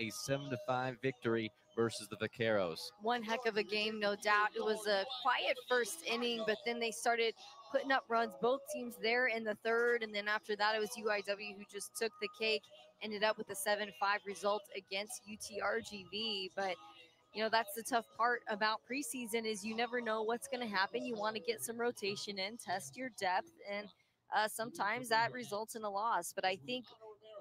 a 7 to 5 victory versus the Vaqueros. One heck of a game, no doubt. It was a quiet first inning, but then they started putting up runs. Both teams there in the third, and then after that, it was UIW who just took the cake, ended up with a 7 5 result against UTRGV. But you know that's the tough part about preseason is you never know what's going to happen you want to get some rotation in test your depth and uh, sometimes that results in a loss but i think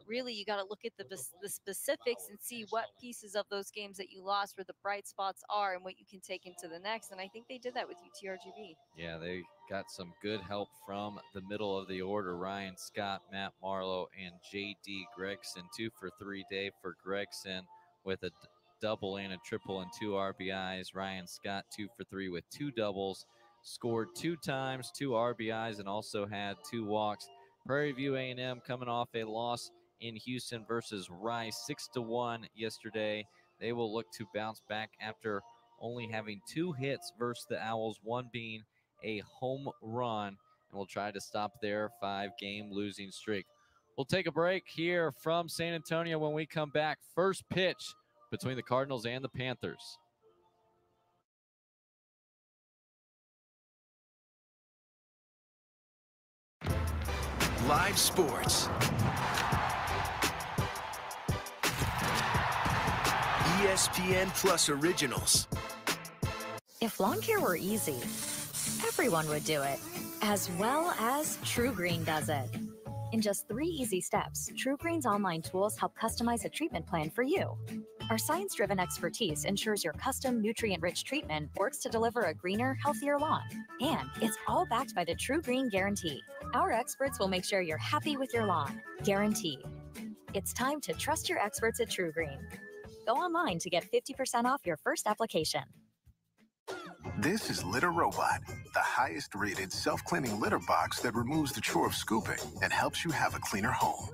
really you got to look at the, the specifics and see what pieces of those games that you lost where the bright spots are and what you can take into the next and i think they did that with utrgv yeah they got some good help from the middle of the order ryan scott matt marlowe and jd gregson two for three day for gregson with a double and a triple and two RBIs. Ryan Scott, two for three with two doubles, scored two times, two RBIs, and also had two walks. Prairie View A&M coming off a loss in Houston versus Rice, six to one yesterday. They will look to bounce back after only having two hits versus the Owls, one being a home run, and we'll try to stop their five-game losing streak. We'll take a break here from San Antonio when we come back. First pitch between the Cardinals and the Panthers. Live sports. ESPN Plus Originals. If lawn care were easy, everyone would do it, as well as TruGreen does it. In just three easy steps, TruGreen's online tools help customize a treatment plan for you. Our science driven expertise ensures your custom nutrient rich treatment works to deliver a greener, healthier lawn. And it's all backed by the TruGreen Guarantee. Our experts will make sure you're happy with your lawn. Guaranteed. It's time to trust your experts at TruGreen. Go online to get 50% off your first application. This is Litter Robot, the highest rated self cleaning litter box that removes the chore of scooping and helps you have a cleaner home.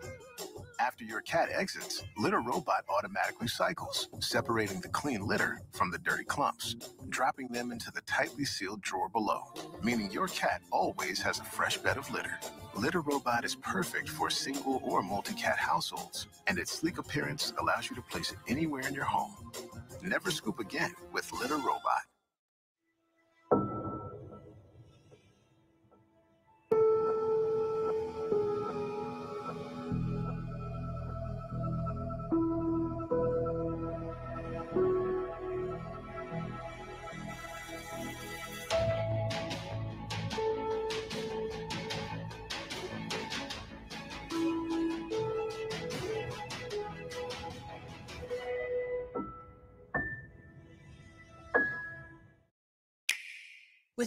After your cat exits, Litter Robot automatically cycles, separating the clean litter from the dirty clumps, dropping them into the tightly sealed drawer below, meaning your cat always has a fresh bed of litter. Litter Robot is perfect for single or multi-cat households, and its sleek appearance allows you to place it anywhere in your home. Never scoop again with Litter Robot.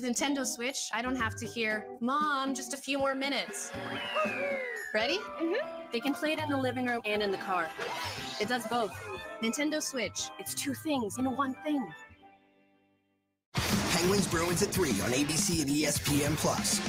With Nintendo Switch, I don't have to hear, Mom, just a few more minutes. Ready? Mm-hmm. They can play it in the living room and in the car. It does both. Nintendo Switch, it's two things in one thing. Penguins Bruins at 3 on ABC and ESPN Plus.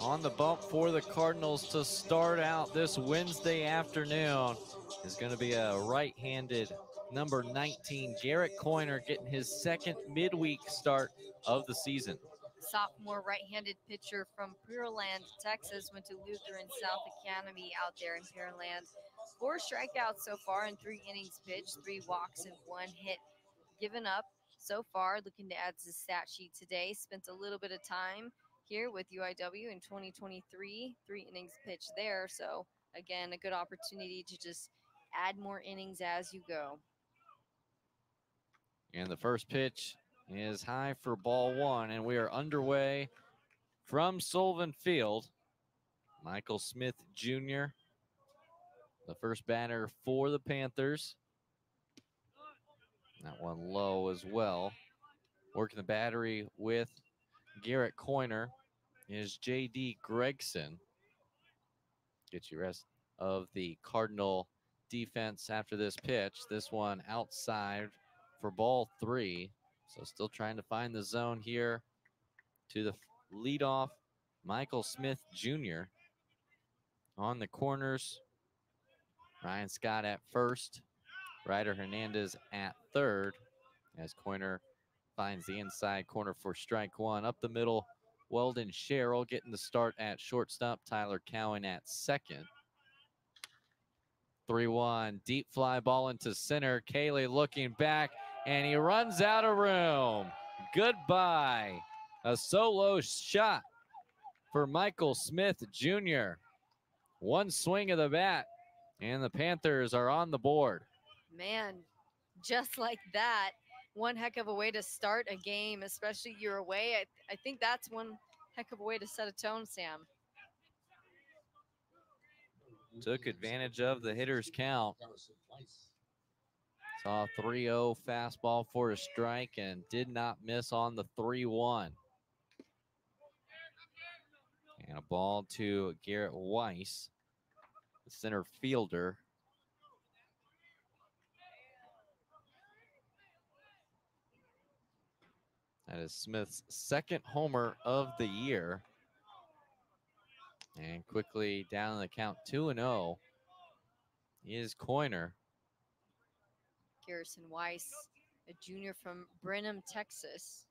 On the bump for the Cardinals to start out this Wednesday afternoon is going to be a right-handed number 19, Garrett Coiner, getting his second midweek start of the season. Sophomore right-handed pitcher from Pearland, Texas, went to Lutheran South Academy out there in Pearland. Four strikeouts so far in three innings pitched, three walks and one hit given up so far. Looking to add to the stat sheet today. Spent a little bit of time here with UIW in 2023, three innings pitched there. So again, a good opportunity to just add more innings as you go. And the first pitch is high for ball one, and we are underway from Sullivan Field. Michael Smith Jr., the first batter for the Panthers. That one low as well. Working the battery with Garrett Coiner is J.D. Gregson. Get you rest of the Cardinal defense after this pitch. This one outside for ball three. So still trying to find the zone here to the leadoff, Michael Smith Jr. on the corners. Ryan Scott at first. Ryder Hernandez at third as Coiner finds the inside corner for strike one. Up the middle Weldon Sherrill getting the start at shortstop. Tyler Cowan at second. 3 1. Deep fly ball into center. Cayley looking back, and he runs out of room. Goodbye. A solo shot for Michael Smith Jr. One swing of the bat, and the Panthers are on the board. Man, just like that, one heck of a way to start a game, especially you're away. I, I think that's one heck of a way to set a tone, Sam. Took advantage of the hitter's count. Saw 3 0 fastball for a strike and did not miss on the 3 1. And a ball to Garrett Weiss, the center fielder. That is Smith's second homer of the year. And quickly down the count 2 and 0 is Coiner. Garrison Weiss, a junior from Brenham, Texas.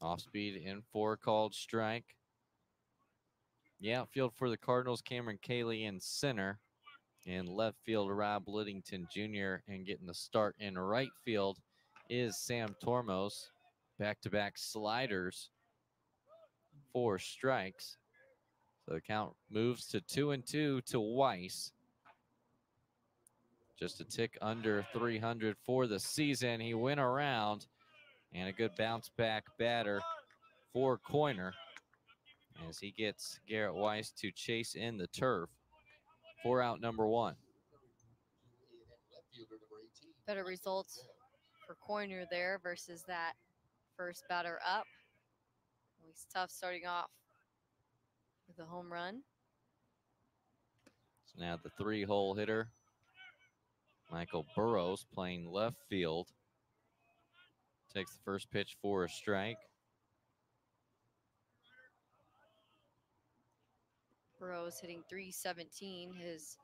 Off speed in four called strike. The outfield for the Cardinals, Cameron Cayley in center. And left field, Rob Liddington Jr. And getting the start in right field is Sam Tormos. Back to back sliders, four strikes. So the count moves to two and two to Weiss. Just a tick under 300 for the season. He went around and a good bounce back batter for Coiner as he gets Garrett Weiss to chase in the turf for out number one. Better results for Coiner there versus that first batter up. Always tough starting off with a home run. So now the three hole hitter, Michael Burrows, playing left field. Takes the first pitch for a strike. Burrows hitting 317. Has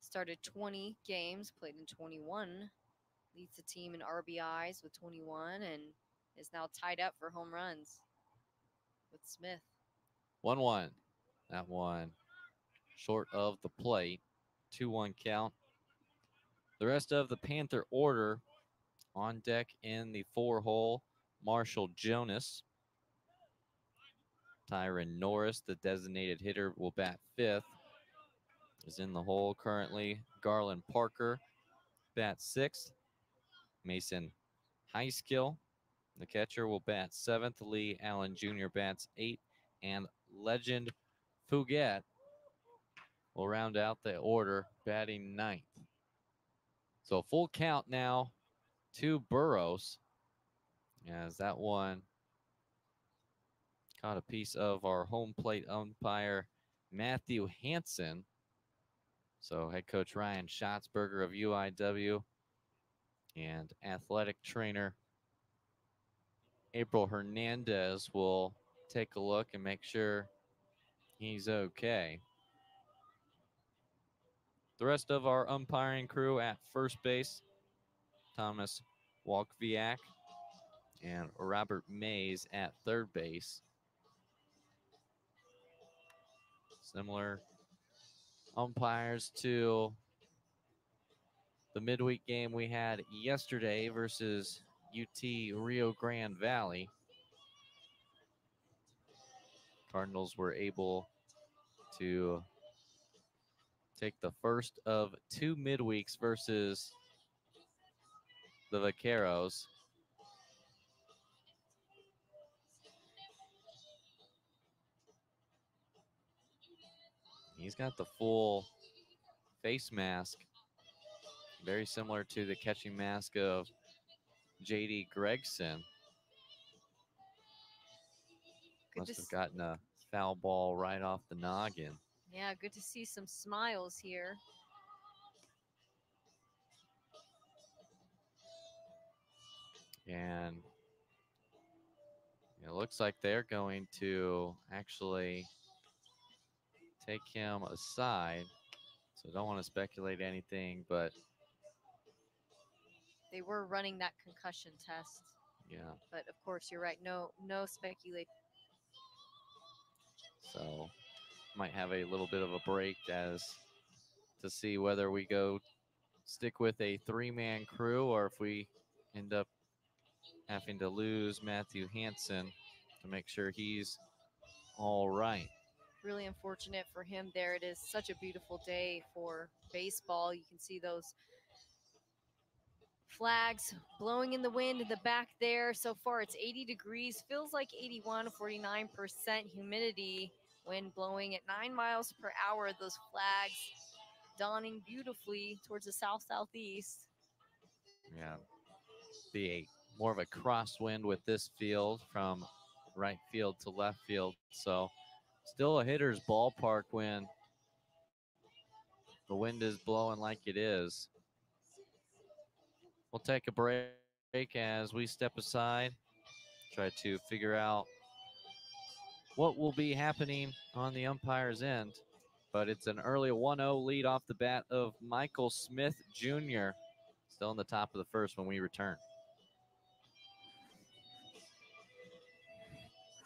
started 20 games, played in 21. Leads the team in RBIs with 21 and is now tied up for home runs with Smith. 1 1. That one short of the plate. 2 1 count. The rest of the Panther order on deck in the four hole Marshall Jonas. Tyron Norris, the designated hitter, will bat fifth. Is in the hole currently. Garland Parker, bat sixth. Mason Highskill, the catcher, will bat seventh. Lee Allen Jr. bats eight. And Legend Fouget will round out the order, batting ninth. So full count now to Burrows. As that one caught a piece of our home plate umpire, Matthew Hanson. So head coach Ryan Shotzberger of UIW and athletic trainer April Hernandez will take a look and make sure he's okay. The rest of our umpiring crew at first base, Thomas Walkviak and Robert Mays at third base. Similar umpires to the midweek game we had yesterday versus UT Rio Grande Valley. Cardinals were able to take the first of two midweeks versus the Vaqueros. He's got the full face mask, very similar to the catching mask of JD Gregson. Good Must have gotten a foul ball right off the noggin. Yeah, good to see some smiles here. And it looks like they're going to actually take him aside. So don't want to speculate anything, but They were running that concussion test, Yeah. but of course you're right. No, no speculation. So might have a little bit of a break as to see whether we go stick with a three-man crew or if we end up having to lose Matthew Hansen to make sure he's all right. Really unfortunate for him there. It is such a beautiful day for baseball. You can see those flags blowing in the wind in the back there. So far it's 80 degrees, feels like 81, 49% humidity, wind blowing at nine miles per hour. Those flags dawning beautifully towards the south southeast. Yeah. Be a more of a crosswind with this field from right field to left field. So still a hitter's ballpark when the wind is blowing like it is. We'll take a break as we step aside, try to figure out what will be happening on the umpire's end. But it's an early 1 0 lead off the bat of Michael Smith Jr. Still in the top of the first when we return.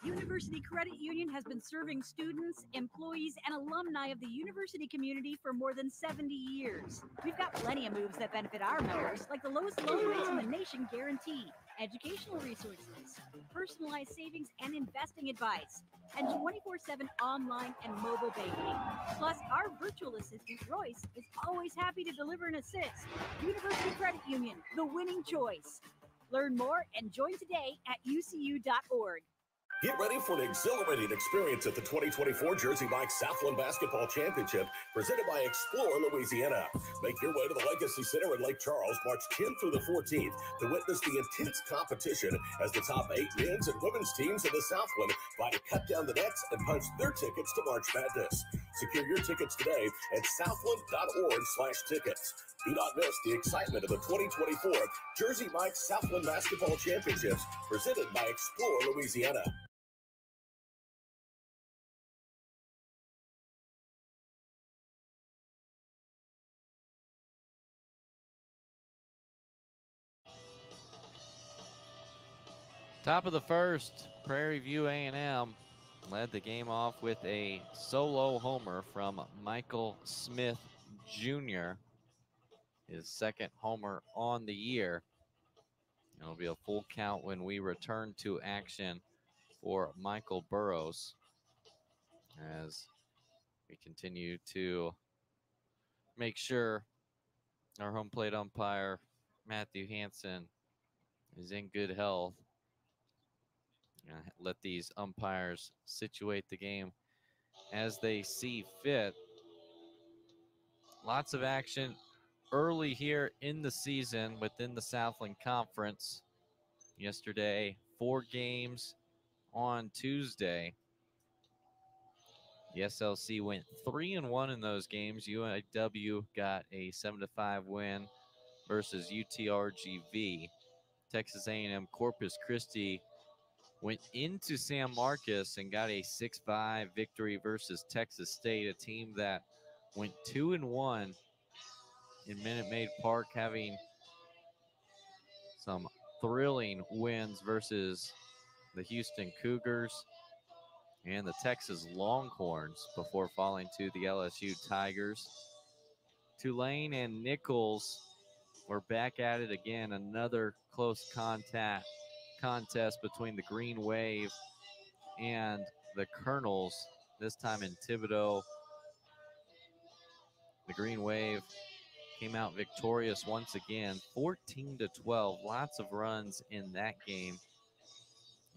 University Credit Union has been serving students, employees, and alumni of the university community for more than 70 years. We've got plenty of moves that benefit our members, like the lowest loan rates in the nation guarantee, educational resources, personalized savings and investing advice, and 24 7 online and mobile banking. Plus, our virtual assistant, Royce, is always happy to deliver an assist. University Credit Union, the winning choice. Learn more and join today at ucu.org. Get ready for an exhilarating experience at the 2024 Jersey Mike Southland Basketball Championship presented by Explore Louisiana. Make your way to the Legacy Center in Lake Charles March 10th through the 14th to witness the intense competition as the top eight men's and women's teams in the Southland vie to cut down the nets and punch their tickets to March Madness. Secure your tickets today at southland.org slash tickets. Do not miss the excitement of the 2024 Jersey Mike Southland Basketball Championships presented by Explore Louisiana. Top of the first, Prairie View A&M led the game off with a solo homer from Michael Smith Jr. His second homer on the year. It'll be a full count when we return to action for Michael Burrows as we continue to make sure our home plate umpire, Matthew Hansen, is in good health. Uh, let these umpires situate the game as they see fit. Lots of action early here in the season within the Southland Conference. Yesterday, four games on Tuesday. The SLC went three and one in those games. UIW got a seven to five win versus UTRGV. Texas A&M Corpus Christi went into San Marcos and got a 6-5 victory versus Texas State, a team that went 2 and 1 in Minute Maid Park having some thrilling wins versus the Houston Cougars and the Texas Longhorns before falling to the LSU Tigers. Tulane and Nicholls were back at it again, another close contact contest between the Green Wave and the Colonels, this time in Thibodaux. The Green Wave came out victorious once again, 14 to 12. Lots of runs in that game.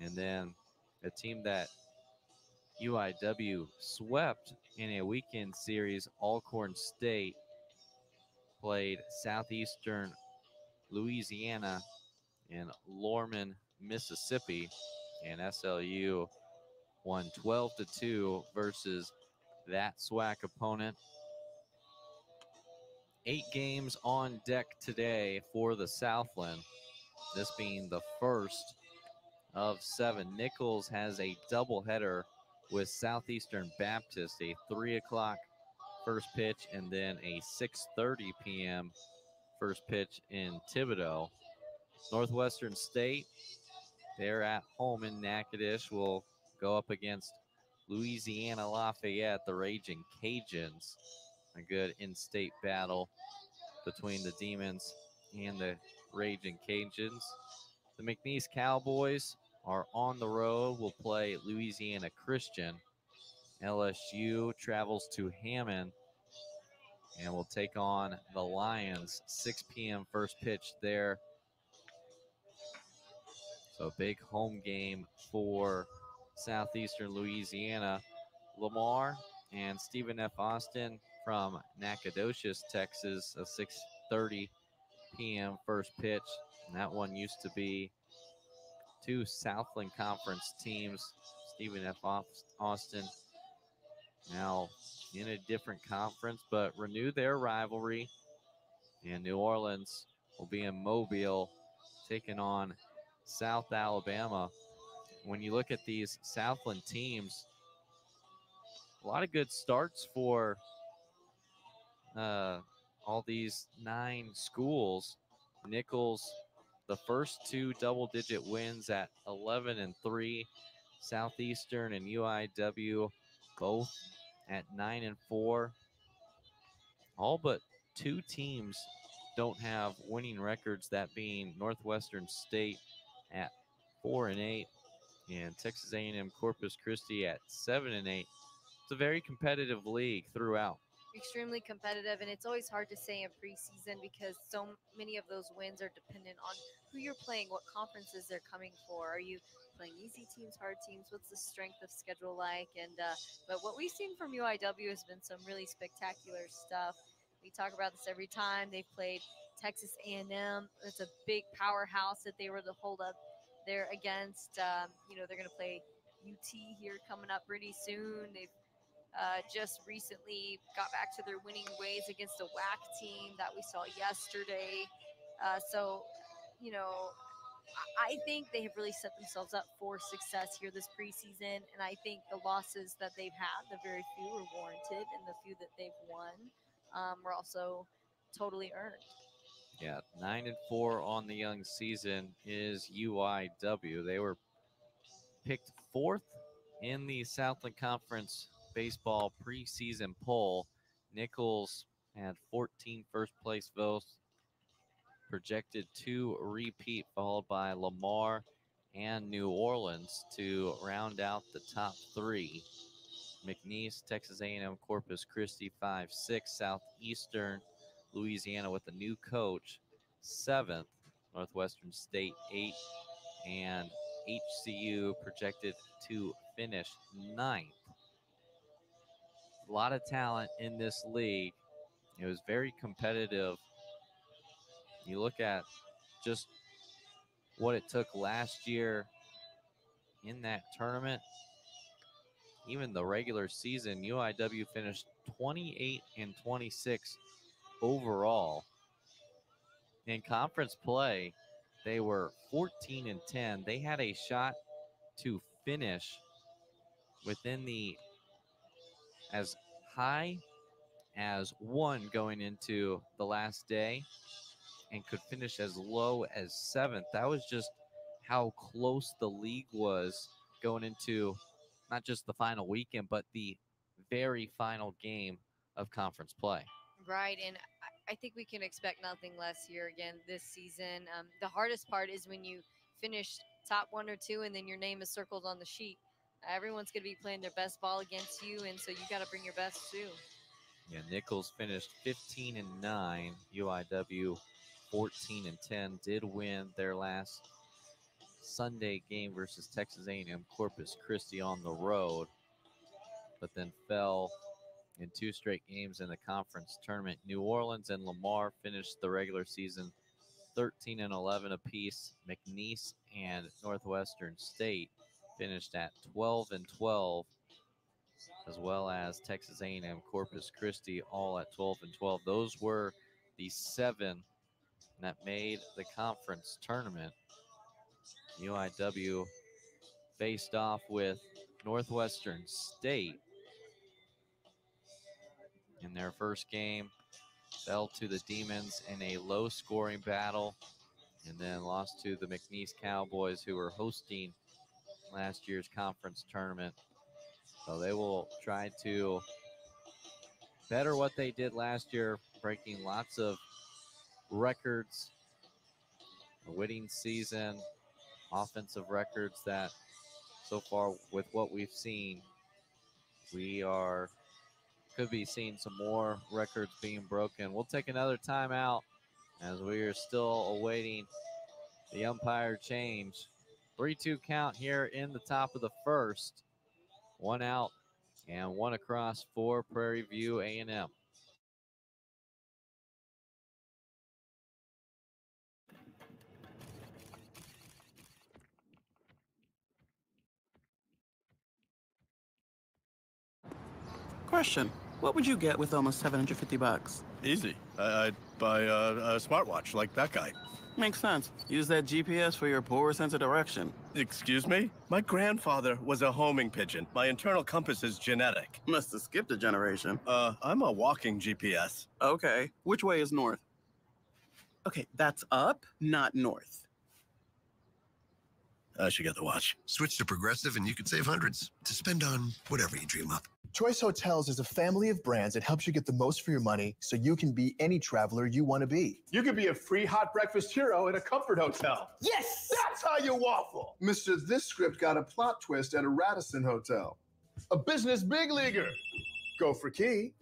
And then a team that UIW swept in a weekend series, Alcorn State played Southeastern Louisiana in Lorman, Mississippi, and SLU won 12 to 2 versus that SWAC opponent. Eight games on deck today for the Southland, this being the first of seven. Nicholls has a doubleheader with Southeastern Baptist, a 3 o'clock first pitch, and then a 6.30 p.m. first pitch in Thibodaux. Northwestern State, they're at home in Natchitoches, will go up against Louisiana Lafayette, the Raging Cajuns. A good in state battle between the Demons and the Raging Cajuns. The McNeese Cowboys are on the road, will play Louisiana Christian. LSU travels to Hammond and will take on the Lions. 6 p.m. first pitch there. So big home game for Southeastern Louisiana. Lamar and Stephen F. Austin from Nacogdoches, Texas, a 6:30 p.m. first pitch. And that one used to be two Southland Conference teams. Stephen F. Austin now in a different conference, but renew their rivalry. And New Orleans will be in Mobile taking on South Alabama. When you look at these Southland teams, a lot of good starts for uh, all these nine schools. Nicholls, the first two double digit wins at 11 and 3. Southeastern and UIW both at 9 and 4. All but two teams don't have winning records, that being Northwestern State at 4 and 8 and Texas A&M Corpus Christi at 7 and 8. It's a very competitive league throughout extremely competitive, and it's always hard to say in preseason because so many of those wins are dependent on who you're playing, what conferences they're coming for. Are you playing easy teams, hard teams? What's the strength of schedule like? And uh, but what we've seen from UIW has been some really spectacular stuff. We talk about this every time they've played Texas A&M. It's a big powerhouse that they were to hold up there against. Um, you know, they're going to play UT here coming up pretty soon. They've uh, just recently got back to their winning ways against a WAC team that we saw yesterday. Uh, so, you know, I think they have really set themselves up for success here this preseason. And I think the losses that they've had, the very few were warranted, and the few that they've won um, were also totally earned. Yeah, nine and four on the young season is UIW. They were picked fourth in the Southland Conference baseball preseason poll. Nicholls had 14 first place votes, projected to repeat, followed by Lamar and New Orleans to round out the top three. McNeese, Texas A&M, Corpus Christi, 5-6. Southeastern Louisiana with a new coach, seventh. Northwestern State, eight. And HCU projected to finish ninth a lot of talent in this league. It was very competitive. You look at just what it took last year in that tournament, even the regular season, UIW finished 28 and 26 overall. In conference play, they were 14 and 10. They had a shot to finish within the as high as one going into the last day and could finish as low as seventh. That was just how close the league was going into not just the final weekend, but the very final game of conference play. Right. And I think we can expect nothing less here again this season. Um, the hardest part is when you finish top one or two and then your name is circled on the sheet everyone's going to be playing their best ball against you, and so you got to bring your best too. Yeah, Nicholls finished 15 and 9. UIW 14 and 10 did win their last Sunday game versus Texas A&M Corpus Christi on the road, but then fell in two straight games in the conference tournament. New Orleans and Lamar finished the regular season 13 and 11 apiece. McNeese and Northwestern State finished at 12 and 12, as well as Texas A&M, Corpus Christi, all at 12 and 12. Those were the seven that made the conference tournament. UIW faced off with Northwestern State in their first game. fell to the Demons in a low scoring battle and then lost to the McNeese Cowboys, who were hosting last year's conference tournament. So they will try to better what they did last year, breaking lots of records, a winning season, offensive records that so far with what we've seen, we are could be seeing some more records being broken. We'll take another timeout as we are still awaiting the umpire change. 3 2 count here in the top of the first. One out and one across for Prairie View A&M. Question. What would you get with almost 750 bucks? Easy. I- I'd buy a, a smartwatch like that guy. Makes sense. Use that GPS for your poor sense of direction. Excuse me? My grandfather was a homing pigeon. My internal compass is genetic. Must have skipped a generation. Uh, I'm a walking GPS. Okay. Which way is north? Okay, that's up, not north. I should get the watch. Switch to Progressive and you could save hundreds to spend on whatever you dream up. Choice Hotels is a family of brands that helps you get the most for your money so you can be any traveler you want to be. You could be a free hot breakfast hero in a comfort hotel. Yes! That's how you waffle. Mr. This Script got a plot twist at a Radisson hotel. A business big leaguer. Go for key.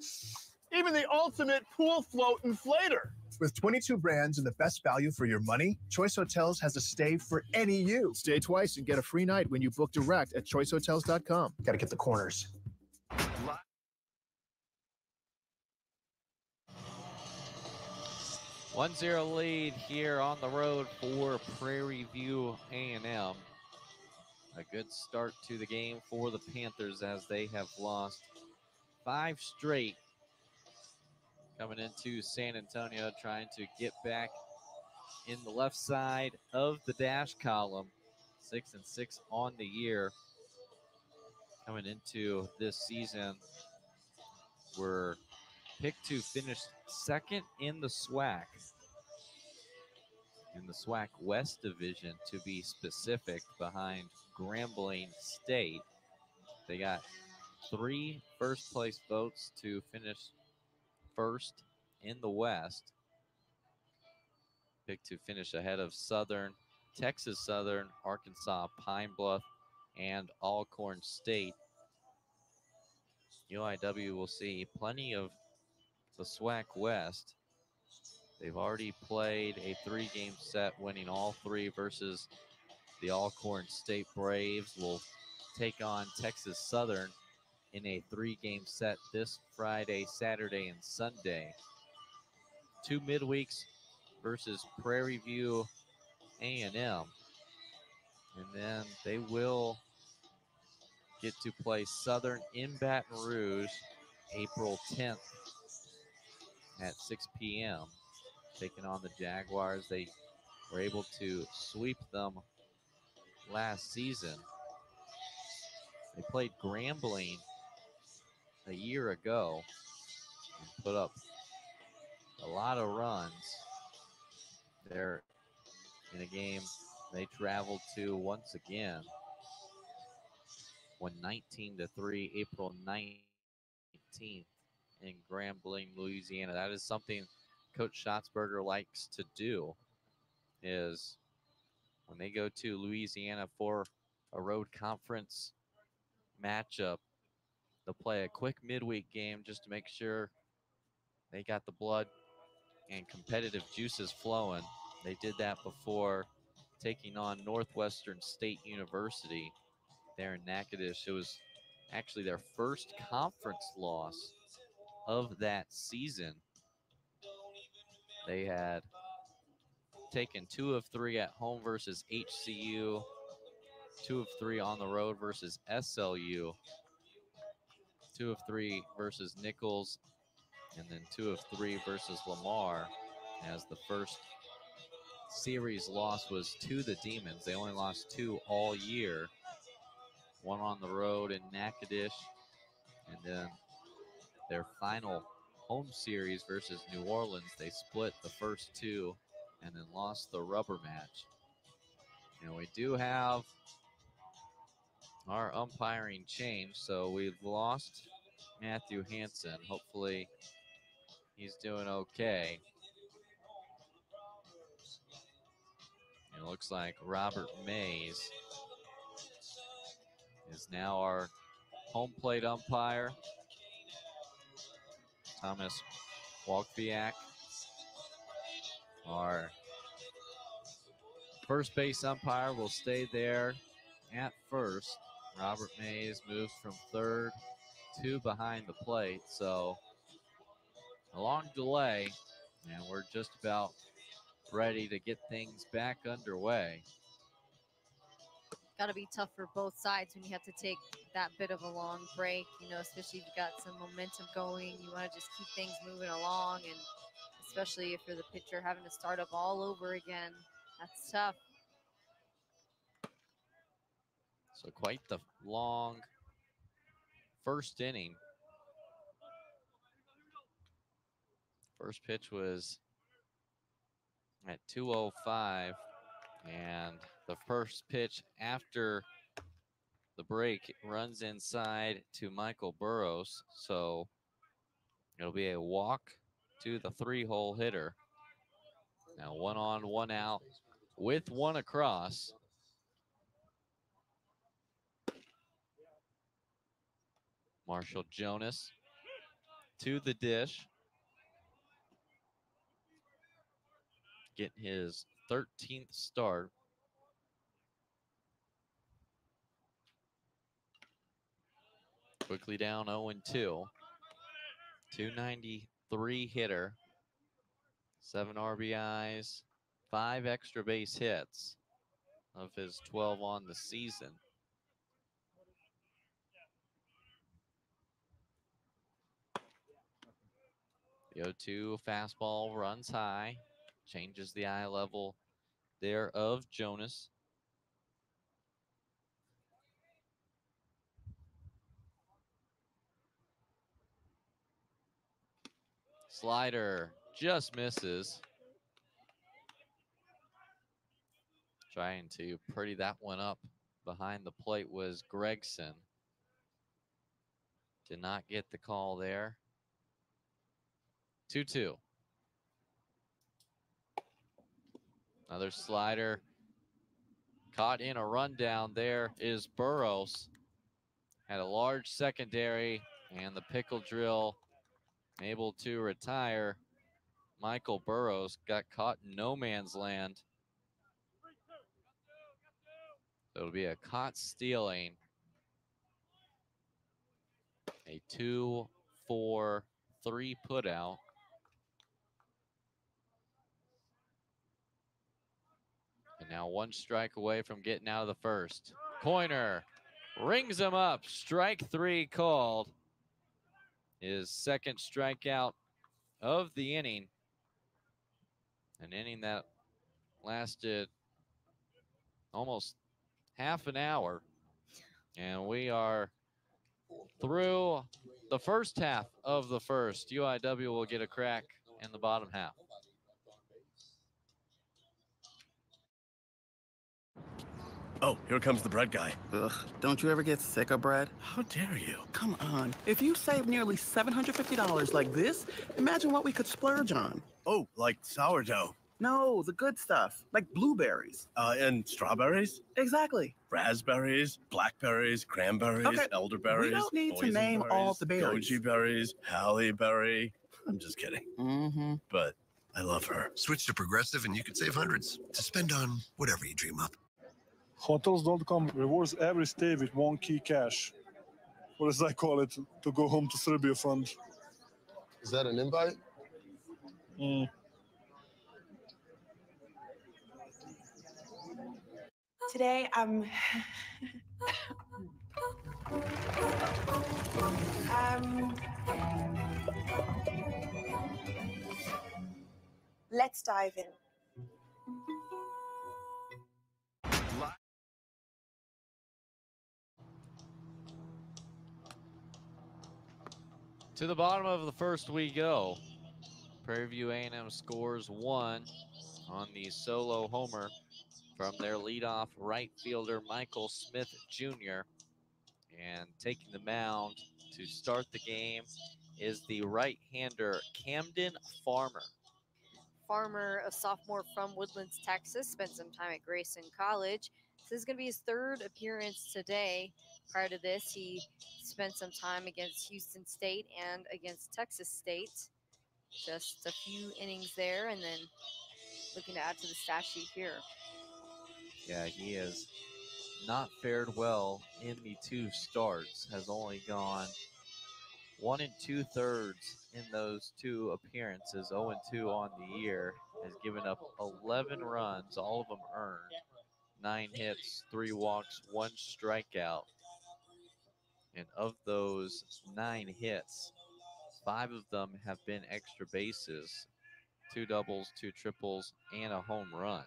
Even the ultimate pool float inflator. With 22 brands and the best value for your money, Choice Hotels has a stay for any you. Stay twice and get a free night when you book direct at choicehotels.com. Got to get the corners. One zero lead here on the road for Prairie View A&M. A good start to the game for the Panthers as they have lost five straight coming into San Antonio, trying to get back in the left side of the dash column. Six and six on the year. Coming into this season, we're picked to finish second in the SWAC, in the SWAC West Division to be specific, behind Grambling State. They got three first place votes to finish first in the West. Picked to finish ahead of Southern, Texas Southern, Arkansas, Pine Bluff, and Alcorn State. UIW will see plenty of the SWAC West. They've already played a three game set, winning all three versus the Alcorn State Braves. Will take on Texas Southern in a three game set this Friday, Saturday, and Sunday. Two midweeks versus Prairie View A&M. And then they will get to play Southern in Baton Rouge April 10th at 6 p.m. Taking on the Jaguars. They were able to sweep them last season. They played Grambling a year ago and put up a lot of runs. They're in a game they traveled to once again. Won 19 to 3 April 19th in Grambling, Louisiana. That is something Coach Shotzberger likes to do is when they go to Louisiana for a road conference matchup, they'll play a quick midweek game just to make sure they got the blood and competitive juices flowing. They did that before taking on Northwestern State University there in Natchitoches. It was actually their first conference loss of that season. They had taken two of three at home versus HCU, two of three on the road versus SLU, two of three versus Nicholls, and then two of three versus Lamar as the first series loss was to the Demons. They only lost two all year. One on the road in Natchitoches, and then their final home series versus New Orleans. They split the first two and then lost the rubber match. And we do have our umpiring changed, so we've lost Matthew Hanson. Hopefully, he's doing okay. It looks like Robert Mays is now our home plate umpire. Thomas Walkviak, our first base umpire, will stay there at first. Robert Mays moves from third to behind the plate. So a long delay, and we're just about ready to get things back underway. Got to be tough for both sides when you have to take that bit of a long break, you know, especially if you've got some momentum going. You want to just keep things moving along, and especially if you're the pitcher having to start up all over again. That's tough. So quite the long first inning. First pitch was at 205 and the first pitch after the break runs inside to Michael Burrows. So it'll be a walk to the three hole hitter. Now one on, one out with one across. Marshall Jonas to the dish. Get his 13th start. Quickly down 0 2. 293 hitter, seven RBIs, five extra base hits of his 12 on the season. 0 2 fastball runs high, changes the eye level there of Jonas. Slider just misses. Trying to pretty that one up behind the plate was Gregson. Did not get the call there. 2 2. Another slider. Caught in a rundown. There is Burrows. Had a large secondary, and the pickle drill able to retire. Michael Burrows got caught in no man's land. It'll be a caught stealing. A two, four, three put out. And now one strike away from getting out of the first. Coiner rings him up. Strike three called. His second strikeout of the inning. An inning that lasted almost half an hour. And we are through the first half of the first. UIW will get a crack in the bottom half. Oh, here comes the bread guy. Ugh, don't you ever get sick of bread? How dare you? Come on. If you save nearly $750 like this, imagine what we could splurge on. Oh, like sourdough. No, the good stuff, like blueberries. Uh, and strawberries? Exactly. Raspberries, blackberries, cranberries, Okay, elderberries. we don't need to name all the berries. Goji berries, Halle berry. I'm just kidding. Mm-hmm. But I love her. Switch to Progressive and you could save hundreds to spend on whatever you dream up. Hotels.com rewards every stay with one key cash. Or as I call it, to go home to Serbia fund. Is that an invite? Mm. Today, um, um, let's dive in. To the bottom of the first we go. Prairie View A&M scores one on the solo homer from their leadoff right fielder Michael Smith Jr. And taking the mound to start the game is the right-hander Camden Farmer. Farmer, a sophomore from Woodlands, Texas, spent some time at Grayson College. This is going to be his third appearance today. Prior to this, he spent some time against Houston State and against Texas State. Just a few innings there, and then looking to add to the stat sheet here. Yeah, he has not fared well in the two starts, has only gone one and two thirds in those two appearances, 0 and 2 on the year, has given up 11 runs, all of them earned, nine hits, three walks, one strikeout. And of those nine hits, five of them have been extra bases, two doubles, two triples, and a home run.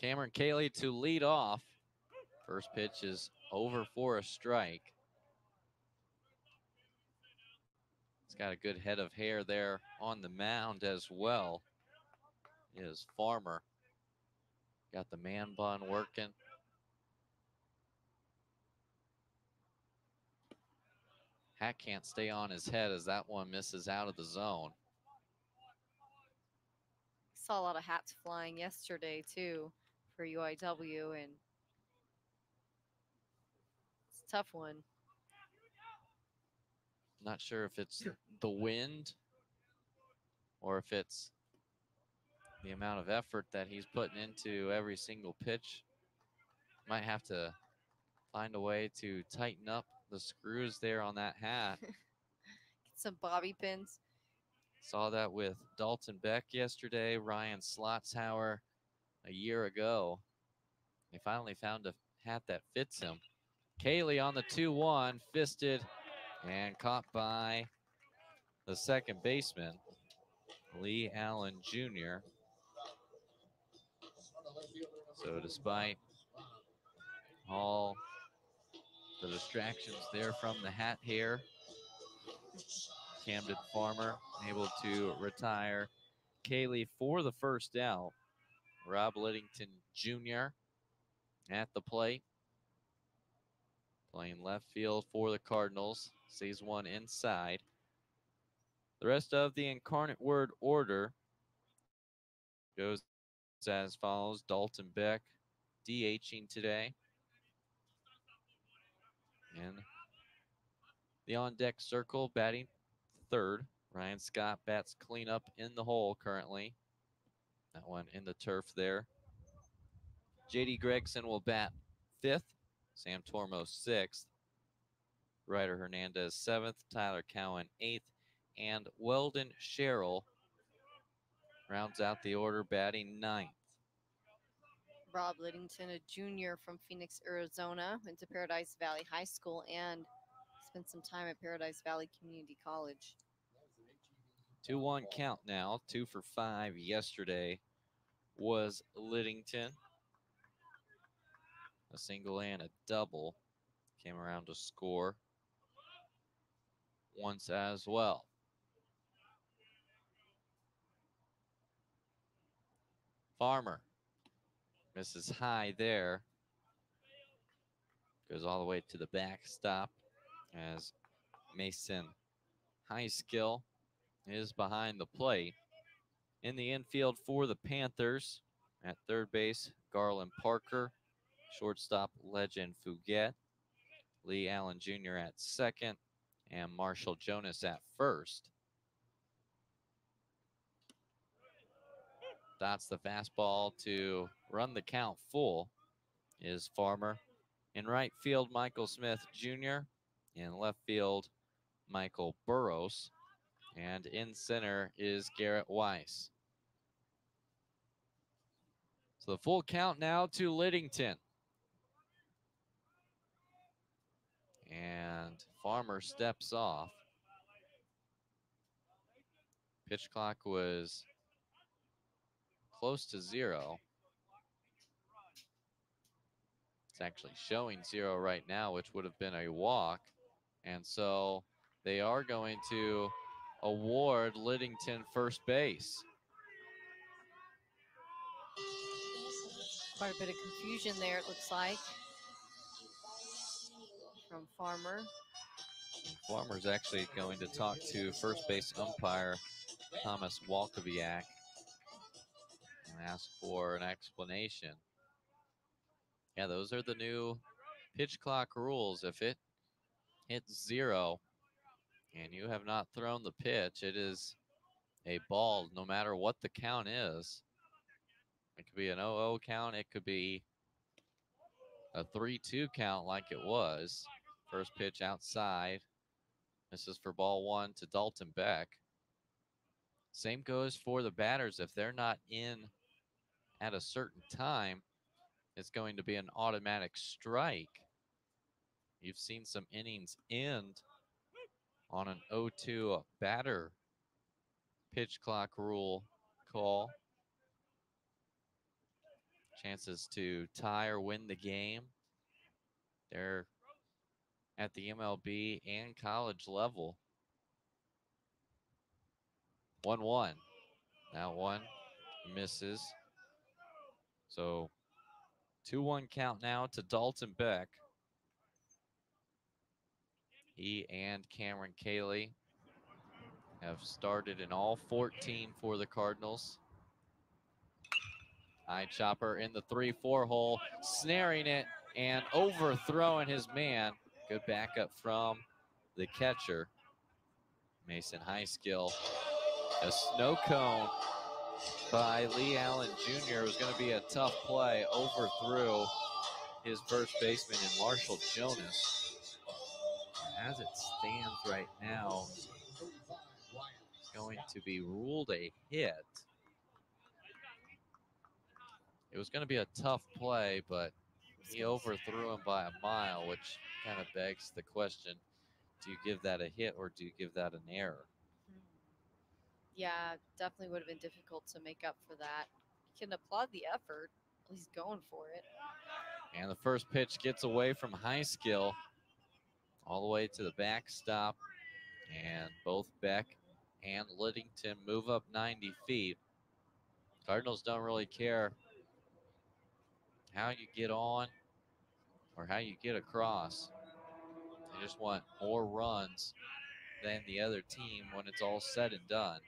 Cameron Cayley to lead off. First pitch is over for a strike. He's got a good head of hair there on the mound as well. Is Farmer. Got the man bun working. Hat can't stay on his head as that one misses out of the zone. Saw a lot of hats flying yesterday too for UIW and it's a tough one. Not sure if it's the wind or if it's the amount of effort that he's putting into every single pitch. Might have to find a way to tighten up the screws there on that hat. Get some bobby pins. Saw that with Dalton Beck yesterday, Ryan Slotzhauer a year ago. They finally found a hat that fits him. Cayley on the 2 1, fisted and caught by the second baseman, Lee Allen Jr. So, despite all the distractions there from the hat here, Camden Farmer able to retire Cayley for the first out. Rob Liddington Jr. at the plate. Playing left field for the Cardinals. Sees one inside. The rest of the incarnate word order goes as follows. Dalton Beck DHing today. And the on deck circle batting third. Ryan Scott bats cleanup in the hole currently. That one in the turf there. JD Gregson will bat fifth. Sam Tormo sixth. Ryder Hernandez seventh. Tyler Cowan eighth. And Weldon Sherrill rounds out the order batting ninth. Rob Liddington, a junior from Phoenix, Arizona, went to Paradise Valley High School and spent some time at Paradise Valley Community College. 2 1 count now. Two for five yesterday was Liddington. A single and a double came around to score once as well. Farmer misses high there. Goes all the way to the backstop as Mason High Skill is behind the plate. In the infield for the Panthers at third base, Garland Parker, shortstop Legend Fouget, Lee Allen Jr. at second, and Marshall Jonas at first. That's the fastball to run the count full is Farmer. In right field, Michael Smith Jr. In left field, Michael Burrows. And in center is Garrett Weiss. So the full count now to Liddington. And Farmer steps off. Pitch clock was close to zero. It's actually showing zero right now, which would have been a walk. And so they are going to award Liddington first base. Quite a bit of confusion there, it looks like. From Farmer. Farmer's actually going to talk to first base umpire Thomas Walkowiak and ask for an explanation. Yeah, those are the new pitch clock rules. If it hits zero and you have not thrown the pitch, it is a ball no matter what the count is. It could be an 0-0 count. It could be a 3-2 count like it was. First pitch outside. This is for ball one to Dalton Beck. Same goes for the batters. If they're not in at a certain time, it's going to be an automatic strike. You've seen some innings end on an 0-2 batter pitch clock rule call. Chances to tie or win the game. They're at the MLB and college level. 1 1. That one misses. So 2 1 count now to Dalton Beck. He and Cameron Cayley have started in all 14 for the Cardinals. High chopper in the 3 4 hole, snaring it and overthrowing his man. Good backup from the catcher. Mason Highskill. A snow cone by Lee Allen Jr. It was going to be a tough play. Overthrew his first baseman in Marshall Jonas. As it stands right now, it's going to be ruled a hit. It was going to be a tough play, but he overthrew him by a mile, which kind of begs the question do you give that a hit or do you give that an error? Yeah, definitely would have been difficult to make up for that. You can applaud the effort. Least going for it. And the first pitch gets away from Highskill all the way to the backstop. And both Beck and Liddington move up 90 feet. Cardinals don't really care how you get on or how you get across. They just want more runs than the other team when it's all said and done.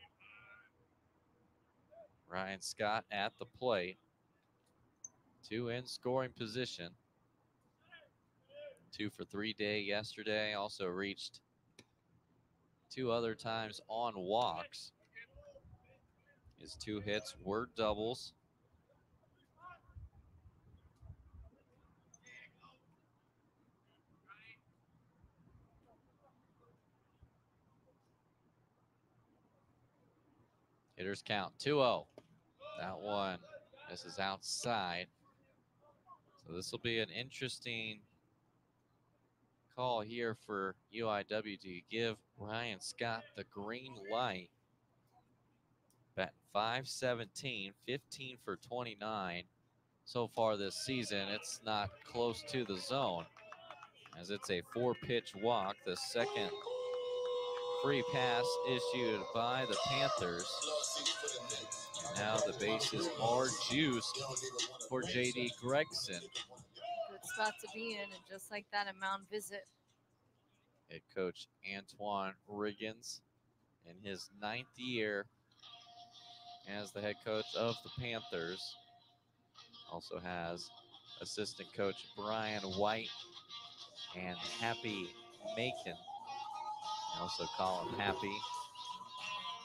Ryan Scott at the plate. Two in scoring position. Two for three day yesterday. Also reached two other times on walks. His two hits were doubles. Hitters count 2 0. That one, this is outside. So this will be an interesting call here for UIW to give Ryan Scott the green light. Bat 517, 15 for 29 so far this season. It's not close to the zone as it's a four pitch walk. The second free pass issued by the Panthers. Now the bases are juiced for JD Gregson. Good spot to be in, and just like that, a mound visit. Head coach Antoine Riggins in his ninth year as the head coach of the Panthers. Also has assistant coach Brian White and Happy Macon. I also call him Happy.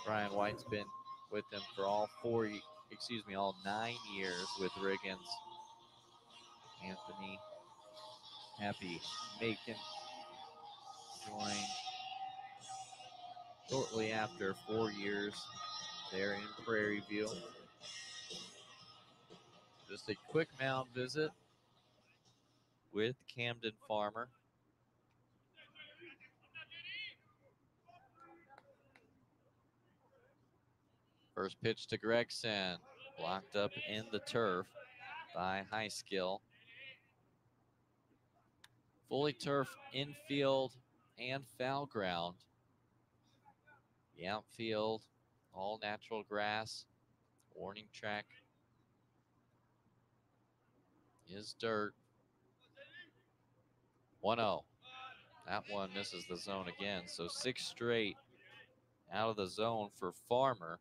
Brian White's been with them for all four, excuse me, all nine years with Riggins. Anthony Happy Macon joined shortly after four years there in Prairie View. Just a quick mound visit with Camden Farmer. First pitch to Gregson, blocked up in the turf by High Skill. Fully turf infield and foul ground. The outfield, all natural grass. Warning track is dirt. 1 0. That one misses the zone again. So six straight out of the zone for Farmer.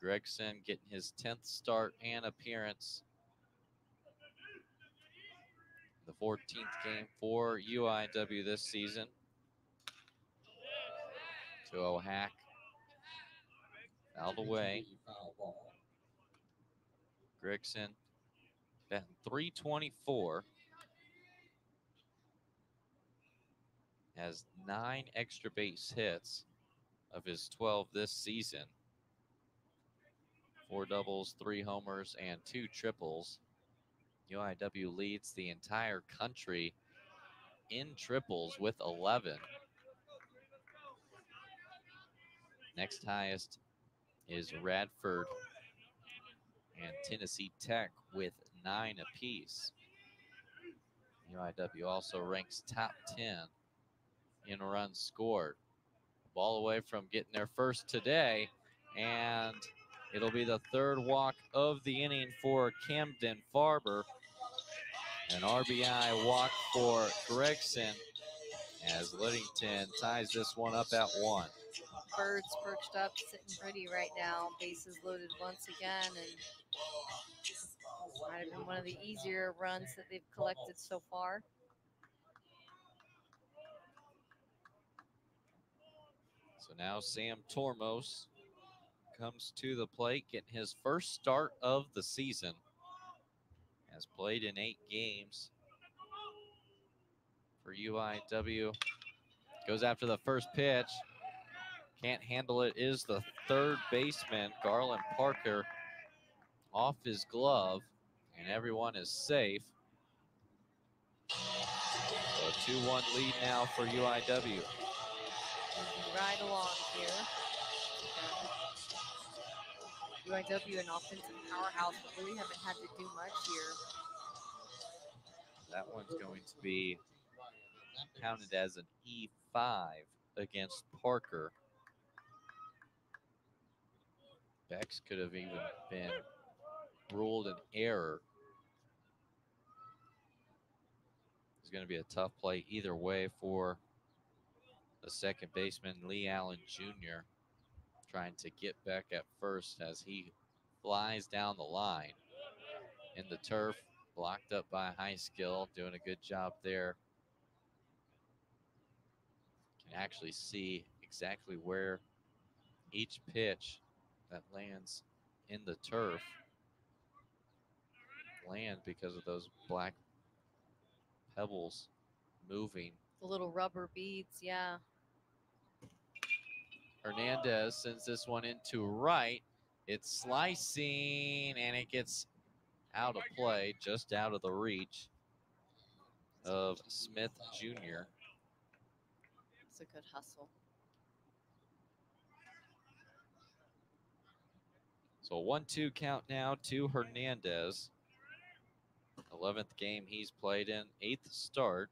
Gregson getting his 10th start and appearance. The 14th game for UIW this season. 2 0 hack. Fouled away. Gregson batting 324. Has nine extra base hits of his 12 this season. Four doubles, three homers, and two triples. UIW leads the entire country in triples with 11. Next highest is Radford and Tennessee Tech with nine apiece. UIW also ranks top 10 in runs scored. Ball away from getting there first today, and it'll be the third walk of the inning for Camden Farmer. An RBI walk for Gregson as Liddington ties this one up at one. Birds perched up, sitting pretty right now. Bases loaded once again, and might have been one of the easier runs that they've collected so far. So now Sam Tormos comes to the plate, getting his first start of the season. Has played in eight games for UIW. Goes after the first pitch. Can't handle it is the third baseman, Garland Parker, off his glove, and everyone is safe. So 2-1 lead now for UIW. Right along here. UIW, an offensive powerhouse, but really haven't had to do much here. That one's going to be counted as an E5 against Parker. Bex could have even been ruled an error. It's going to be a tough play either way for the second baseman, Lee Allen Jr., trying to get back at first as he flies down the line in the turf, blocked up by High Skill, doing a good job there. Can actually see exactly where each pitch that lands in the turf land because of those black pebbles moving. The little rubber beads, yeah. Hernandez sends this one into right. It's slicing and it gets out of play, just out of the reach of Smith Jr. It's a good hustle. So 1 2 count now to Hernandez. 11th game he's played in, eighth start.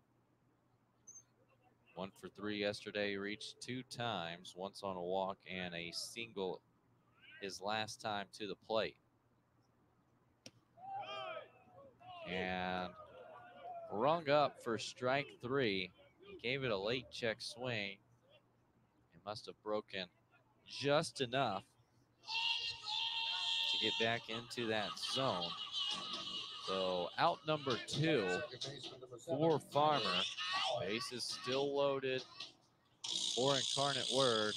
One for three yesterday, reached two times, once on a walk and a single his last time to the plate. And rung up for strike three. He gave it a late check swing. It must have broken just enough to get back into that zone. So out number two for Farmer. Base is still loaded for Incarnate Word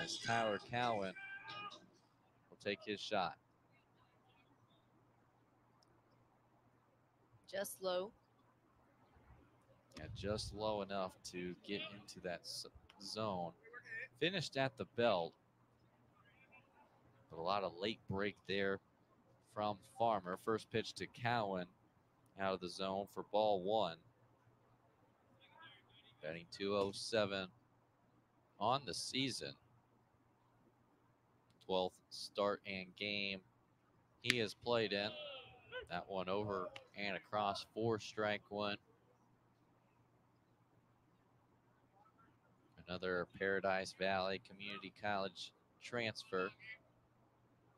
as Tyler Cowan will take his shot. Just low. Yeah, just low enough to get into that zone. Finished at the belt, but a lot of late break there from Farmer. First pitch to Cowan out of the zone for ball one. Betting 207 on the season. 12th start and game he has played in. That one over and across four strike one. Another Paradise Valley Community College transfer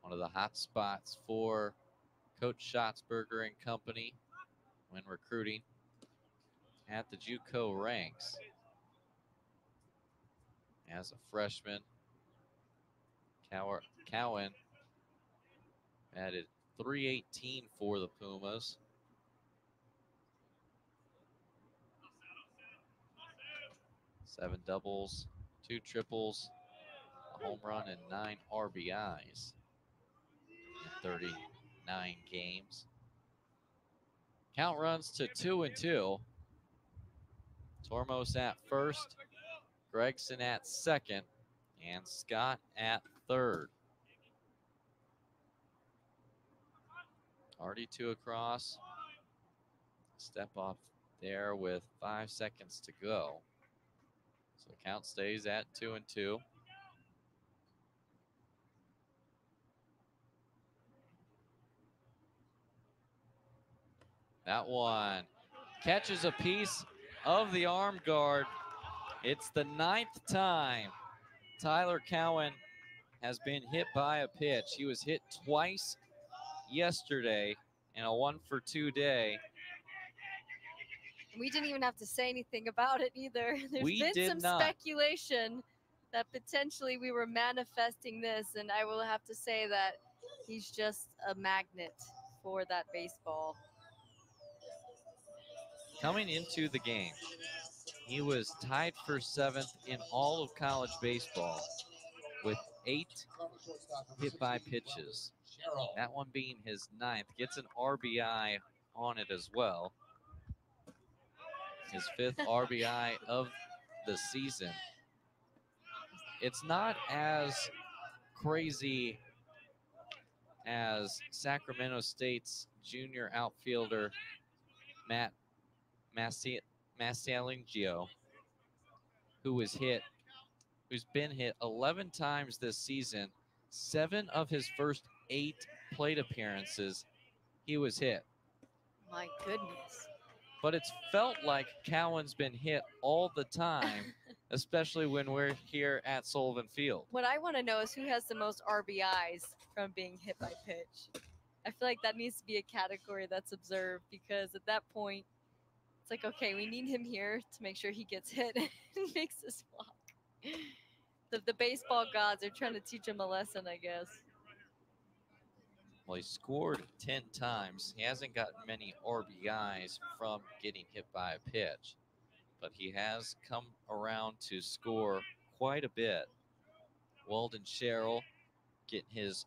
one of the hot spots for Coach Shotzberger and company when recruiting at the JUCO ranks. As a freshman, Cowan added 318 for the Pumas. Seven doubles, two triples, a home run, and nine RBIs 39 games. Count runs to two and two. Tormos at first, Gregson at second, and Scott at third. Already two across. Step off there with five seconds to go. So count stays at two and two. That one catches a piece of the arm guard. It's the ninth time Tyler Cowan has been hit by a pitch. He was hit twice yesterday in a one for two day. We didn't even have to say anything about it either. There's We been some not. speculation that potentially we were manifesting this, and I will have to say that he's just a magnet for that baseball. Coming into the game, he was tied for seventh in all of college baseball with eight hit by pitches. That one being his ninth, gets an RBI on it as well. His fifth RBI of the season. It's not as crazy as Sacramento State's junior outfielder Matt Massi- Massalingio, who was hit, who's been hit 11 times this season. Seven of his first eight plate appearances, he was hit. My goodness. But it's felt like Cowan's been hit all the time, especially when we're here at Sullivan Field. What I want to know is who has the most RBIs from being hit by pitch. I feel like that needs to be a category that's observed because at that point, it's like, okay, we need him here to make sure he gets hit and makes us walk. The, the baseball gods are trying to teach him a lesson, I guess. Well, he scored 10 times. He hasn't gotten many RBIs from getting hit by a pitch, but he has come around to score quite a bit. Walden Sherrill getting his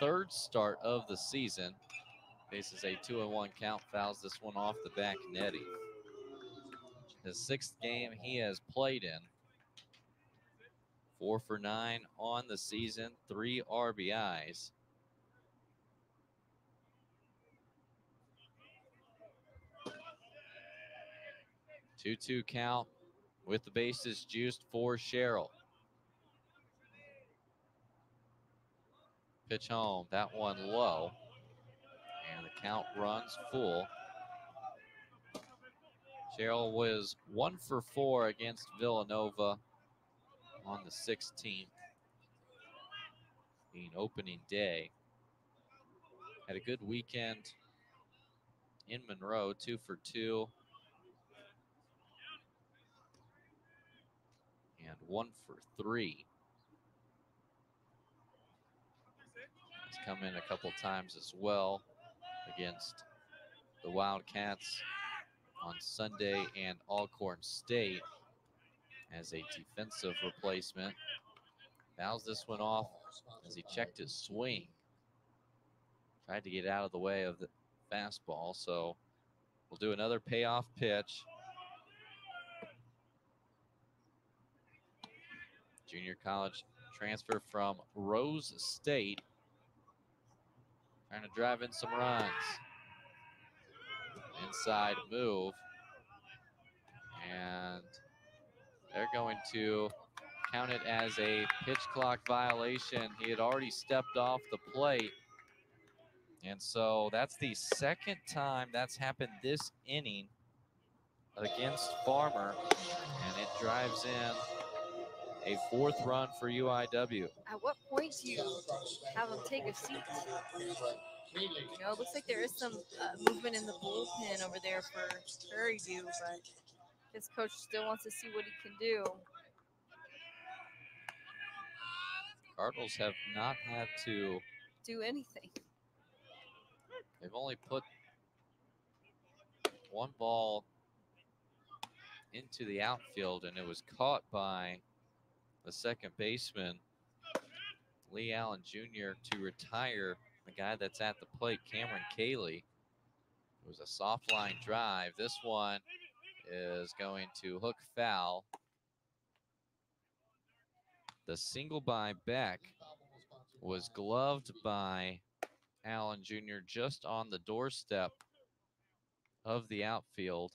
third start of the season. Faces a two and one count, fouls this one off the back netting. His sixth game he has played in. Four for nine on the season, three RBIs. Two-two count with the bases juiced for Sherrill. Pitch home, that one low. And the count runs full. Sherrill was one for four against Villanova on the 16th, being opening day. Had a good weekend in Monroe, two for two. And one for three. He's come in a couple times as well against the Wildcats on Sunday and Alcorn State as a defensive replacement. Fouls this one off as he checked his swing. Tried to get out of the way of the fastball, so we'll do another payoff pitch. Junior college transfer from Rose State. Trying to drive in some runs. Inside move. And they're going to count it as a pitch clock violation. He had already stepped off the plate. And so that's the second time that's happened this inning against Farmer. And it drives in a fourth run for UIW. At what point do you have them take a seat? You know, it looks like there is some uh, movement in the bullpen over there for Prairie View, but his coach still wants to see what he can do. Cardinals have not had to, Do anything. they've only put one ball into the outfield, and it was caught by the second baseman, Lee Allen Jr., to retire the guy that's at the plate, Cameron Cayley. It was a soft line drive. This one is going to hook foul. The single by Beck was gloved by Allen Jr. just on the doorstep of the outfield.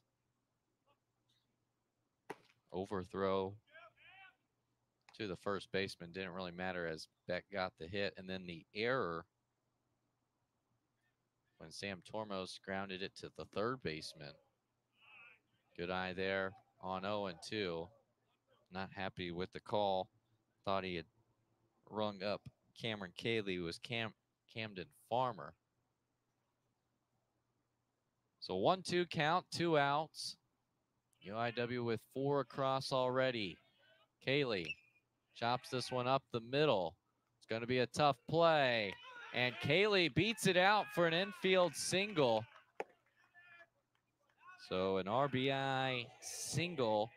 Overthrow to the first baseman didn't really matter as Beck got the hit. And then the error when Sam Tormos grounded it to the third baseman. Good eye there on 0 and 2. Not happy with the call. Thought he had rung up Cameron Cayley, who was Cam Camden Farmer. So 1 2 count, two outs. UIW with four across already. Cayley chops this one up the middle. It's going to be a tough play. And Cayley beats it out for an infield single. So an RBI single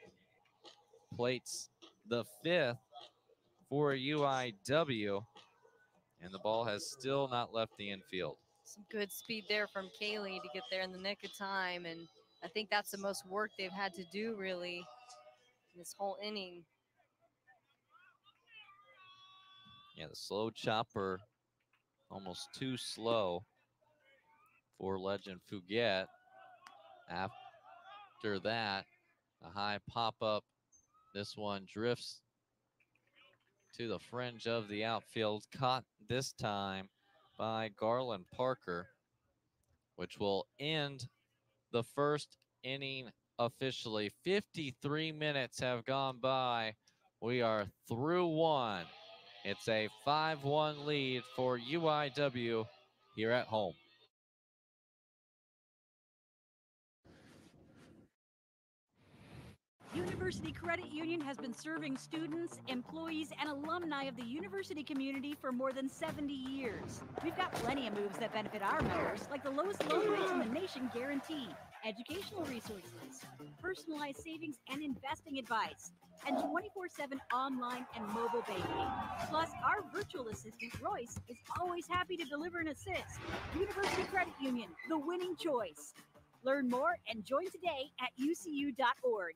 plates the fifth for UIW. And the ball has still not left the infield. Some good speed there from Cayley to get there in the nick of time. And I think that's the most work they've had to do, really, in this whole inning. Yeah, the slow chopper almost too slow for Legend Fugit. After that, a high pop up. This one drifts to the fringe of the outfield, caught this time by Garland Parker, which will end the first inning officially. 53 minutes have gone by. We are through one. It's a 5 1 lead for UIW here at home. University Credit Union has been serving students, employees, and alumni of the university community for more than 70 years. We've got plenty of moves that benefit our members, like the lowest loan rates in the nation guarantee, educational resources, personalized savings and investing advice, and 24 7 online and mobile banking. Plus, our virtual assistant, Royce, is always happy to deliver an assist. University Credit Union, the winning choice. Learn more and join today at ucu.org.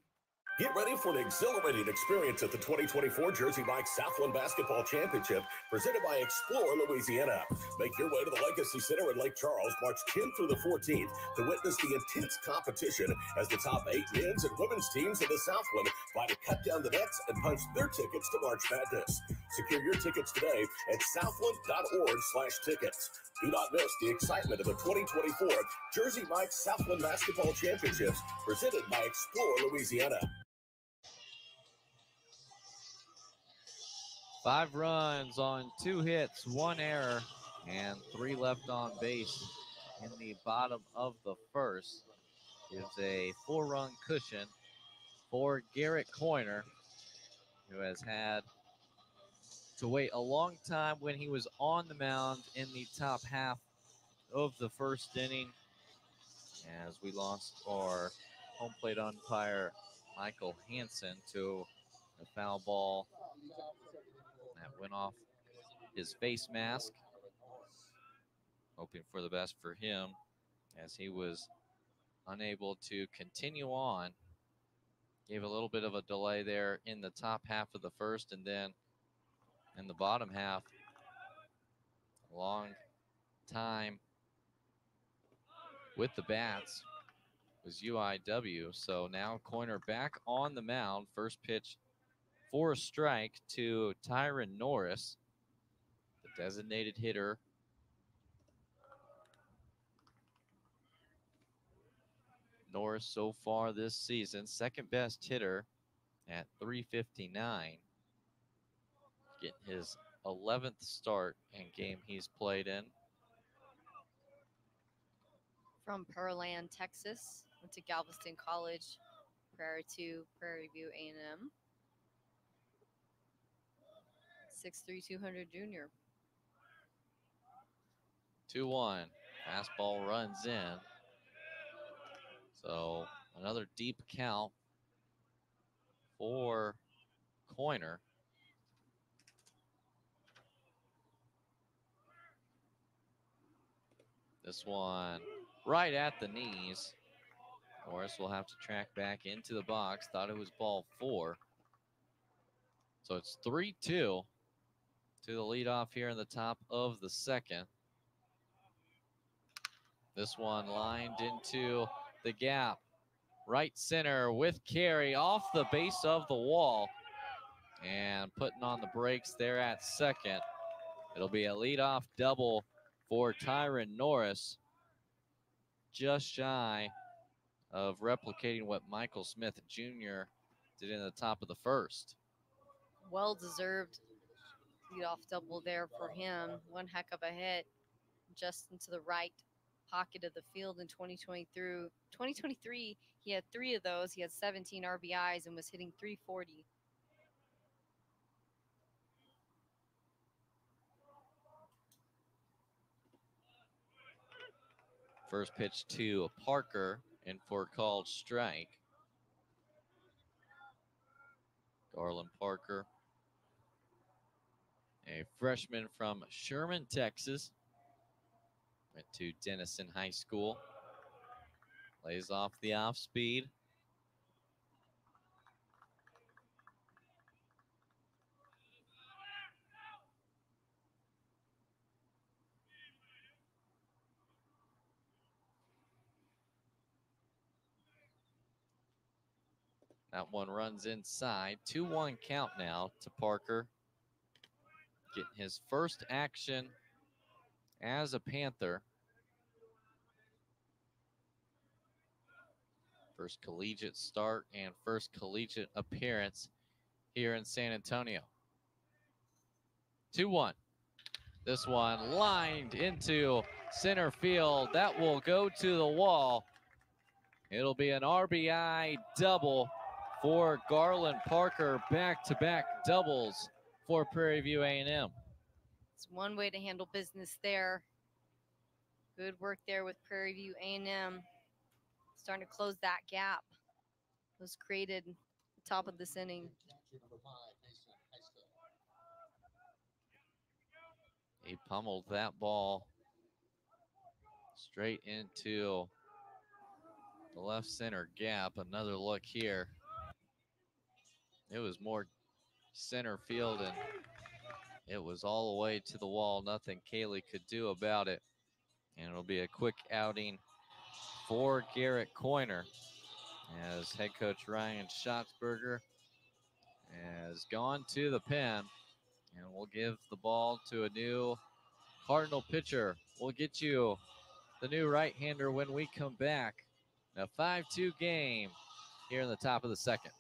Get ready for an exhilarating experience at the 2024 Jersey Mike Southland Basketball Championship presented by Explore Louisiana. Make your way to the Legacy Center in Lake Charles March 10th through the 14th to witness the intense competition as the top eight men's and women's teams in the Southland fight to cut down the nets and punch their tickets to March Madness. Secure your tickets today at southland.org slash tickets. Do not miss the excitement of the 2024 Jersey Mike Southland Basketball Championships presented by Explore Louisiana. Five runs on two hits, one error, and three left on base in the bottom of the first. Gives a four run cushion for Garrett Coiner, who has had to wait a long time when he was on the mound in the top half of the first inning as we lost our home plate umpire Michael Hansen to a foul ball went off his face mask. Hoping for the best for him as he was unable to continue on. Gave a little bit of a delay there in the top half of the first and then in the bottom half. Long time with the bats was UIW. So now Coiner back on the mound. First pitch for a strike to Tyron Norris, the designated hitter. Norris so far this season, second best hitter at 359. getting his 11th start and game he's played in. From Pearland, Texas, went to Galveston College prior to Prairie View A&M. 6'3", 200 junior. 2 1. Fastball runs in. So another deep count for Coiner. This one right at the knees. Norris will have to track back into the box. Thought it was ball four. So it's 3 2 to the leadoff here in the top of the second. This one lined into the gap. Right center with carry off the base of the wall. And putting on the brakes there at second. It'll be a leadoff double for Tyron Norris. Just shy of replicating what Michael Smith Jr. did in the top of the first. Well deserved leadoff double there for him. One heck of a hit just into the right pocket of the field in 2020 through 2023. He had three of those. He had 17 RBIs and was hitting 340. First pitch to Parker and for called strike. Garland Parker, a freshman from Sherman, Texas. Went to Denison High School. Lays off the off speed. That one runs inside. 2 1 count now to Parker. His first action as a Panther. First collegiate start and first collegiate appearance here in San Antonio. 2 1. This one lined into center field. That will go to the wall. It'll be an RBI double for Garland Parker. Back-to-back doubles for Prairie View A&M. It's one way to handle business there. Good work there with Prairie View A&M. Starting to close that gap. It was created top of this inning. He pummeled that ball straight into the left center gap. Another look here. It was more center field and it was all the way to the wall. Nothing Cayley could do about it. And it'll be a quick outing for Garrett Coiner as head coach Ryan Shotzberger has gone to the pen and we'll give the ball to a new Cardinal pitcher. We'll get you the new right-hander when we come back. A 5-2 game here in the top of the second.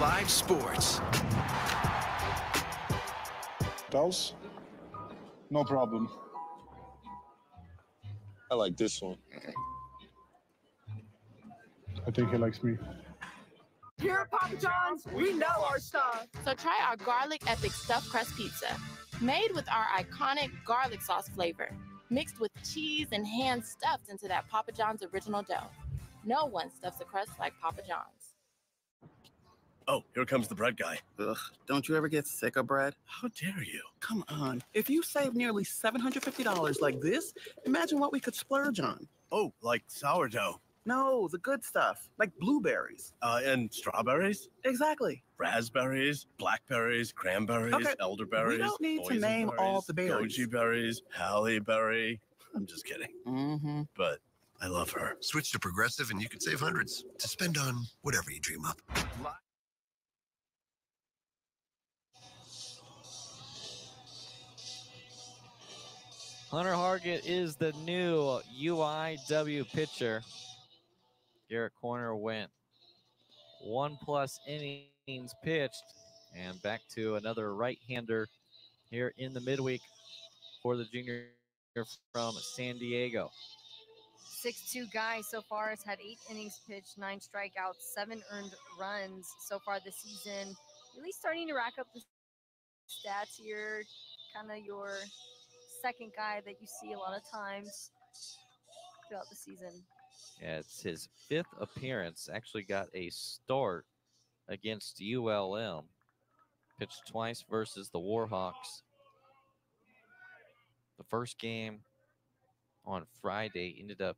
Live sports. Dose? No problem. I like this one. I think he likes me. Here at Papa John's, we know our stuff. So try our garlic epic stuffed crust pizza, made with our iconic garlic sauce flavor, mixed with cheese and hand stuffed into that Papa John's original dough. No one stuffs a crust like Papa John's. Oh, here comes the bread guy. Ugh, don't you ever get sick of bread? How dare you? Come on. If you save nearly $750 like this, imagine what we could splurge on. Oh, like sourdough. No, the good stuff, like blueberries. Uh, and strawberries? Exactly. Raspberries, blackberries, cranberries, Okay, elderberries. we don't need to name all the berries. Goji berries, Halle berry. I'm just kidding. Mm-hmm. But I love her. Switch to Progressive and you could save hundreds to spend on whatever you dream up. Hunter Hargett is the new UIW pitcher. Garrett Coiner went one plus innings pitched and back to another right-hander here in the midweek for the junior from San Diego. Six-two guy so far has had eight innings pitched, nine strikeouts, seven earned runs so far this season. Really starting to rack up the stats here. Kind of your second guy that you see a lot of times throughout the season. Yeah, it's his fifth appearance. Actually got a start against ULM. Pitched twice versus the Warhawks. The first game on Friday ended up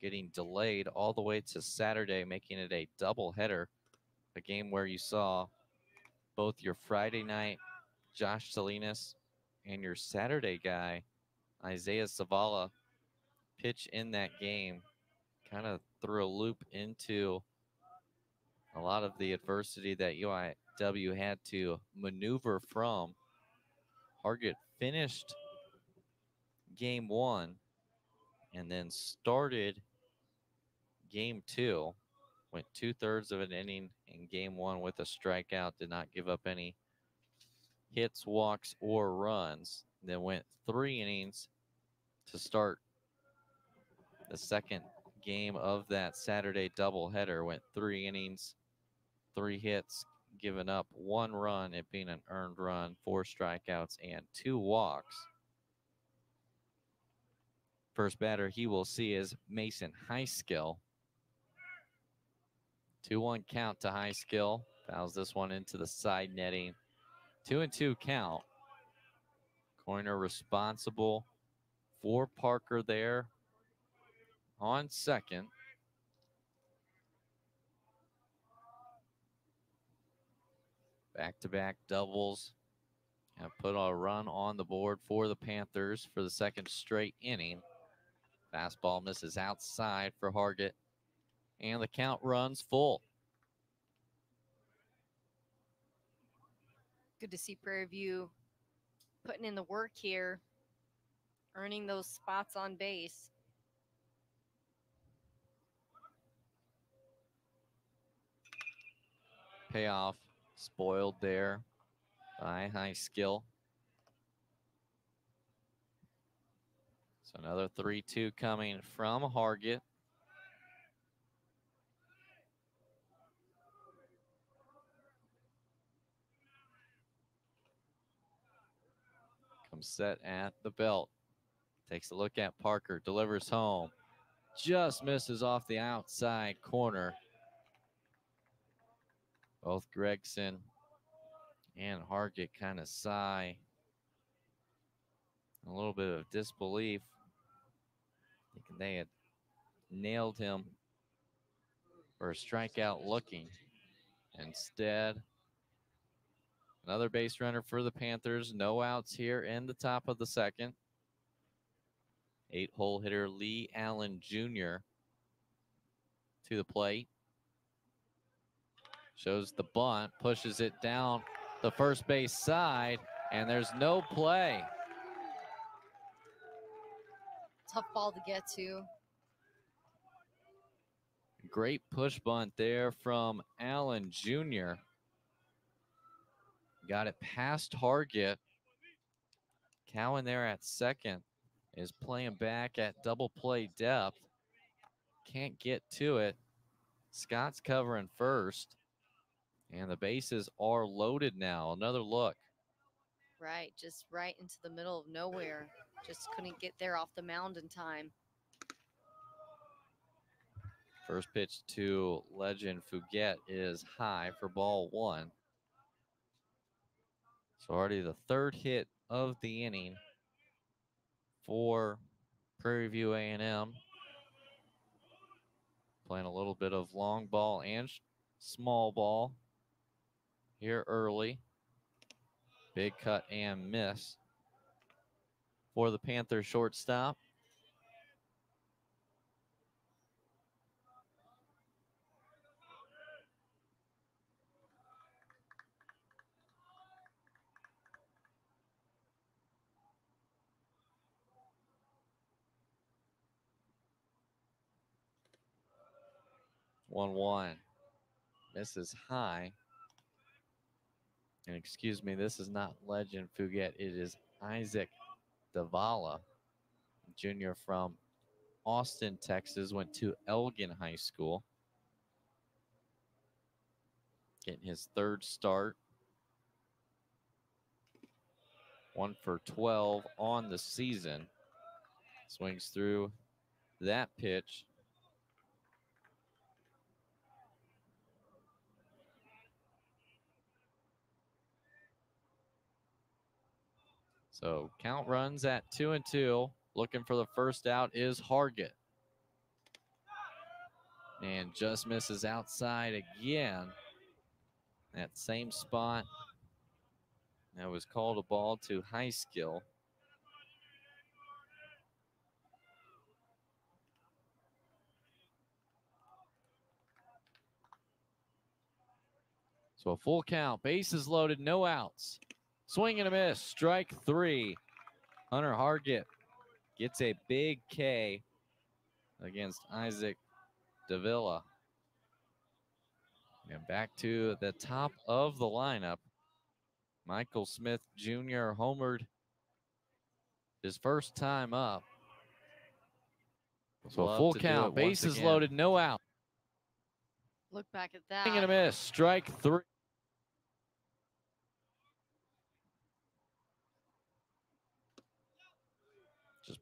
getting delayed all the way to Saturday, making it a doubleheader. A game where you saw both your Friday night Josh Salinas and your Saturday guy Isaiah Savala, pitch in that game kind of threw a loop into a lot of the adversity that UIW had to maneuver from. Hargett finished game one and then started game two, went two thirds of an inning in game one with a strikeout, did not give up any hits, walks, or runs. Then went three innings to start the second game of that Saturday doubleheader. Went three innings, three hits, given up one run, it being an earned run, four strikeouts, and two walks. First batter he will see is Mason Highskill. 2 1 count to Highskill. Fouls this one into the side netting. Two and two count. Coiner responsible for Parker there on second. Back to back doubles have put a run on the board for the Panthers for the second straight inning. Fastball misses outside for Hargett, and the count runs full. Good to see Prairie View putting in the work here, earning those spots on base. Payoff spoiled there by Highskill. So another 3 2 coming from Hargett. Comes set at the belt. Takes a look at Parker, delivers home. Just misses off the outside corner. Both Gregson and Hargett kind of sigh. A little bit of disbelief. Thinking they had nailed him for a strikeout looking. Instead, another base runner for the Panthers. No outs here in the top of the second. Eight hole hitter Lee Allen Jr. to the plate. Shows the bunt, pushes it down the first base side, and there's no play. Tough ball to get to. Great push bunt there from Allen Jr. Got it past Hargett. Cowan there at second is playing back at double play depth. Can't get to it. Scott's covering first. And the bases are loaded now. Another look. Right, just right into the middle of nowhere. Just couldn't get there off the mound in time. First pitch to Legend Fugette is high for ball one. So already the third hit of the inning for Prairie View A&M. Playing a little bit of long ball and small ball here early. Big cut and miss for the Panther shortstop. 1 1. Misses high. And excuse me, this is not Legend Fugette. It is Isaac Davila, junior from Austin, Texas. Went to Elgin High School. Getting his third start. One for 12 on the season. Swings through that pitch. So count runs at two and two. Looking for the first out is Hargett. And just misses outside again. That same spot. That was called a ball to Highskill. So a full count, bases loaded, no outs. Swing and a miss, strike three. Hunter Hargett gets a big K against Isaac Davila. And back to the top of the lineup. Michael Smith Jr. homered his first time up. So a Love full count, it once bases loaded, no out. Look back at that. Swing and a miss, strike three.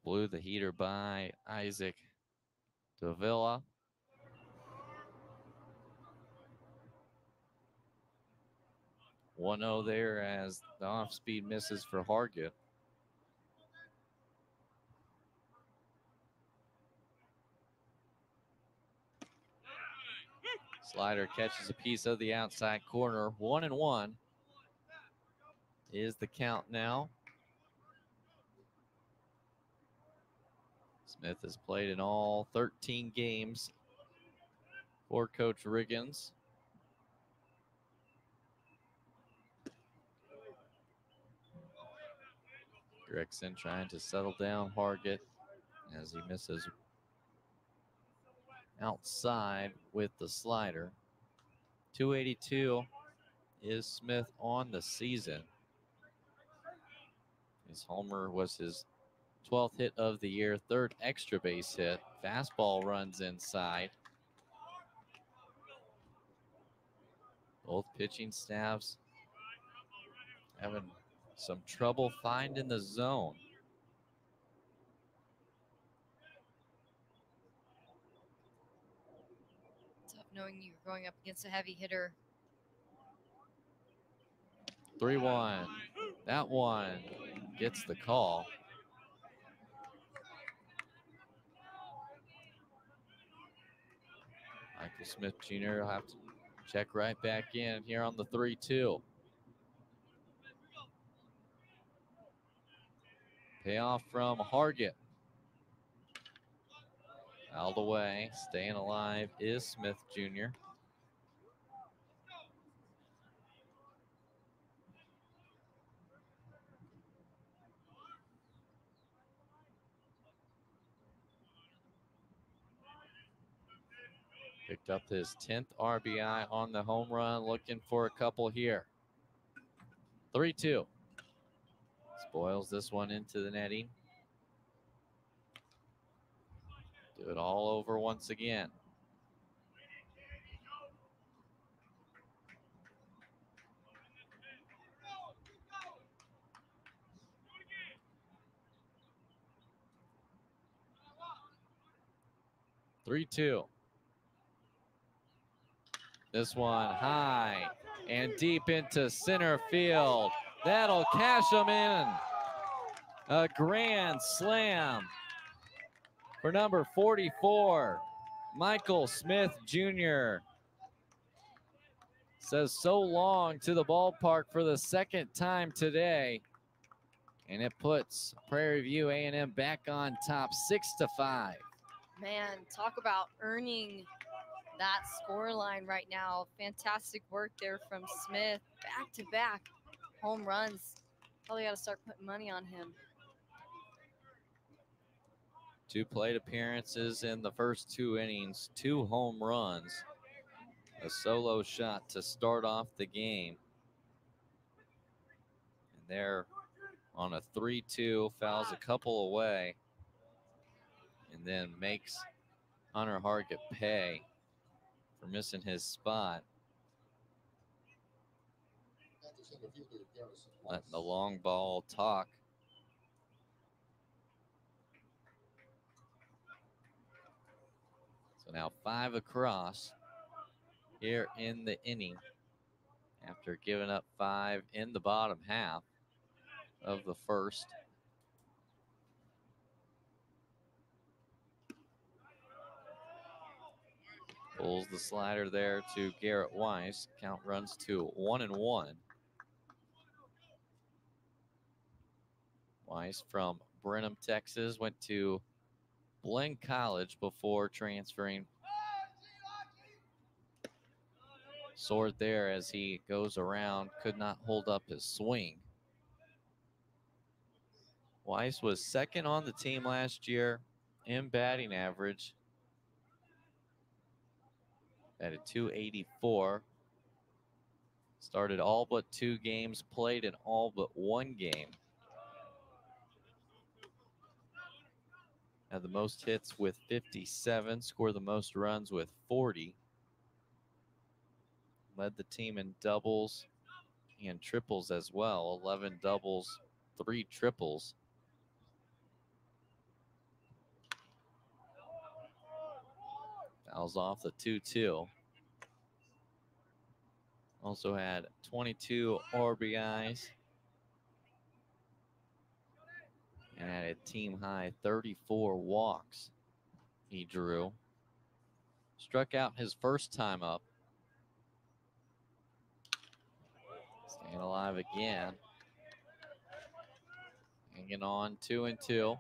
Blew the heater by Isaac Davila. One zero there as the off speed misses for Hargett. Slider catches a piece of the outside corner. One and one is the count now. Smith has played in all 13 games for Coach Riggins. Gregson trying to settle down Hargett as he misses outside with the slider. 282 is Smith on the season. His homer was his 12th hit of the year, third extra base hit. Fastball runs inside. Both pitching staffs having some trouble finding the zone. Tough knowing you're going up against a heavy hitter. 3 1. That one gets the call. Michael Smith Jr. will have to check right back in here on the 3 2. Payoff from Hargett. Out the way, staying alive is Smith Jr. Picked up his 10th RBI on the home run, looking for a couple here. 3 2. Spoils this one into the netting. Do it all over once again. Three two. This one high and deep into center field. That'll cash them in. A grand slam for number 44, Michael Smith Jr. Says so long to the ballpark for the second time today. And it puts Prairie View A&M back on top, six to five. Man, talk about earning that score line right now. Fantastic work there from Smith. Back to back home runs. Probably got to start putting money on him. Two plate appearances in the first two innings, two home runs. A solo shot to start off the game. And they're on a 3 2, fouls a couple away, and then makes Hunter Hargett pay for missing his spot. Letting the long ball talk. So now five across here in the inning after giving up five in the bottom half of the first. Pulls the slider there to Garrett Weiss. Count runs to one and one. Weiss from Brenham, Texas, went to Blinn College before transferring. Sword there as he goes around, could not hold up his swing. Weiss was second on the team last year in batting average at a 284. Started all but two games, played in all but one game. Had the most hits with 57, scored the most runs with 40. Led the team in doubles and triples as well 11 doubles, three triples. Fouls off the 2 2. Also had 22 RBIs and had a team high 34 walks he drew. Struck out his first time up. Staying alive again. Hanging on two and two.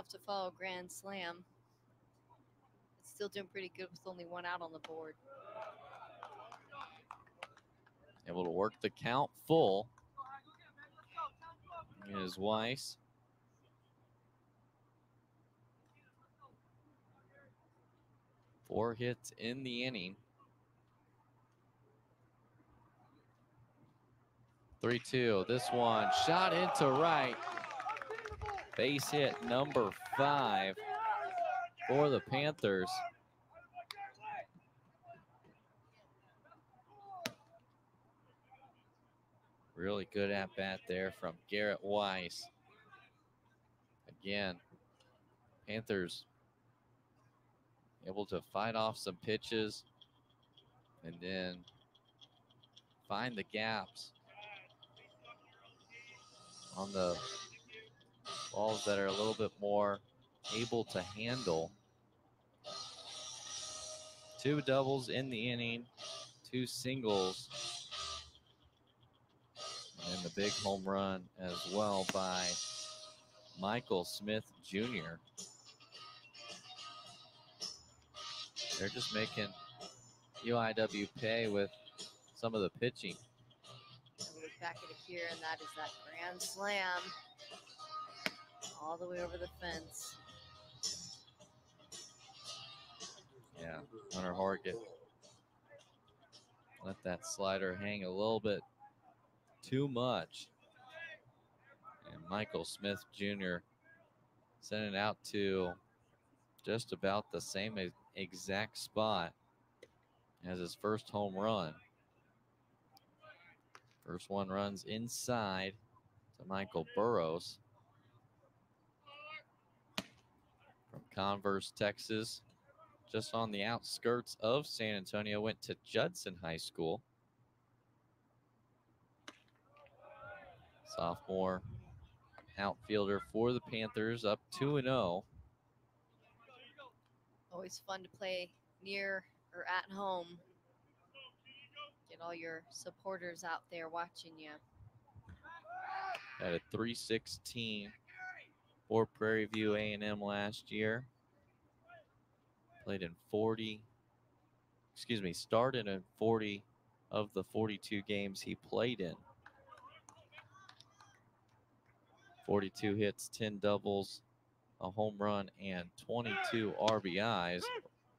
Tough to follow Grand Slam. It's still doing pretty good with only one out on the board. Able to work the count full. Is Weiss. Four hits in the inning. 3 2. This one shot into right. Base hit number five for the Panthers. Really good at bat there from Garrett Weiss. Again, Panthers able to fight off some pitches and then find the gaps on the balls that are a little bit more able to handle. Two doubles in the inning, two singles, and the big home run as well by Michael Smith Jr. They're just making UIW pay with some of the pitching. And we look back at it here, and that is that grand slam all the way over the fence. Yeah, Hunter Hargett let that slider hang a little bit too much. And Michael Smith Jr. sent it out to just about the same exact spot as his first home run. First one runs inside to Michael Burrows. From Converse, Texas, just on the outskirts of San Antonio, went to Judson High School. Sophomore outfielder for the Panthers, up 2 0. Always fun to play near or at home. Get all your supporters out there watching you. At a 316 for Prairie View A&M last year. Played in 40, excuse me, started in 40 of the 42 games he played in. 42 hits, 10 doubles, a home run, and 22 RBIs.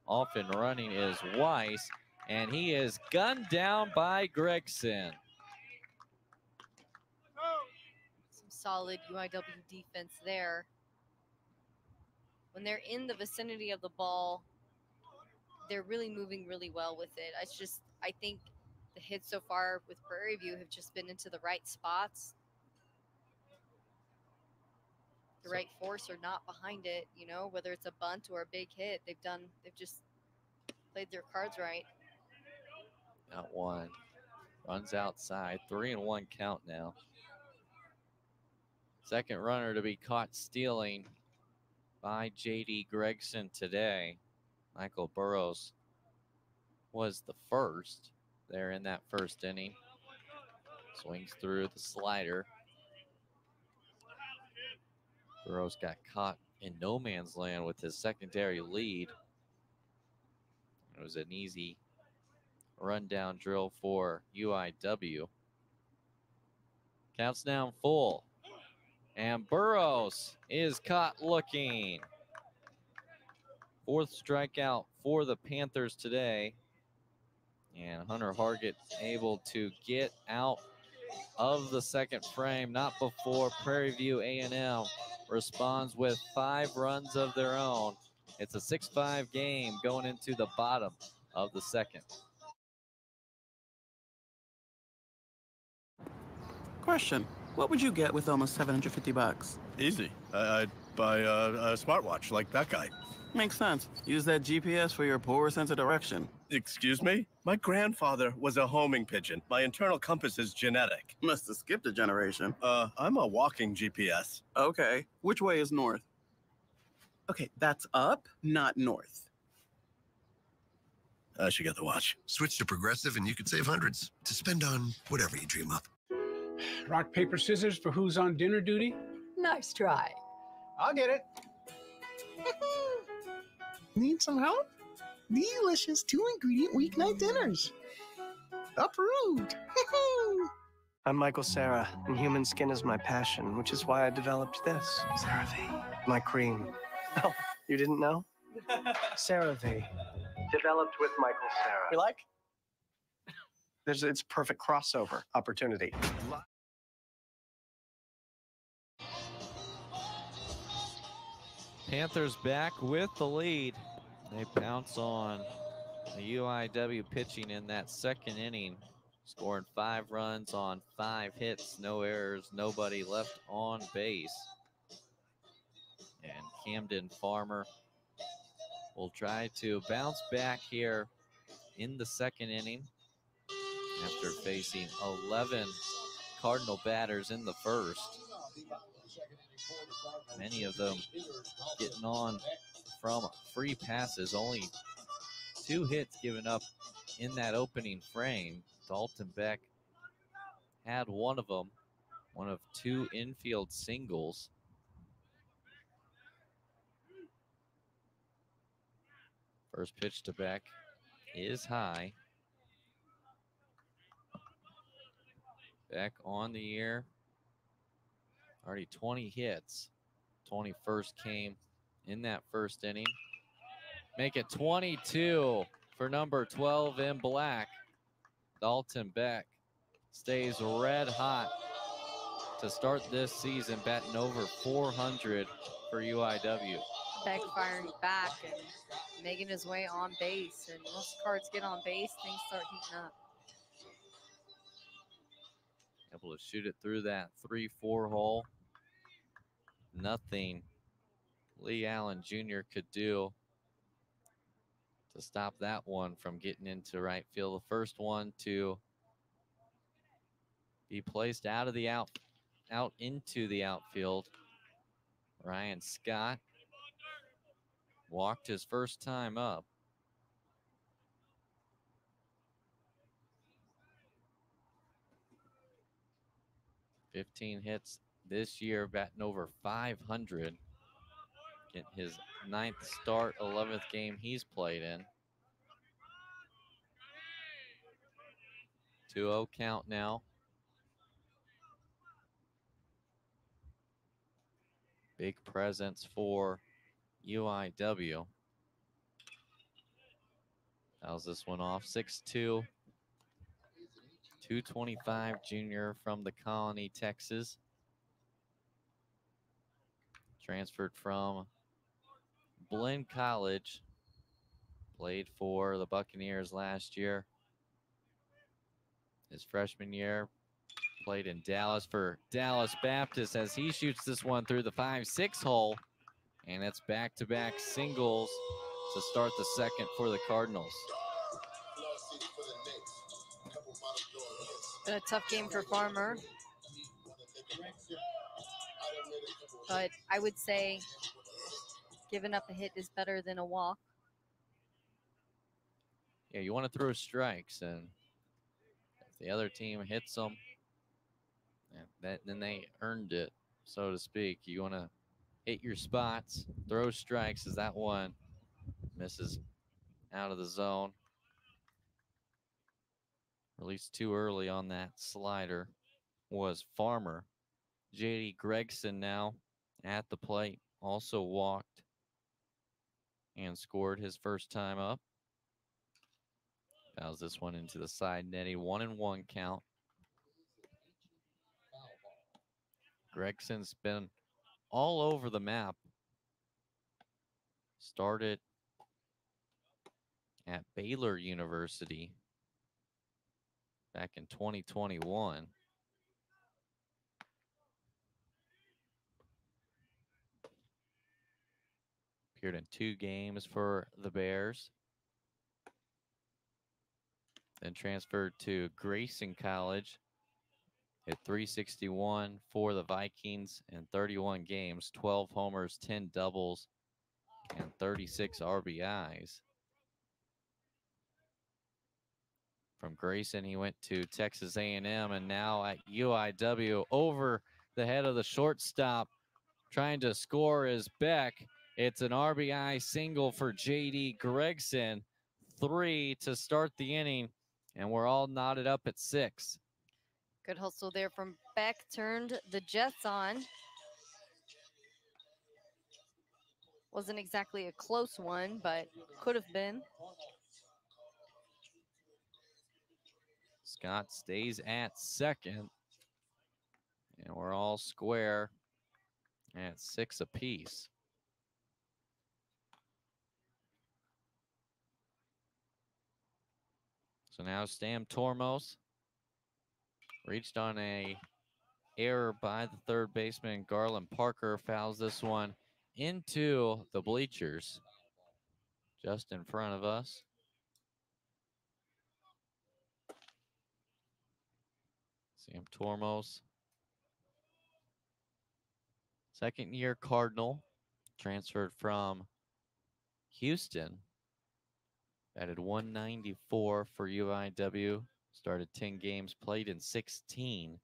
Off and running is Weiss, and he is gunned down by Gregson. Some solid UIW defense there. When they're in the vicinity of the ball, they're really moving really well with it. It's just, I think the hits so far with Prairie View have just been into the right spots. The right force or not behind it, you know, whether it's a bunt or a big hit, they've done, they've just played their cards right. Not one. Runs outside. Three and one count now. Second runner to be caught stealing by JD Gregson today. Michael Burrows was the first there in that first inning. Swings through the slider. Burrows got caught in no man's land with his secondary lead. It was an easy rundown drill for UIW. Counts down full. And Burrows is caught looking. Fourth strikeout for the Panthers today. And Hunter Hargett able to get out of the second frame, not before Prairie View A&M responds with five runs of their own. It's a 6-5 game going into the bottom of the second. Question. What would you get with almost 750 bucks? Easy. I, I'd buy a, a smartwatch like that guy. Makes sense. Use that GPS for your poor sense of direction. Excuse me? My grandfather was a homing pigeon. My internal compass is genetic. Must have skipped a generation. Uh, I'm a walking GPS. Okay. Which way is north? Okay, that's up, not north. I should get the watch. Switch to Progressive and you could save hundreds to spend on whatever you dream up. Rock, paper, scissors for who's on dinner duty? Nice try. I'll get it. Need some help? Delicious two ingredient weeknight dinners. Approved. I'm Michael Cera, and human skin is my passion, which is why I developed this. CeraVe. My cream. Oh, you didn't know? CeraVe. Developed with Michael Cera. You like? There's it's perfect crossover opportunity. Panthers back with the lead. They pounce on the UIW pitching in that second inning, scoring five runs on five hits, no errors, nobody left on base. And Camden Farmer will try to bounce back here in the second inning after facing 11 Cardinal batters in the first. Many of them getting on from free passes. Only two hits given up in that opening frame. Dalton Beck had one of them, one of two infield singles. First pitch to Beck is high. Beck on the year. Already 20 hits. 21st came in that first inning. Make it 22 for number 12 in black. Dalton Beck stays red hot to start this season, batting over 400 for UIW. Beck firing back and making his way on base. And once cards get on base, things start heating up. Able to shoot it through that 3 4 hole. Nothing Lee Allen Jr. could do to stop that one from getting into right field. The first one to be placed out of the out out into the outfield. Ryan Scott walked his first time up. Fifteen hits this year, batting over 500. in his ninth start, 11th game he's played in. 2 0 count now. Big presence for UIW. How's this one off? 6 2. 225 junior from the Colony, Texas. Transferred from Blinn College. Played for the Buccaneers last year. His freshman year, played in Dallas for Dallas Baptist as he shoots this one through the 5 6 hole. And it's back to back singles to start the second for the Cardinals. Been a tough game for Farmer. But I would say giving up a hit is better than a walk. Yeah, you want to throw strikes, and if the other team hits them, that, then they earned it, so to speak. You want to hit your spots, throw strikes. As that one misses out of the zone. Released too early on that slider was Farmer. JD Gregson now at the plate also walked and scored his first time up. Fouls this one into the side netting, one and one count. Gregson's been all over the map. Started at Baylor University back in 2021. Appeared in two games for the Bears. Then transferred to Grayson College. Hit 361 for the Vikings in 31 games, 12 homers, 10 doubles, and 36 RBIs. From Grayson, he went to Texas A&M and now at UIW over the head of the shortstop, trying to score is Beck. It's an RBI single for JD Gregson. Three to start the inning, and we're all knotted up at six. Good hustle there from Beck. Turned the Jets on. Wasn't exactly a close one, but could have been. Scott stays at second. And we're all square at six apiece. Now Sam Tormos reached on a error by the third baseman. Garland Parker fouls this one into the bleachers just in front of us. Sam Tormos. Second year Cardinal, transferred from Houston. Batted 194 for UIW. Started 10 games, played in 16.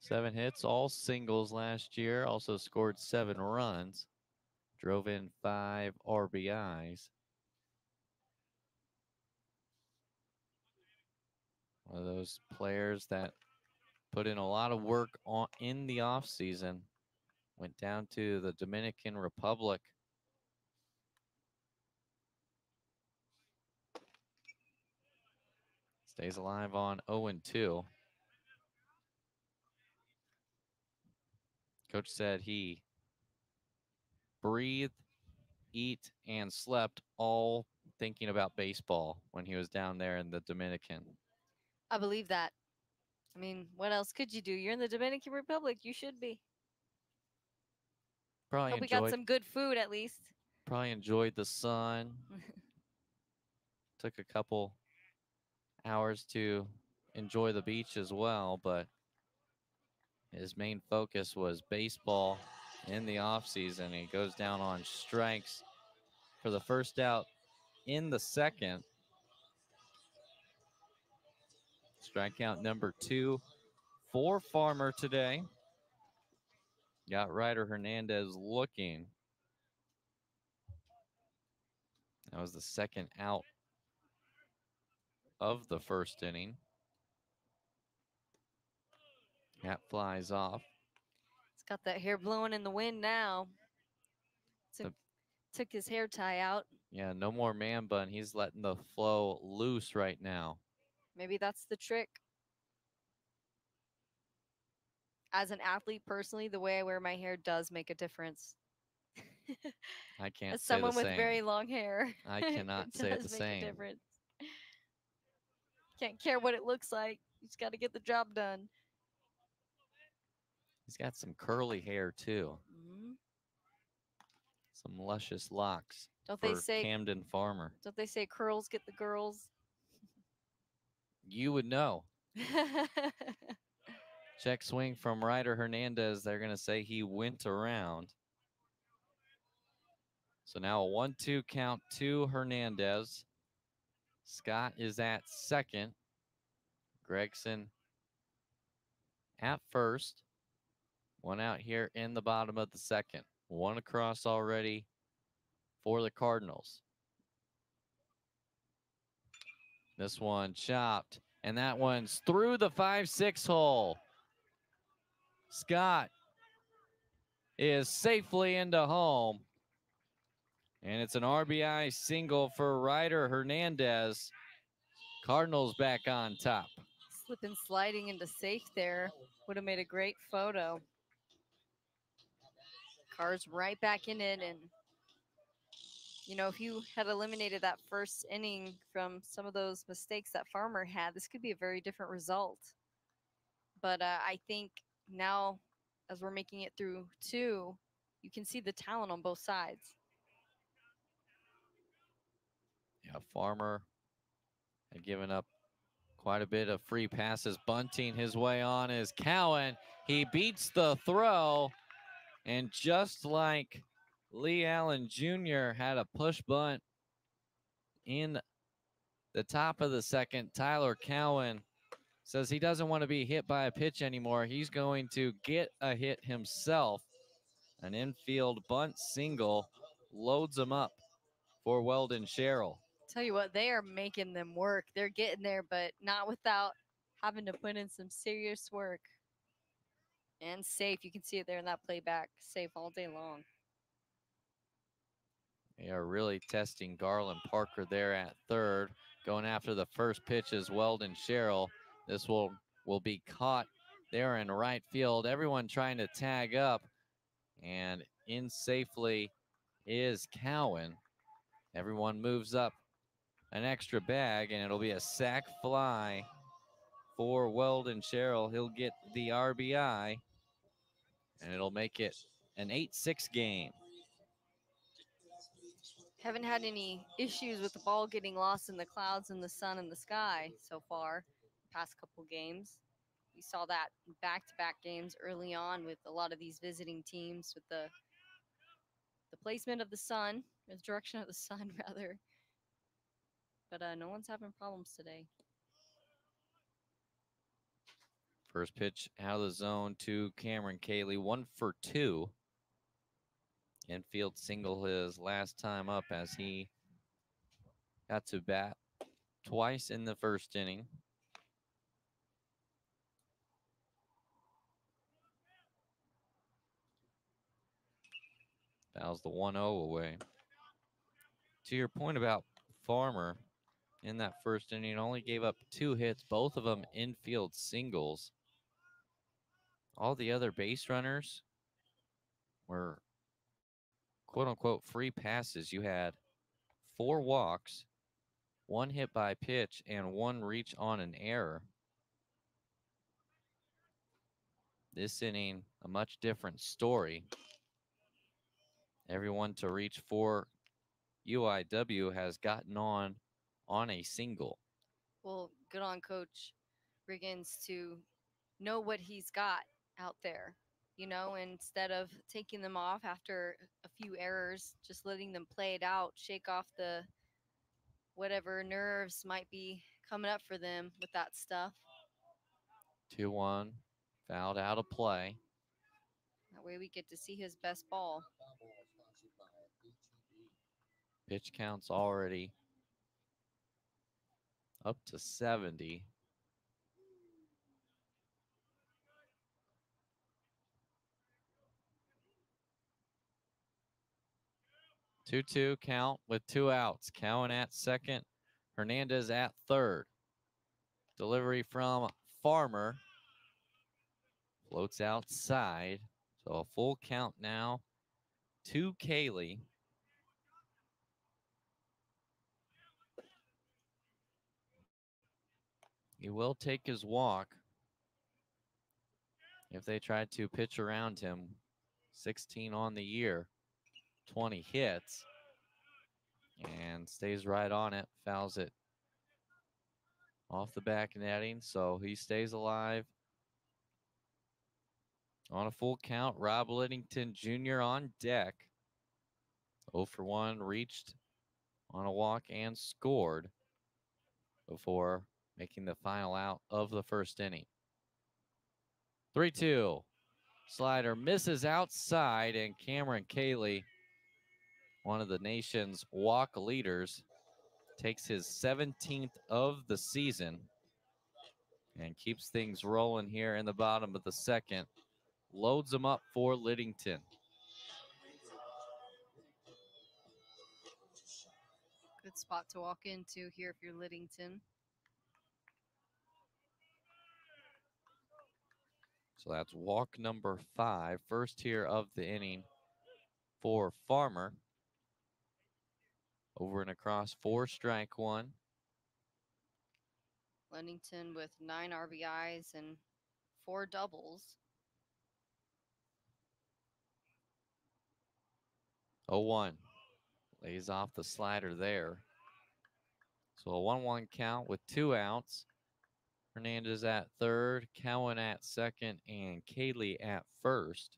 Seven hits, all singles last year. Also scored seven runs. Drove in five RBIs. One of those players that put in a lot of work on in the offseason. Went down to the Dominican Republic. Stays alive on 0 and 2. Coach said he breathed, eat, and slept all thinking about baseball when he was down there in the Dominican. I believe that. I mean, what else could you do? You're in the Dominican Republic. You should be. Probably Hope we got some good food at least. probably enjoyed the sun. Took a couple hours to enjoy the beach as well, but his main focus was baseball in the offseason. He goes down on strikes for the first out in the second. Strikeout number two for Farmer today. Got Ryder Hernandez looking. That was the second out of the first inning. Hat flies off. It's got that hair blowing in the wind now. Took, took his hair tie out. Yeah, no more man bun. He's letting the flow loose right now. Maybe that's the trick. As an athlete, personally, the way I wear my hair does make a difference. I can't As say someone the with same. very long hair, I cannot say it the make a same. difference. Can't care what it looks like. You just got to get the job done. He's got some curly hair too. Mhm. Some luscious locks. Don't they say- Camden Farmer? Don't they say curls get the girls? You would know. Check swing from Ryder Hernandez. They're going to say he went around. So now a 1 2 count to Hernandez. Scott is at second. Gregson at first. One out here in the bottom of the second. One across already for the Cardinals. This one chopped, and that one's through the 5 6 hole. Scott is safely into home. And it's an RBI single for Ryder Hernandez. Cardinals back on top. Slipping sliding into safe there. Would have made a great photo. Car's right back in it. And, you know, if you had eliminated that first inning from some of those mistakes that Farmer had, this could be a very different result. But uh, I think now, as we're making it through two, you can see the talent on both sides. Yeah, Farmer had given up quite a bit of free passes. Bunting his way on is Cowan. He beats the throw. And just like Lee Allen Jr. had a push bunt in the top of the second, Tyler Cowan says he doesn't want to be hit by a pitch anymore. He's going to get a hit himself. An infield bunt single loads him up for Weldon Sherrill. Tell you what, they are making them work. They're getting there, but not without having to put in some serious work. And safe. You can see it there in that playback. Safe all day long. They are really testing Garland Parker there at third. Going after the first pitch is Weldon Sherrill. This will will be caught there in right field. Everyone trying to tag up. And in safely is Cowan. Everyone moves up an extra bag, and it'll be a sac fly for Weldon Sherrill. He'll get the RBI, and it'll make it an 8 6 game. Haven't had any issues with the ball getting lost in the clouds and the sun and the sky so far. Past couple games. We saw that back to back games early on with a lot of these visiting teams with the the placement of the sun, the direction of the sun rather. But uh, no one's having problems today. First pitch out of the zone to Cameron Cayley, one for two. Infield single his last time up as he got to bat twice in the first inning. Fouls the 1 0 away. To your point about Farmer, in that first inning, only gave up two hits, both of them infield singles. All the other base runners were quote unquote free passes. You had four walks, one hit by pitch, and one reach on an error. This inning, a much different story. Everyone to reach for UIW has gotten on on a single. Well, good on Coach Riggins to know what he's got out there, you know, instead of taking them off after a few errors, just letting them play it out, shake off the whatever nerves might be coming up for them with that stuff. 2 1, fouled out of play. That way we get to see his best ball. Pitch counts already up to 70. Two two count with two outs. Cowan at second, Hernandez at third. Delivery from Farmer floats outside. So a full count now to Cayley. He will take his walk if they try to pitch around him. 16 on the year, 20 hits, and stays right on it, fouls it off the back netting, so he stays alive. On a full count, Rob Liddington Jr. on deck. 0 for 1 reached on a walk and scored before making the final out of the first inning. 3 2. Slider misses outside, and Cameron Cayley, one of the nation's walk leaders, takes his 17th of the season and keeps things rolling here in the bottom of the second. Loads them up for Liddington. Good spot to walk into here if you're Liddington. So that's walk number five, first here of the inning for Farmer. Over and across, four strike one. Liddington with nine RBIs and four doubles. 0-1. Lays off the slider there. So a 1-1 count with two outs. Hernandez at third, Cowan at second, and Cayley at first.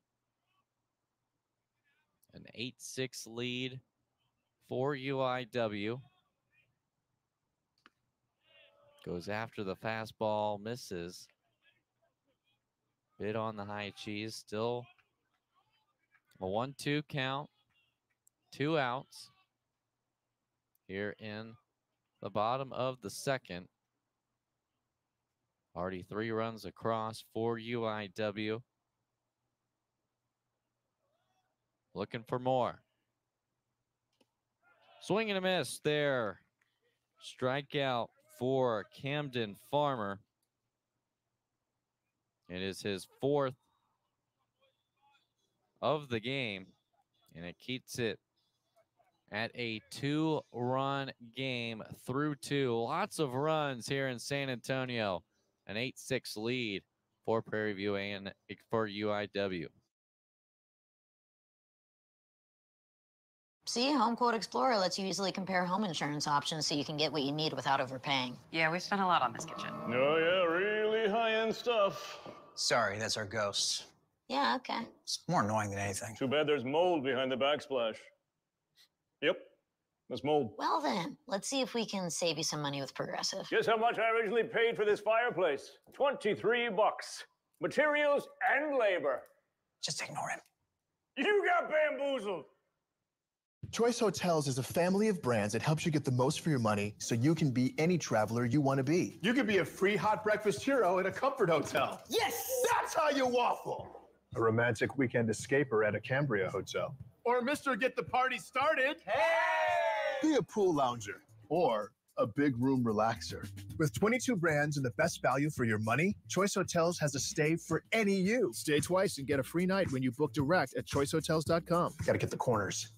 An 8-6 lead for UIW. Goes after the fastball, misses. Bit on the high cheese, still a 1-2 count. Two outs here in the bottom of the second. Already three runs across for UIW. Looking for more. Swing and a miss there. Strikeout for Camden Farmer. It is his fourth of the game, and it keeps it at a two run game through two. Lots of runs here in San Antonio. An 8 6 lead for Prairie View and for UIW. See, Home Quote Explorer lets you easily compare home insurance options so you can get what you need without overpaying. Yeah, we spent a lot on this kitchen. Oh, yeah, really high-end stuff. Sorry, that's our ghost. Yeah, okay. It's more annoying than anything. Too bad there's mold behind the backsplash. Yep, there's mold. Well, then, let's see if we can save you some money with Progressive. Guess how much I originally paid for this fireplace? 23 bucks. Materials and labor. Just ignore him. You got bamboozled. Choice Hotels is a family of brands that helps you get the most for your money so you can be any traveler you want to be. You could be a free hot breakfast hero at a comfort hotel. Yes! That's how you waffle. A romantic weekend escaper at a Cambria hotel. Or Mr. Get the Party Started. Hey! Be a pool lounger. Or a big room relaxer. With 22 brands and the best value for your money, Choice Hotels has a stay for any you. Stay twice and get a free night when you book direct at choicehotels.com. Got to get the corners.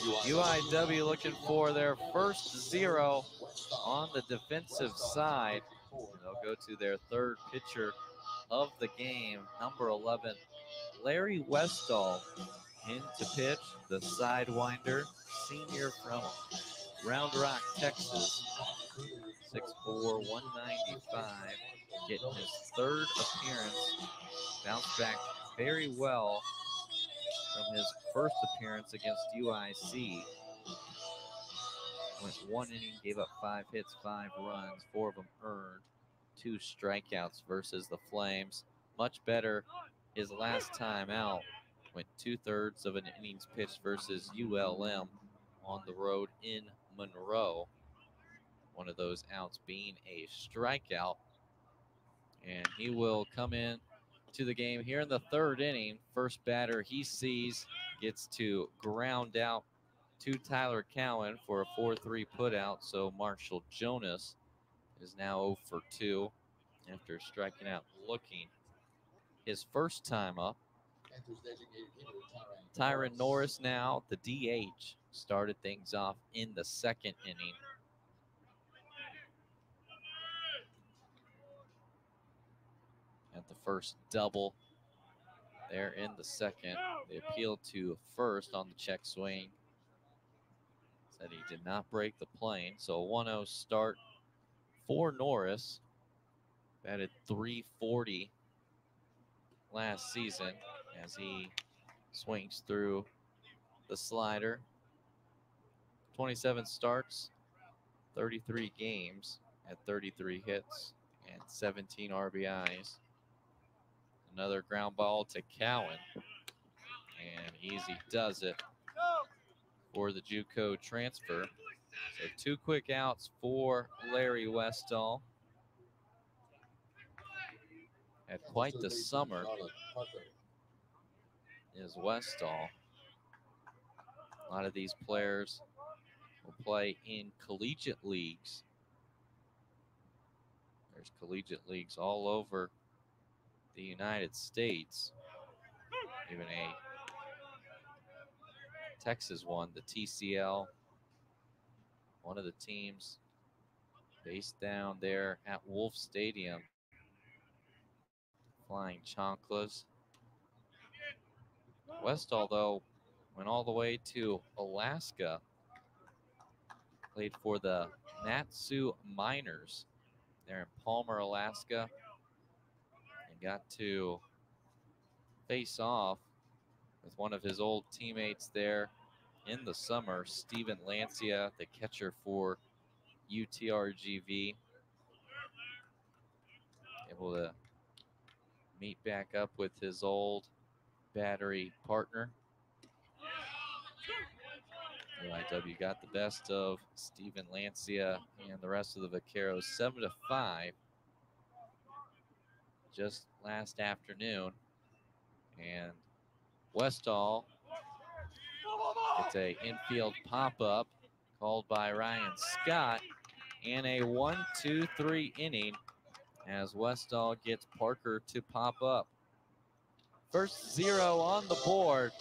UIW looking for their first zero on the defensive side. They'll go to their third pitcher of the game, number 11, Larry Westall, in to pitch, the sidewinder, senior from Round Rock, Texas. 6'4", 195, getting his third appearance. Bounced back very well his first appearance against UIC. Went one inning, gave up five hits, five runs, four of them earned. two strikeouts versus the Flames. Much better his last time out. Went two thirds of an innings pitched versus ULM on the road in Monroe. One of those outs being a strikeout. And he will come in to the game here in the third inning. First batter he sees gets to ground out to Tyler Cowan for a 4 3 putout. So Marshall Jonas is now 0 for 2 after striking out looking his first time up. Tyron Norris now, the DH, started things off in the second inning. At the first double there in the second. They appealed to first on the check swing. Said he did not break the plane. So a 1 0 start for Norris. Batted 340 last season as he swings through the slider. 27 starts, 33 games at 33 hits and 17 RBIs. Another ground ball to Cowan. And easy does it for the JUCO transfer. So two quick outs for Larry Westall. Had quite the summer is Westall. A lot of these players will play in collegiate leagues. There's collegiate leagues all over the United States. Even a Texas one, the TCL. One of the teams based down there at Wolff Stadium. Flying Chanclas. Westall, though, went all the way to Alaska. Played for the Mat-Su Miners there in Palmer, Alaska. Got to face off with one of his old teammates there in the summer, Steven Lancia, the catcher for UTRGV. Able to meet back up with his old battery partner. UIW got the best of Steven Lancia and the rest of the Vaqueros 7 to 5 just last afternoon. And Westall it's a infield pop-up called by Ryan Scott in a one, two, three inning as Westall gets Parker to pop up. First zero on the board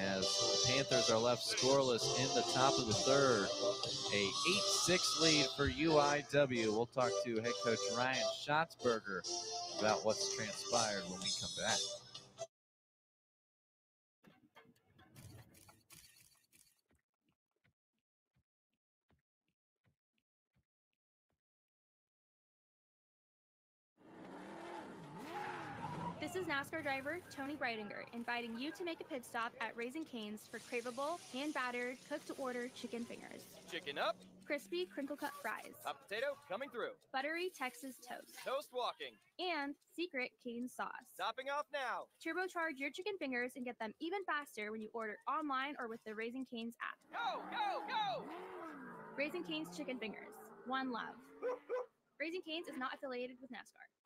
as the Panthers are left scoreless in the top of the third. A 8-6 lead for UIW. We'll talk to head coach Ryan Shotzberger about what's transpired when we come back. Is NASCAR driver Tony Breitinger inviting you to make a pit stop at Raising Cane's for craveable, hand battered, cooked to order chicken fingers, Chicken up, crispy crinkle cut fries, hot potato coming through, buttery Texas toast, toast walking, and secret cane sauce. topping off now. Turbocharge your chicken fingers and get them even faster when you order online or with the Raising Cane's app. Go, go, go! Raising Cane's chicken fingers. One love. Raising Cane's is not affiliated with NASCAR.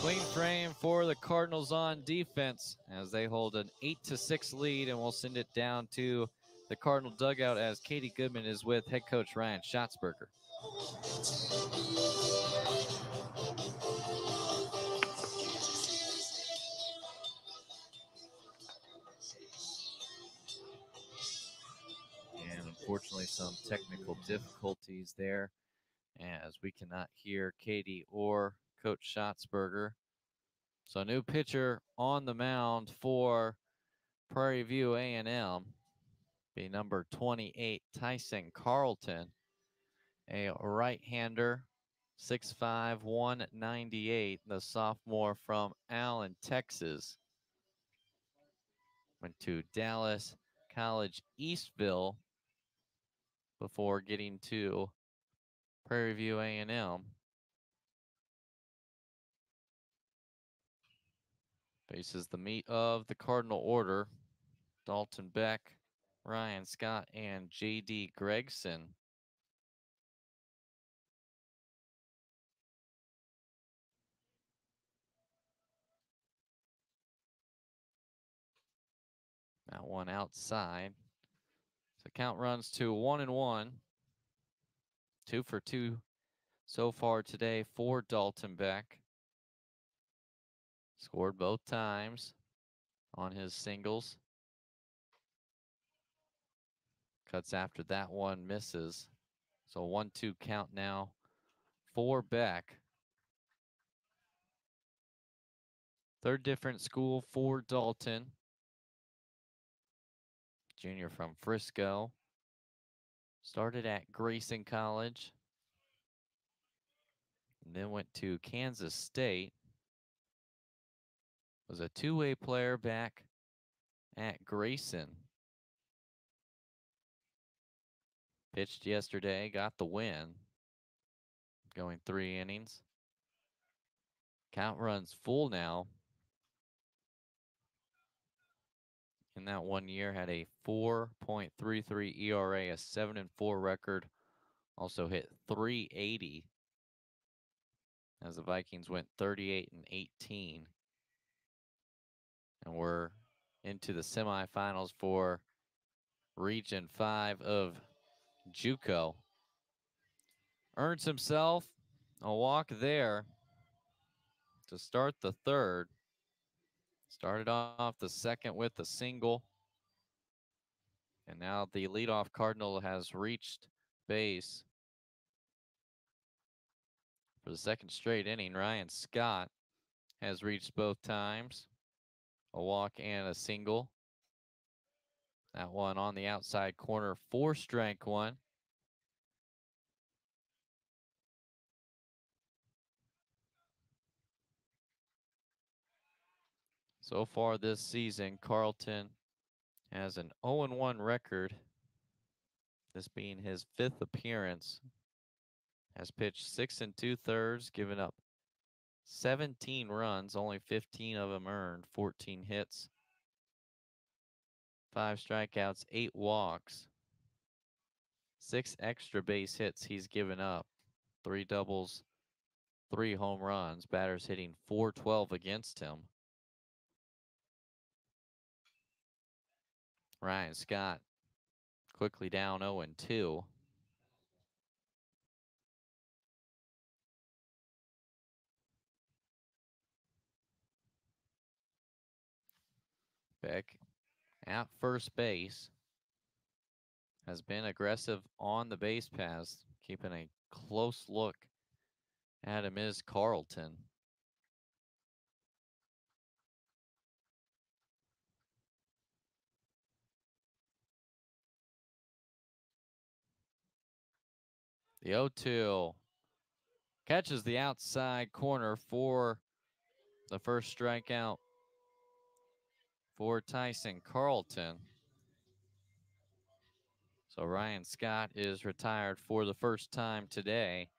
Clean frame for the Cardinals on defense as they hold an 8 to 6 lead and we'll send it down to the Cardinal dugout as Katie Goodman is with head coach Ryan Shotzberger. And unfortunately, some technical difficulties there as we cannot hear Katie or Coach Shotzberger. So a new pitcher on the mound for Prairie View A&M be number 28 Tyson Carlton, a right-hander, 6'5", 198, the sophomore from Allen, Texas. Went to Dallas College Eastfield before getting to Prairie View A&M. Faces the meat of the Cardinal order. Dalton Beck, Ryan Scott, and J.D. Gregson. That one outside. So count runs to one and one. Two for two so far today for Dalton Beck. Scored both times on his singles. Cuts after that one misses. So one two count now for Beck. Third different school for Dalton. Junior from Frisco. Started at Grayson College. And then went to Kansas State. Was a two-way player back at Grayson. Pitched yesterday, got the win. Going three innings. Count runs full now. In that one year, had a 4.33 ERA, a 7 and 4 record. Also hit 380 as the Vikings went 38 and 18. And we're into the semifinals for Region 5 of JUCO. Earns himself a walk there to start the third. Started off the second with a single. And now the leadoff Cardinal has reached base for the second straight inning. Ryan Scott has reached both times a walk and a single. That one on the outside corner for strike one. So far this season, Carlton has an 0-1 record. This being his fifth appearance. Has pitched six and two thirds, given up 17 runs, only 15 of them earned, 14 hits, five strikeouts, eight walks, six extra base hits he's given up, three doubles, three home runs. Batters hitting 412 against him. Ryan Scott quickly down 0 and 2. Beck at first base has been aggressive on the base paths, keeping a close look at him is Carlton. The 0 2 catches the outside corner for the first strikeout for Tyson Carlton. So Ryan Scott is retired for the first time today.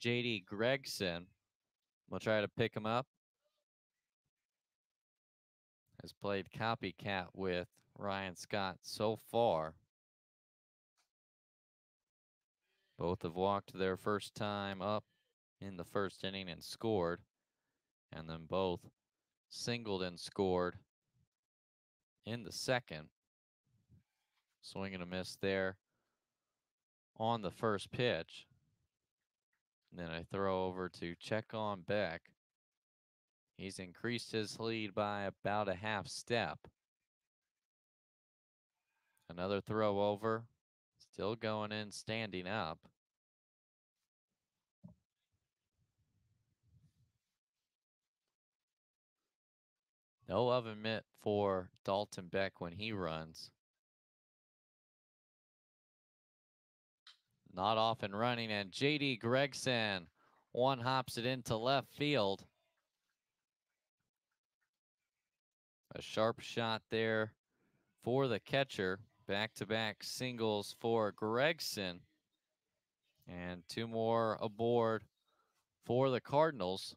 JD Gregson will try to pick him up. Has played copycat with Ryan Scott so far. Both have walked their first time up in the first inning and scored. And then both singled and scored in the second. Swing and a miss there on the first pitch. And then I throw over to check on Beck. He's increased his lead by about a half step. Another throw over. Still going in, standing up. No oven mitt for Dalton Beck when he runs. Not off and running, and JD Gregson one hops it into left field. A sharp shot there for the catcher. Back to back singles for Gregson. And two more aboard for the Cardinals.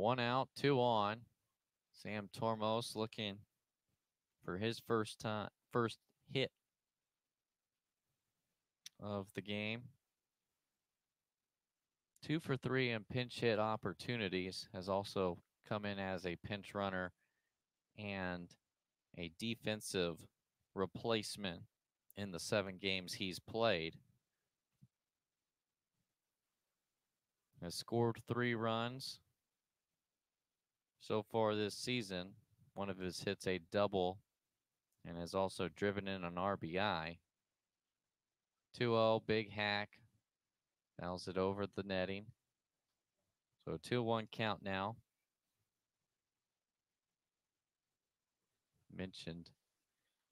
One out, two on. Sam Tormos looking for his first time, first hit of the game. Two for three in pinch hit opportunities has also come in as a pinch runner and a defensive replacement in the seven games he's played. Has scored three runs, so far this season. One of his hits a double and has also driven in an RBI. 2 0, big hack. Fouls it over the netting. So 2 1 count now. Mentioned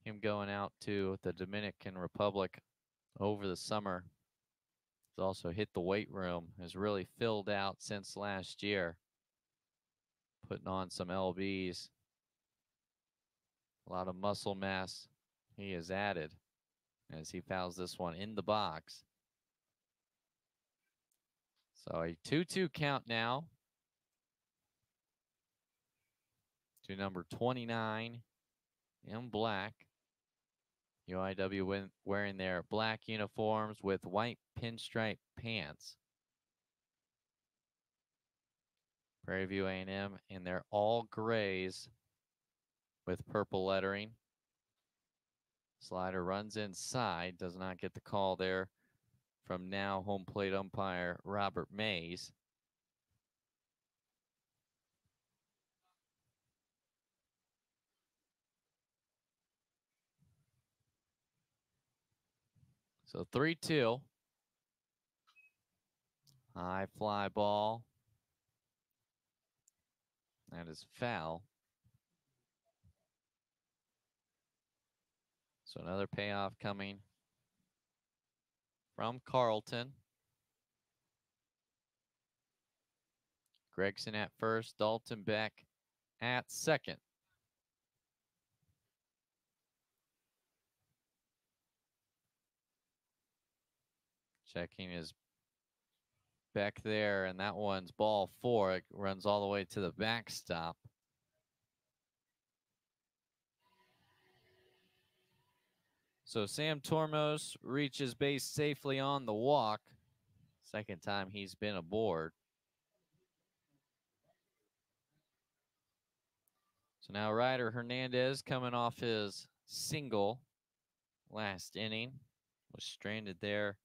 him going out to the Dominican Republic over the summer. He's also hit the weight room, has really filled out since last year putting on some LBs. A lot of muscle mass he has added as he fouls this one in the box. So a 2 2 count now to number 29 in black. UIW wearing their black uniforms with white pinstripe pants. Prairie View A&M, and they're all grays with purple lettering. Slider runs inside, does not get the call there from now home plate umpire Robert Mays. So 3 2. High fly ball. That is foul. So another payoff coming from Carlton. Gregson at first, Dalton Beck at second. Checking his back there, and that one's ball four. It runs all the way to the backstop. So Sam Tormos reaches base safely on the walk. Second time he's been aboard. So now Ryder Hernandez coming off his single last inning was stranded there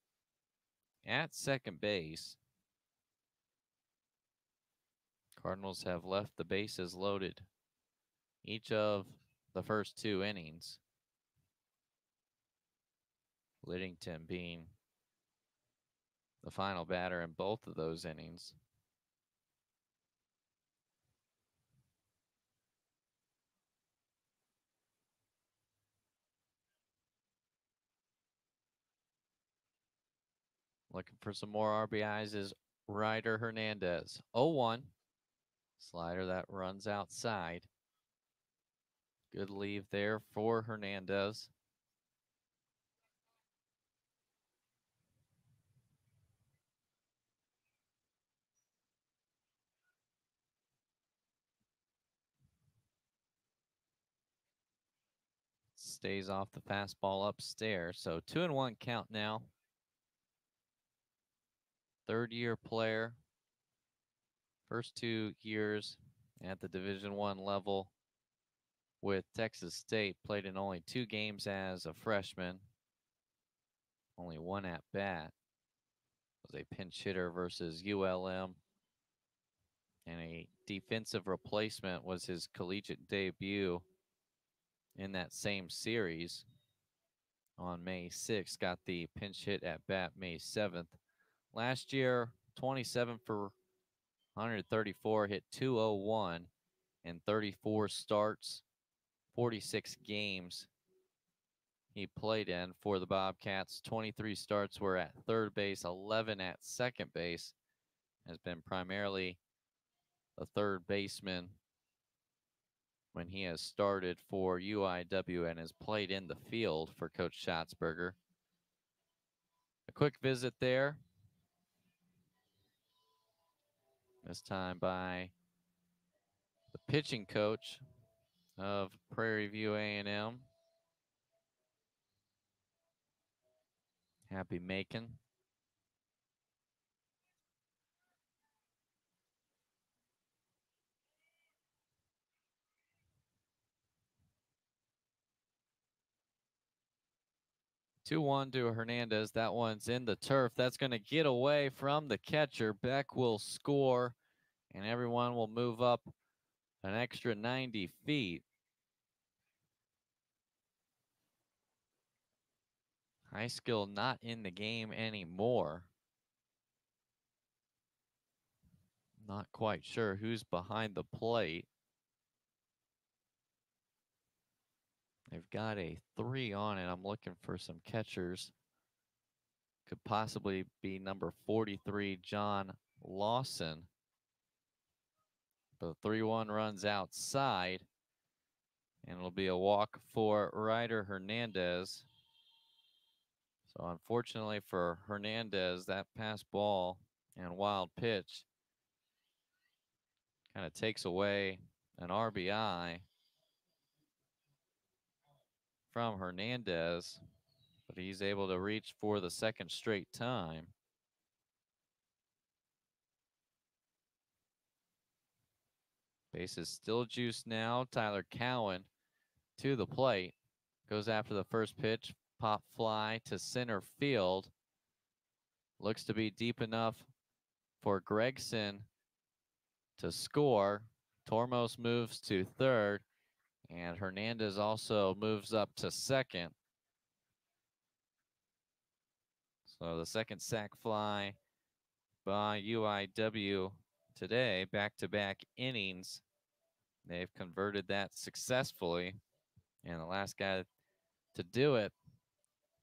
at second base. Cardinals have left the bases loaded each of the first two innings. Liddington being the final batter in both of those innings. Looking for some more RBIs is Ryder Hernandez. 0 1. Slider that runs outside. Good leave there for Hernandez. Stays off the fastball upstairs. So two and one count now. Third year player first two years at the Division One level with Texas State, played in only two games as a freshman. Only one at bat was a pinch hitter versus ULM. And a defensive replacement was his collegiate debut in that same series on May 6th. Got the pinch hit at bat May 7th. Last year, 27 for 134, hit 201 and 34 starts, 46 games he played in for the Bobcats. 23 starts were at third base, 11 at second base. Has been primarily a third baseman when he has started for UIW and has played in the field for Coach Shotzberger. A quick visit there. This time by the pitching coach of Prairie View A&M. Happy Macon. Two one to Hernandez. That one's in the turf. That's going to get away from the catcher. Beck will score, and everyone will move up an extra 90 feet. Highskill not in the game anymore. Not quite sure who's behind the plate. They've got a three on it. I'm looking for some catchers. Could possibly be number 43, John Lawson. The 3 1 runs outside. And it'll be a walk for Ryder Hernandez. So, unfortunately for Hernandez, that pass ball and wild pitch kind of takes away an RBI from Hernandez, but he's able to reach for the second straight time. Base is still juiced now. Tyler Cowan to the plate. Goes after the first pitch. Pop fly to center field. Looks to be deep enough for Gregson to score. Tormos moves to third. And Hernandez also moves up to second. So the second sac fly by UIW today, back to back innings. They've converted that successfully. And the last guy to do it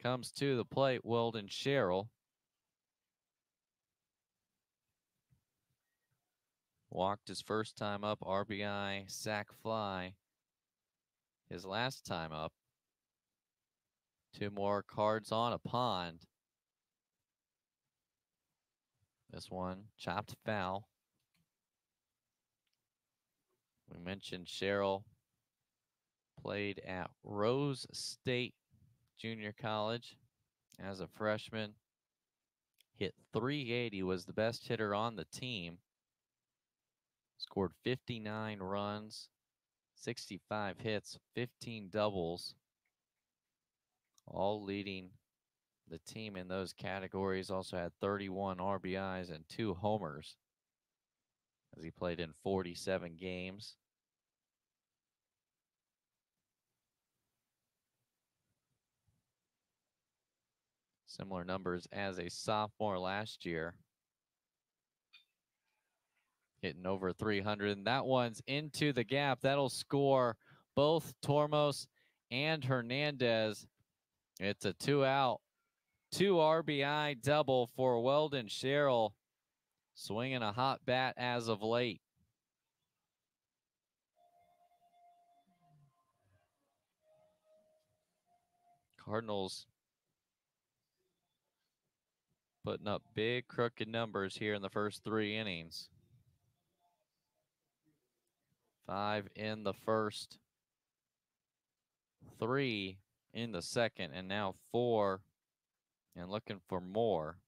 comes to the plate, Weldon Sherrill. Walked his first time up, RBI, sac fly his last time up. Two more cards on a pond. This one chopped foul. We mentioned Sherrill played at Rose State Junior College as a freshman. Hit 380, was the best hitter on the team. Scored 59 runs, 65 hits, 15 doubles, all leading the team in those categories. Also had 31 RBIs and two homers as he played in 47 games. Similar numbers as a sophomore last year hitting over 300. And that one's into the gap. That'll score both Tormos and Hernandez. It's a two out, two RBI double for Weldon Sherrill, swinging a hot bat as of late. Cardinals putting up big crooked numbers here in the first three innings. Five in the first, three in the second, and now four and looking for more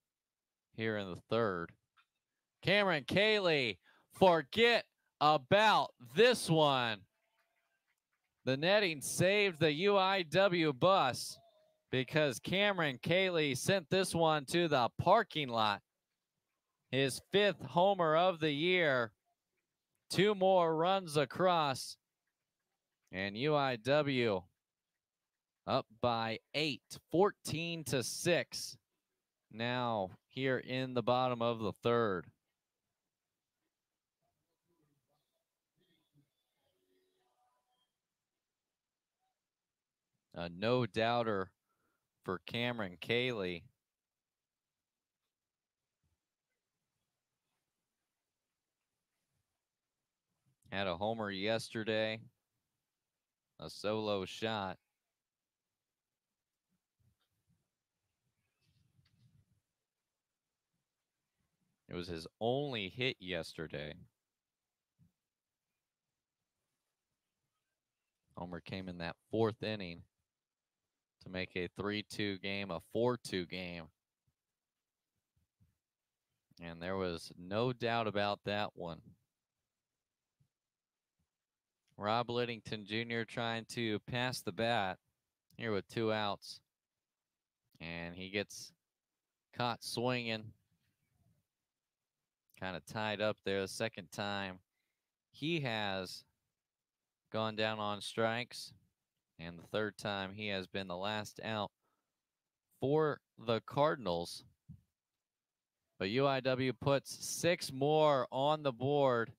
here in the third. Cameron Cayley, forget about this one. The netting saved the UIW bus. because Cameron Cayley sent this one to the parking lot. His fifth homer of the year. Two more runs across. And UIW up by eight, 14 to six. Now here in the bottom of the third. A no doubter for Cameron Cayley. Had a homer yesterday, a solo shot. It was his only hit yesterday. Homer came in that fourth inning to make a 3 2 game, a 4 2 game. And there was no doubt about that one. Rob Liddington Jr. trying to pass the bat here with two outs. And he gets caught swinging. Kind of tied up there the second time. He has gone down on strikes. And the third time he has been the last out for the Cardinals. But UIW puts six more on the board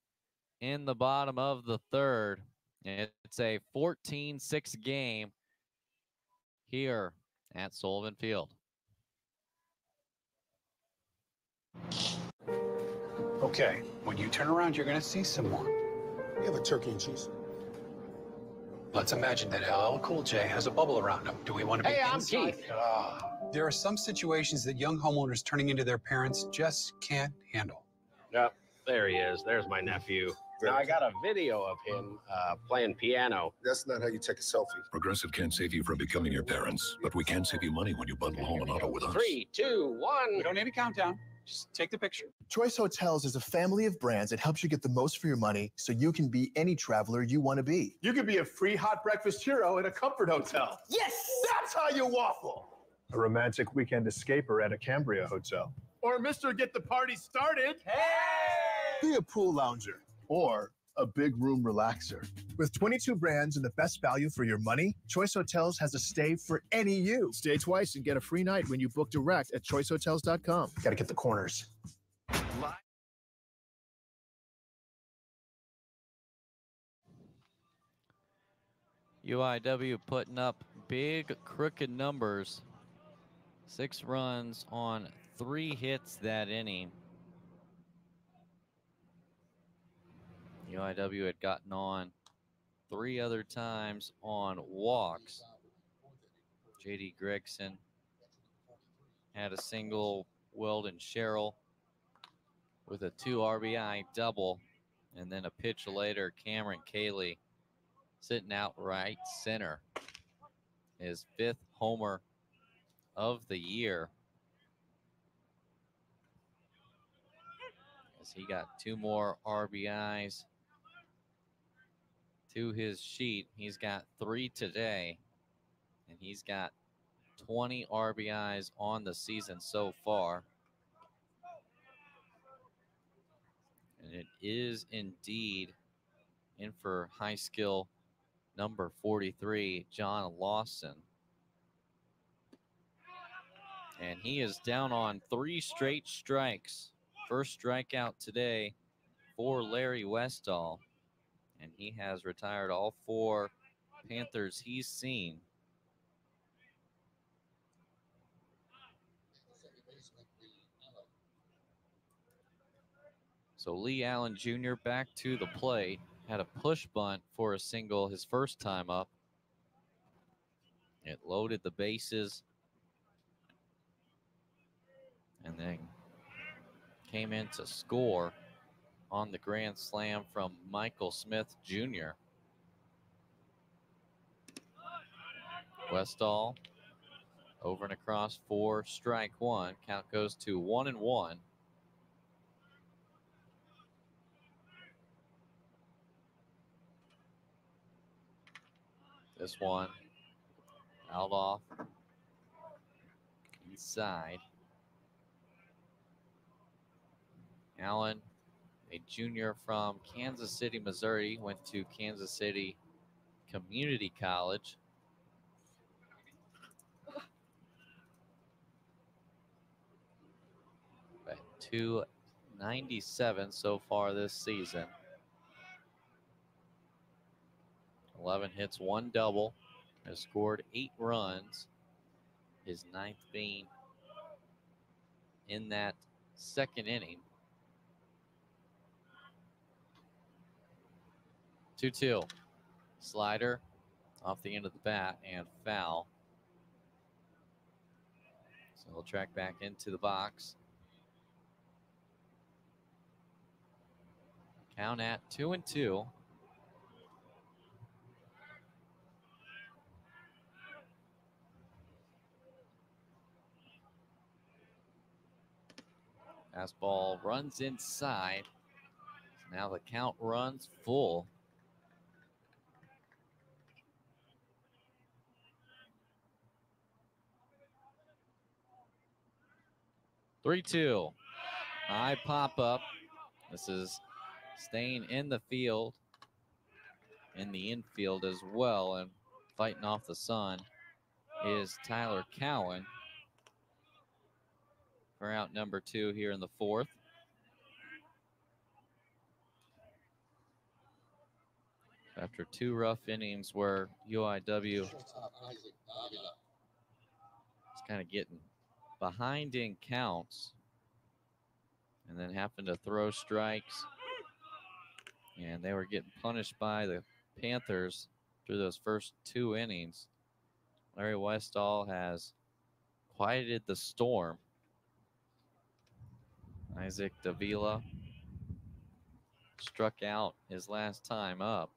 in the bottom of the third. It's a 14 6 game here at Sullivan Field. Okay, when you turn around, you're going to see someone. We have a turkey and cheese. Let's imagine that LL Cool J has a bubble around him. Do we want to be Hey, I'm inside? Keith. Ah. there are some situations that young homeowners turning into their parents just can't handle. Yep, there he is. There's my nephew. Now I got a video of him uh, playing piano. That's not how you take a selfie. Progressive can't save you from becoming your parents, but we can save you money when you bundle home and auto with us. Three, two, one. We don't need a countdown. Just take the picture. Choice Hotels is a family of brands that helps you get the most for your money so you can be any traveler you want to be. You could be a free hot breakfast hero in a comfort hotel. Yes! That's how you waffle. A romantic weekend escaper at a Cambria hotel. Or Mr. Get the Party Started. Hey! Be a pool lounger. Or a big room relaxer. With 22 brands and the best value for your money, Choice Hotels has a stay for any you. Stay twice and get a free night when you book direct at choicehotels.com. Got to get the corners. UIW putting up big crooked numbers. Six runs on three hits that inning. UIW had gotten on three other times on walks. JD Gregson had a single, Weldon Sherrill with a two RBI double, and then a pitch later, Cameron Cayley sitting out right center. His fifth homer of the year. As he got two more RBIs to his sheet. He's got three today, and he's got 20 RBIs on the season so far. And it is indeed in for Highskill number 43, John Lawson. And he is down on three straight strikes. First strikeout today for Larry Westall. And he has retired all four Panthers he's seen. So Lee Allen Jr. back to the plate. Had a push bunt for a single his first time up. It loaded the bases. And then came in to score on the grand slam from Michael Smith Jr. Westall over and across for strike one. Count goes to one and one. This one out off inside. Allen, a junior from Kansas City, Missouri, went to Kansas City Community College. At 297 so far this season. 11 hits, one double, has scored eight runs, his ninth being in that second inning. 2 2. Slider off the end of the bat and foul. So he'll track back into the box. Count at two and two. Fastball runs inside. Now the count runs full. Three two. High pop up. This is staying in the field, in the infield as well, and fighting off the sun is Tyler Cowan for out number two here in the fourth. After two rough innings where UIW is kind of getting behind in counts and then happened to throw strikes. And they were getting punished by the Panthers through those first two innings. Larry Westall has quieted the storm. Isaac Davila struck out his last time up.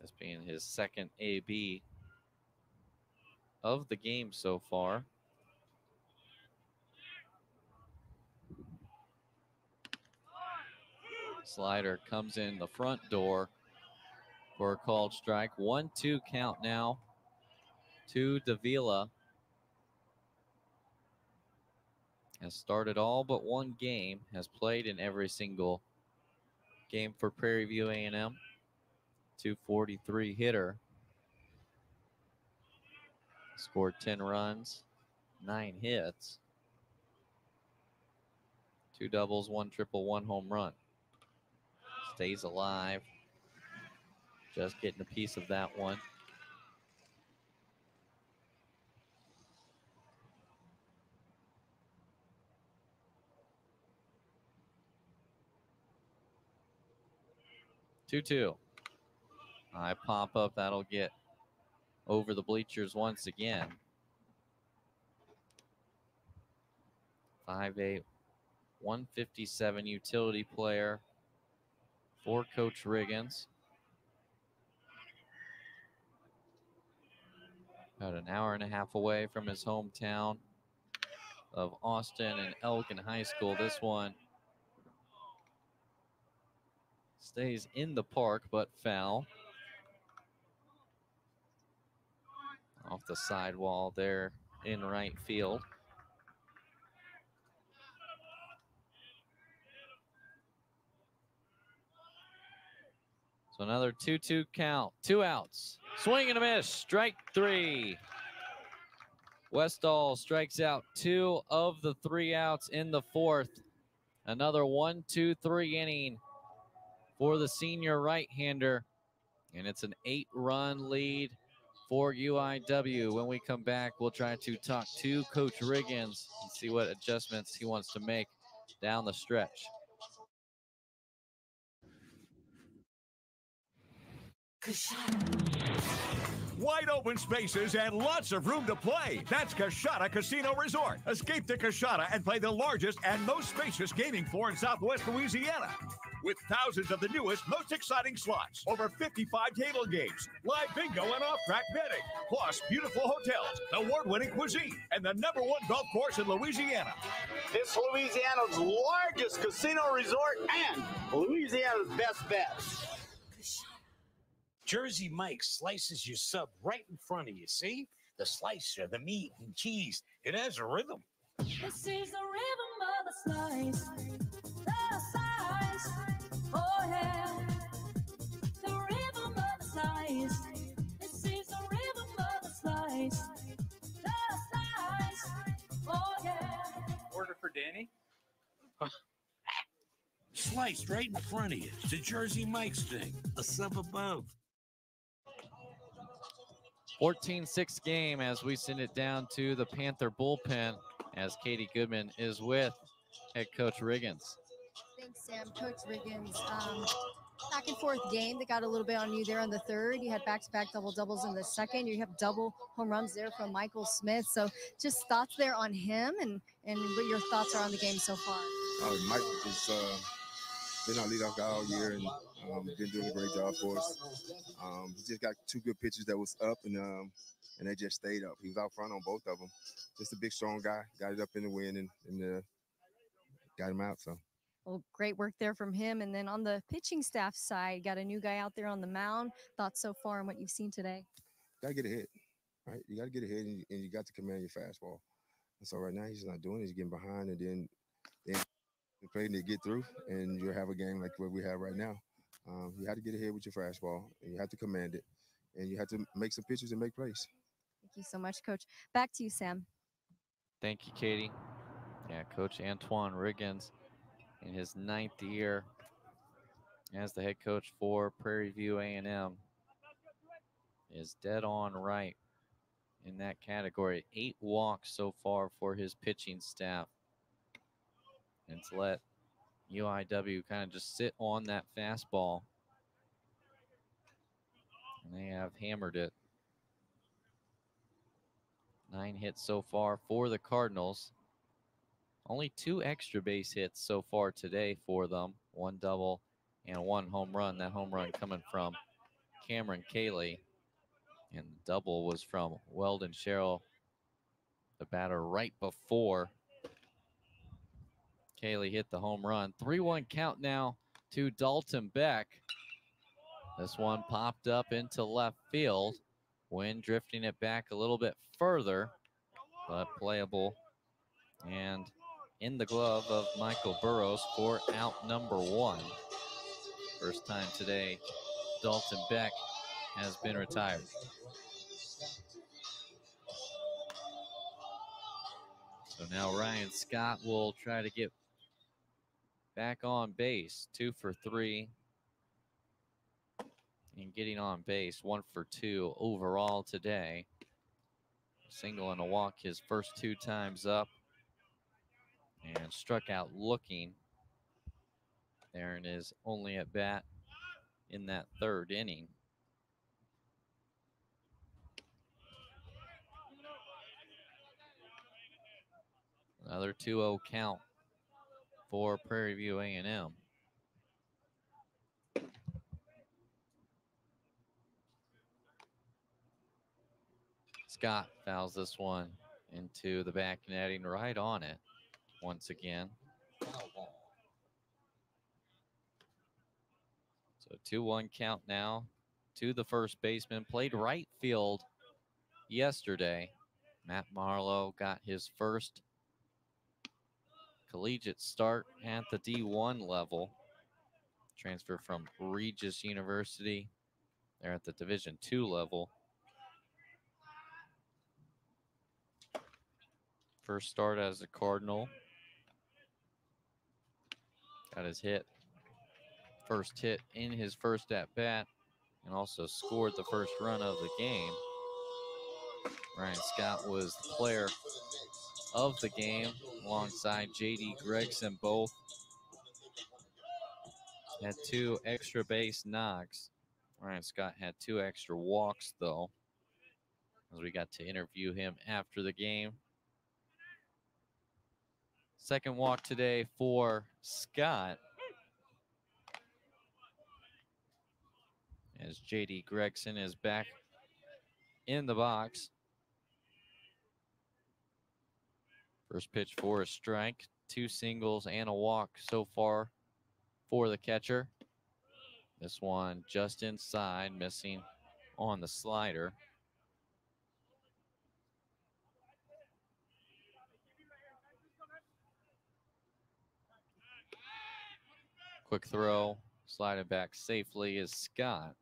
This being his second AB of the game so far. Slider comes in the front door for a called strike. One two count now to Davila. Has started all but one game, has played in every single game for Prairie View A&M. 243 hitter. Scored 10 runs, nine hits, two doubles, one triple, one home run stays alive. Just getting a piece of that one. Two two. I pop up. That'll get over the bleachers once again. Five eight, 157 utility player for Coach Riggins. About an hour and a half away from his hometown of Austin and Akins High School. This one stays in the park, but foul. Off the sidewall there in right field. So another 2 2 count, two outs. Swing and a miss, strike three. Westall strikes out two of the three outs in the fourth. Another one, two, three inning for the senior right hander. And it's an eight run lead for UIW. When we come back, we'll try to talk to Coach Riggins and see what adjustments he wants to make down the stretch. Wide open spaces and lots of room to play. That's Coushatta Casino Resort. Escape to Coushatta and play the largest and most spacious gaming floor in Southwest Louisiana. With thousands of the newest, most exciting slots, over 55 table games, live bingo and off-track betting, plus beautiful hotels, award-winning cuisine, and the number one golf course in Louisiana. It's Louisiana's largest casino resort and Louisiana's best bet. Jersey Mike slices your sub right in front of you, see? the slicer, the meat and cheese. It has a rhythm. This is the rhythm of the slice. The slice. Oh, yeah. The rhythm of the slice. This is the rhythm of the slice. The slice. Oh, yeah. Order for Danny. Sliced right in front of you. It's a Jersey Mike's thing. A sub above. 14 6 game as we send it down to the Panther bullpen as Katie Goodman is with head coach Riggins. Thanks, Sam. Coach Riggins. Um, back and forth game that got a little bit on you there on the third. You had back to back double doubles in the second. You have double home runs there from Michael Smith. So just thoughts there on him and, and what your thoughts are on the game so far. Uh, Mike is uh, been our leadoff guy all year and um, been doing a great job for us. Um, he just got two good pitches that was up and um, and they just stayed up. He was out front on both of them. Just a big, strong guy. Got it up in the wind and, and uh, got him out. So. Well, great work there from him. And then on the pitching staff side, got a new guy out there on the mound. Thoughts so far on what you've seen today? Gotta get ahead, right? You gotta get ahead, and you, and you got to command your fastball. And so right now he's not doing it. He's getting behind, and then then playing to get through, and you'll have a game like what we have right now. Um, you had to get ahead with your fastball, and you had to command it, and you had to make some pitches and make plays. Thank you so much, Coach. Back to you, Sam. Thank you, Katie. Yeah, Coach Auntwan Riggins in his ninth year as the head coach for Prairie View A&M is dead on right in that category. Eight walks so far for his pitching staff. And to let UIW kind of just sit on that fastball. And they have hammered it. Nine hits so far for the Cardinals. Only two extra base hits so far today for them. One double and one home run. That home run coming from Cameron Cayley. And the double was from Weldon Sherrill, the batter right before Cayley hit the home run. 3-1 count now to Dalton Beck. This one popped up into left field. Wind drifting it back a little bit further, but playable. And in the glove of Michael Burrows for out number one. First time today, Dalton Beck has been retired. So now Ryan Scott will try to get back on base. Two for three. And getting on base, one for two overall today. Single and a walk his first two times up. And struck out looking. There and is only at bat in that third inning. Another 2-0 count for Prairie View A&M. Scott fouls this one into the back netting right on it once again. So 2-1 count now to the first baseman. Played right field yesterday. Matt Marlowe got his first collegiate start at the D1 level. Transfer from Regis University. They're at the Division two level. First start as a Cardinal. Got his hit. First hit in his first at bat and also scored the first run of the game. Ryan Scott was the player of the game alongside JD Gregson. Both had two extra base knocks. Ryan Scott had two extra walks, though, as we got to interview him after the game. Second walk today for Scott. As JD Gregson is back in the box. First pitch for a strike, two singles and a walk so far for the catcher. This one just inside, missing on the slider. Quick throw, sliding back safely is Scott.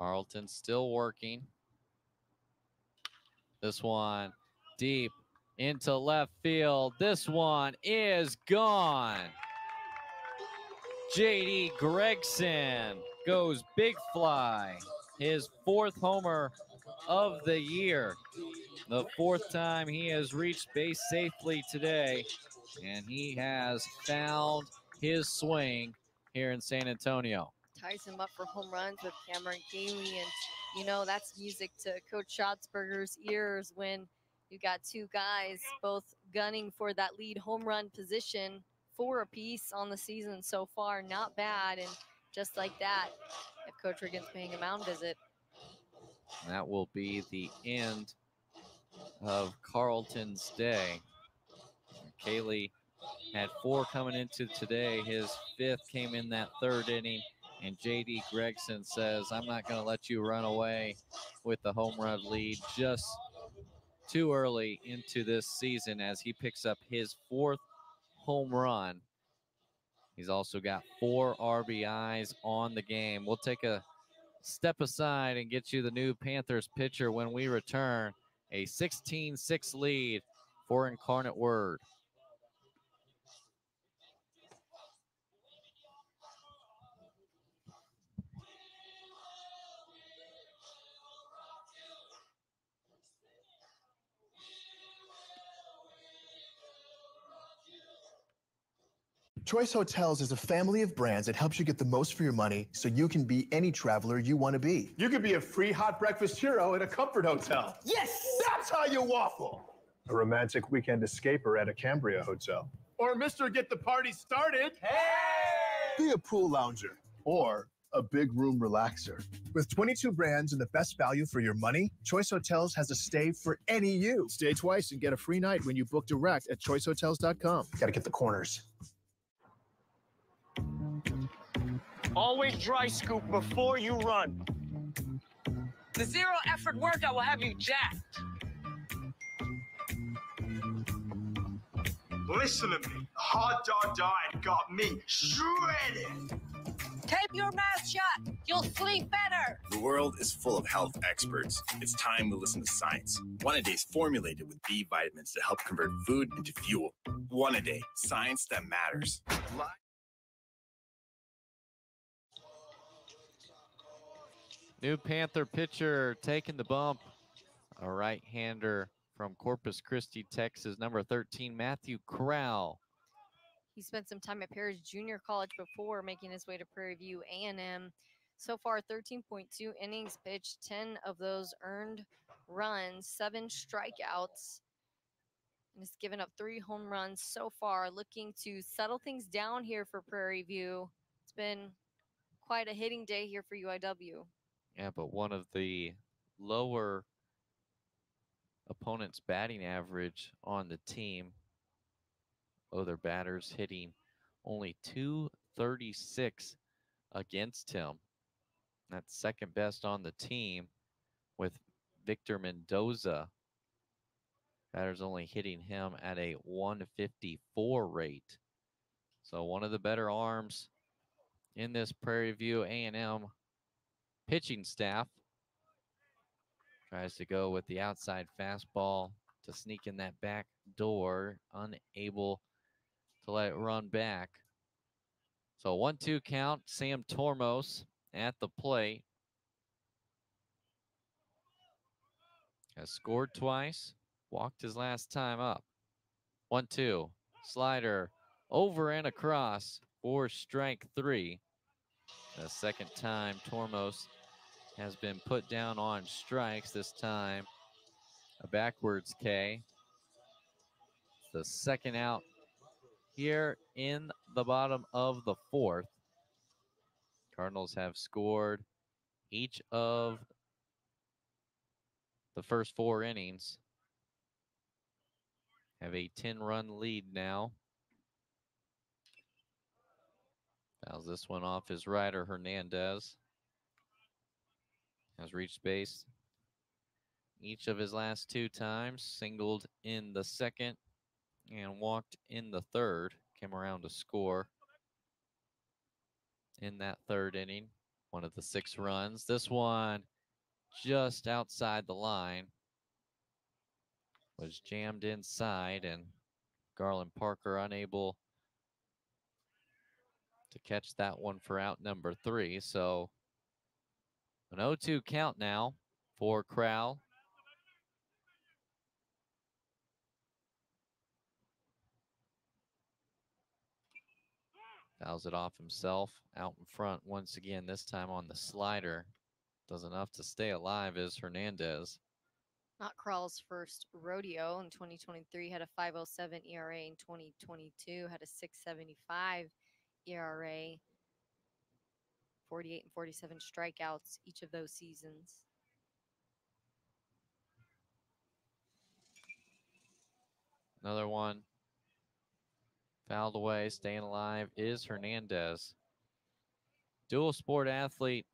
Carlton still working. This one deep into left field. This one is gone. JD Gregson goes big fly. His fourth homer of the year. The fourth time he has reached base safely today. And he has found his swing here in San Antonio. Ties him up for home runs with Cameron Cayley. And, you know, that's music to Coach Shotzberger's ears when you got two guys both gunning for that lead home run position, four apiece on the season so far. Not bad. And just like that, if Coach Riggins paying a mound visit. That will be the end of Carlton's day. Cayley had four coming into today. His fifth came in that third inning. And JD Gregson says, I'm not going to let you run away with the home run lead just too early into this season as he picks up his fourth home run. He's also got four RBIs on the game. We'll take a step aside and get you the new Panthers pitcher when we return. A 16 6 lead for Incarnate Word. Choice Hotels is a family of brands that helps you get the most for your money so you can be any traveler you want to be. You could be a free hot breakfast hero at a comfort hotel. Yes! That's how you waffle. A romantic weekend escaper at a Cambria hotel. Or Mr. Get the Party Started. Hey! Be a pool lounger. Or a big room relaxer. With 22 brands and the best value for your money, Choice Hotels has a stay for any you. Stay twice and get a free night when you book direct at choicehotels.com. Got to get the corners. Always dry scoop before you run. The zero effort workout will have you jacked. Listen to me. The hot dog diet got me shredded. Tape your mouth shut. You'll sleep better. The world is full of health experts. It's time we listen to science. One a day is formulated with B vitamins to help convert food into fuel. One a day, science that matters. New Panther pitcher taking the bump. A right hander from Corpus Christi, Texas, number 13, Matthew Corral. He spent some time at Paris Junior College before making his way to Prairie View A&M. So far, 13.2 innings pitched, 10 of those earned runs, seven strikeouts, and has given up three home runs so far. Looking to settle things down here for Prairie View. It's been quite a hitting day here for UIW. Yeah, but one of the lower opponent's batting average on the team. Oh, Other batters hitting only 236 against him. That's second best on the team with Victor Mendoza. Batters only hitting him at a 154 rate. So one of the better arms in this Prairie View A&M pitching staff. Tries to go with the outside fastball to sneak in that back door, unable to let it run back. So one two count, Sam Tormos at the plate. Has scored twice, walked his last time up. One two, slider over and across for strike three. The second time Tormos has been put down on strikes this time. A backwards K. The second out here in the bottom of the fourth. Cardinals have scored each of the first four innings. Have a 10 run lead now. Fouls this one off his rider, Hernandez. Has reached base. each of his last two times, singled in the second and walked in the third. Came around to score in that third inning, one of the six runs. This one just outside the line was jammed inside, and Garland Parker unable to catch that one for out number three. So an 0 2 count now for Crowell. Fouls it off himself out in front once again, this time on the slider. Does enough to stay alive is Hernandez. Not Crawl's first rodeo in 2023 had a 507 ERA in 2022 had a 675 ERA 48 and 47 strikeouts each of those seasons. Another one fouled away, staying alive is Hernandez. Dual sport athlete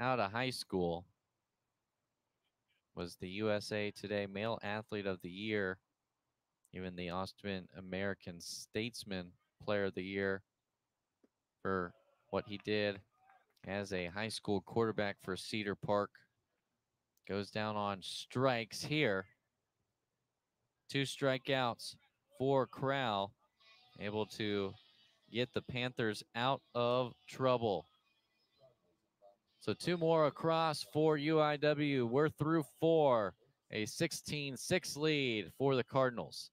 out of high school. Was the USA Today Male Athlete of the Year, even the Austin American Statesman Player of the Year for what he did as a high school quarterback for Cedar Park. Goes down on strikes here. Two strikeouts for Crowell. Able to get the Panthers out of trouble. So two more across for UIW. We're through four. A 16-6 lead for the Cardinals.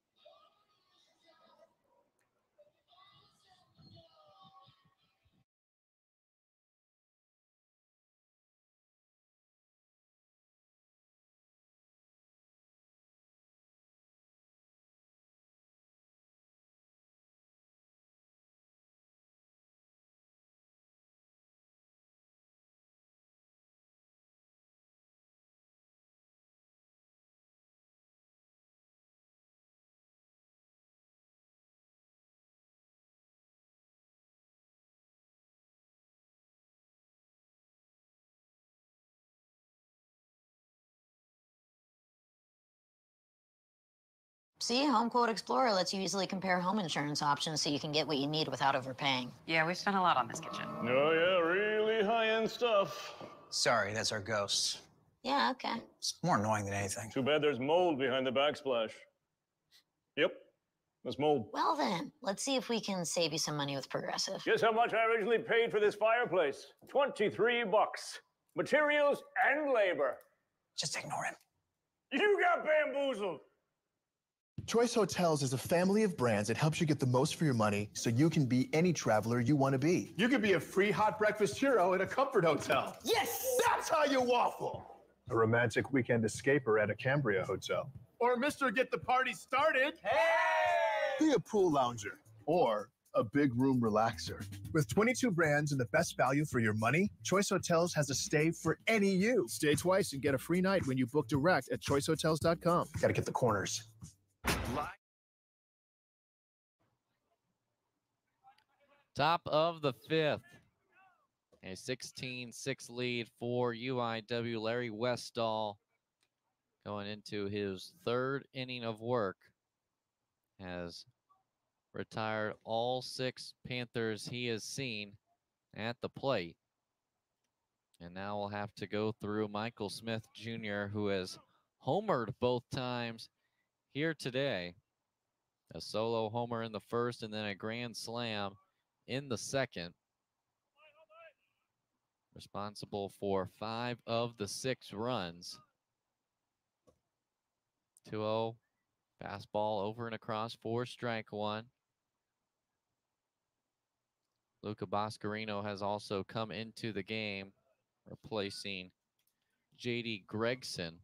See, Home Quote Explorer lets you easily compare home insurance options so you can get what you need without overpaying. Yeah, we've spent a lot on this kitchen. Oh, yeah, really high-end stuff. Sorry, that's our ghost. Yeah, okay. It's more annoying than anything. Too bad there's mold behind the backsplash. Yep, there's mold. Well then, let's see if we can save you some money with Progressive. Guess how much I originally paid for this fireplace? 23 bucks. Materials and labor. Just ignore him. You got bamboozled. Choice Hotels is a family of brands that helps you get the most for your money so you can be any traveler you want to be. You could be a free hot breakfast hero at a comfort hotel. Yes! That's how you waffle. A romantic weekend escaper at a Cambria hotel. Or Mr. Get the Party Started. Hey! Be a pool lounger. Or a big room relaxer. With 22 brands and the best value for your money, Choice Hotels has a stay for any you. Stay twice and get a free night when you book direct at choicehotels.com. Got to get the corners. Top of the fifth. A 16 6 lead for UIW. Larry Westall going into his third inning of work has retired all six Panthers he has seen at the plate. And now we'll have to go through Michael Smith Jr., who has homered both times here today. A solo homer in the first and then a grand slam in the second. Responsible for five of the six runs. 2 0. Fastball over and across for strike one. Luca Boscarino has also come into the game, replacing JD Gregson.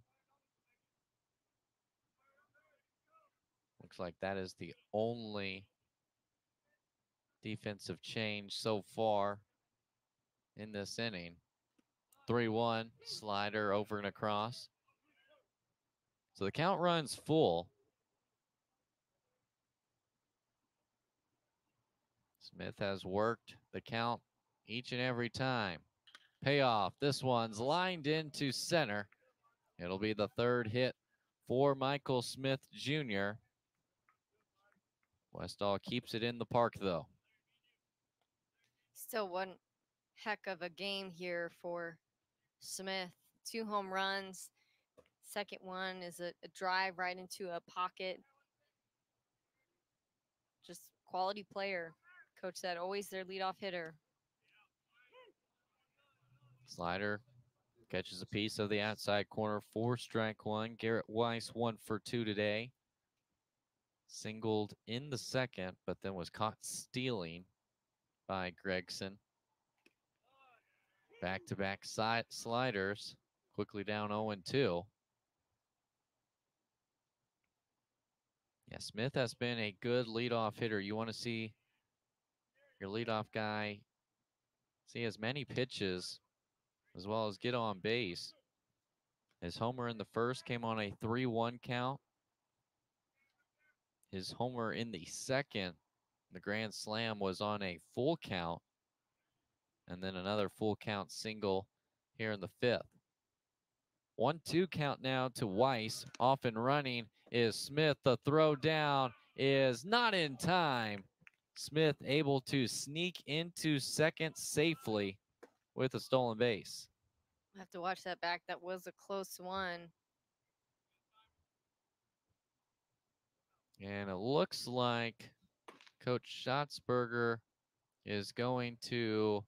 Looks like that is the only defensive change so far in this inning. 3 1, slider over and across. So the count runs full. Smith has worked the count each and every time. Payoff. This one's lined into center. It'll be the third hit for Michael Smith Jr. Westall keeps it in the park, though. Still one heck of a game here for Smith. Two home runs. Second one is a, a drive right into a pocket. Just quality player. Coach said always their leadoff hitter. Slider catches a piece of the outside corner for strike one. Garrett Weiss one for two today. Singled in the second, but then was caught stealing by Gregson. Back to back sliders. Quickly down 0 2. Yeah, Smith has been a good leadoff hitter. You want to see your leadoff guy see as many pitches as well as get on base. His homer in the first came on a 3 1 count. His homer in the second, the grand slam, was on a full count. And then another full count single here in the fifth. 1 2 count now to Weiss. Off and running is Smith. The throw down is not in time. Smith able to sneak into second safely with a stolen base. I have to watch that back. That was a close one. And it looks like Coach Shotzberger is going to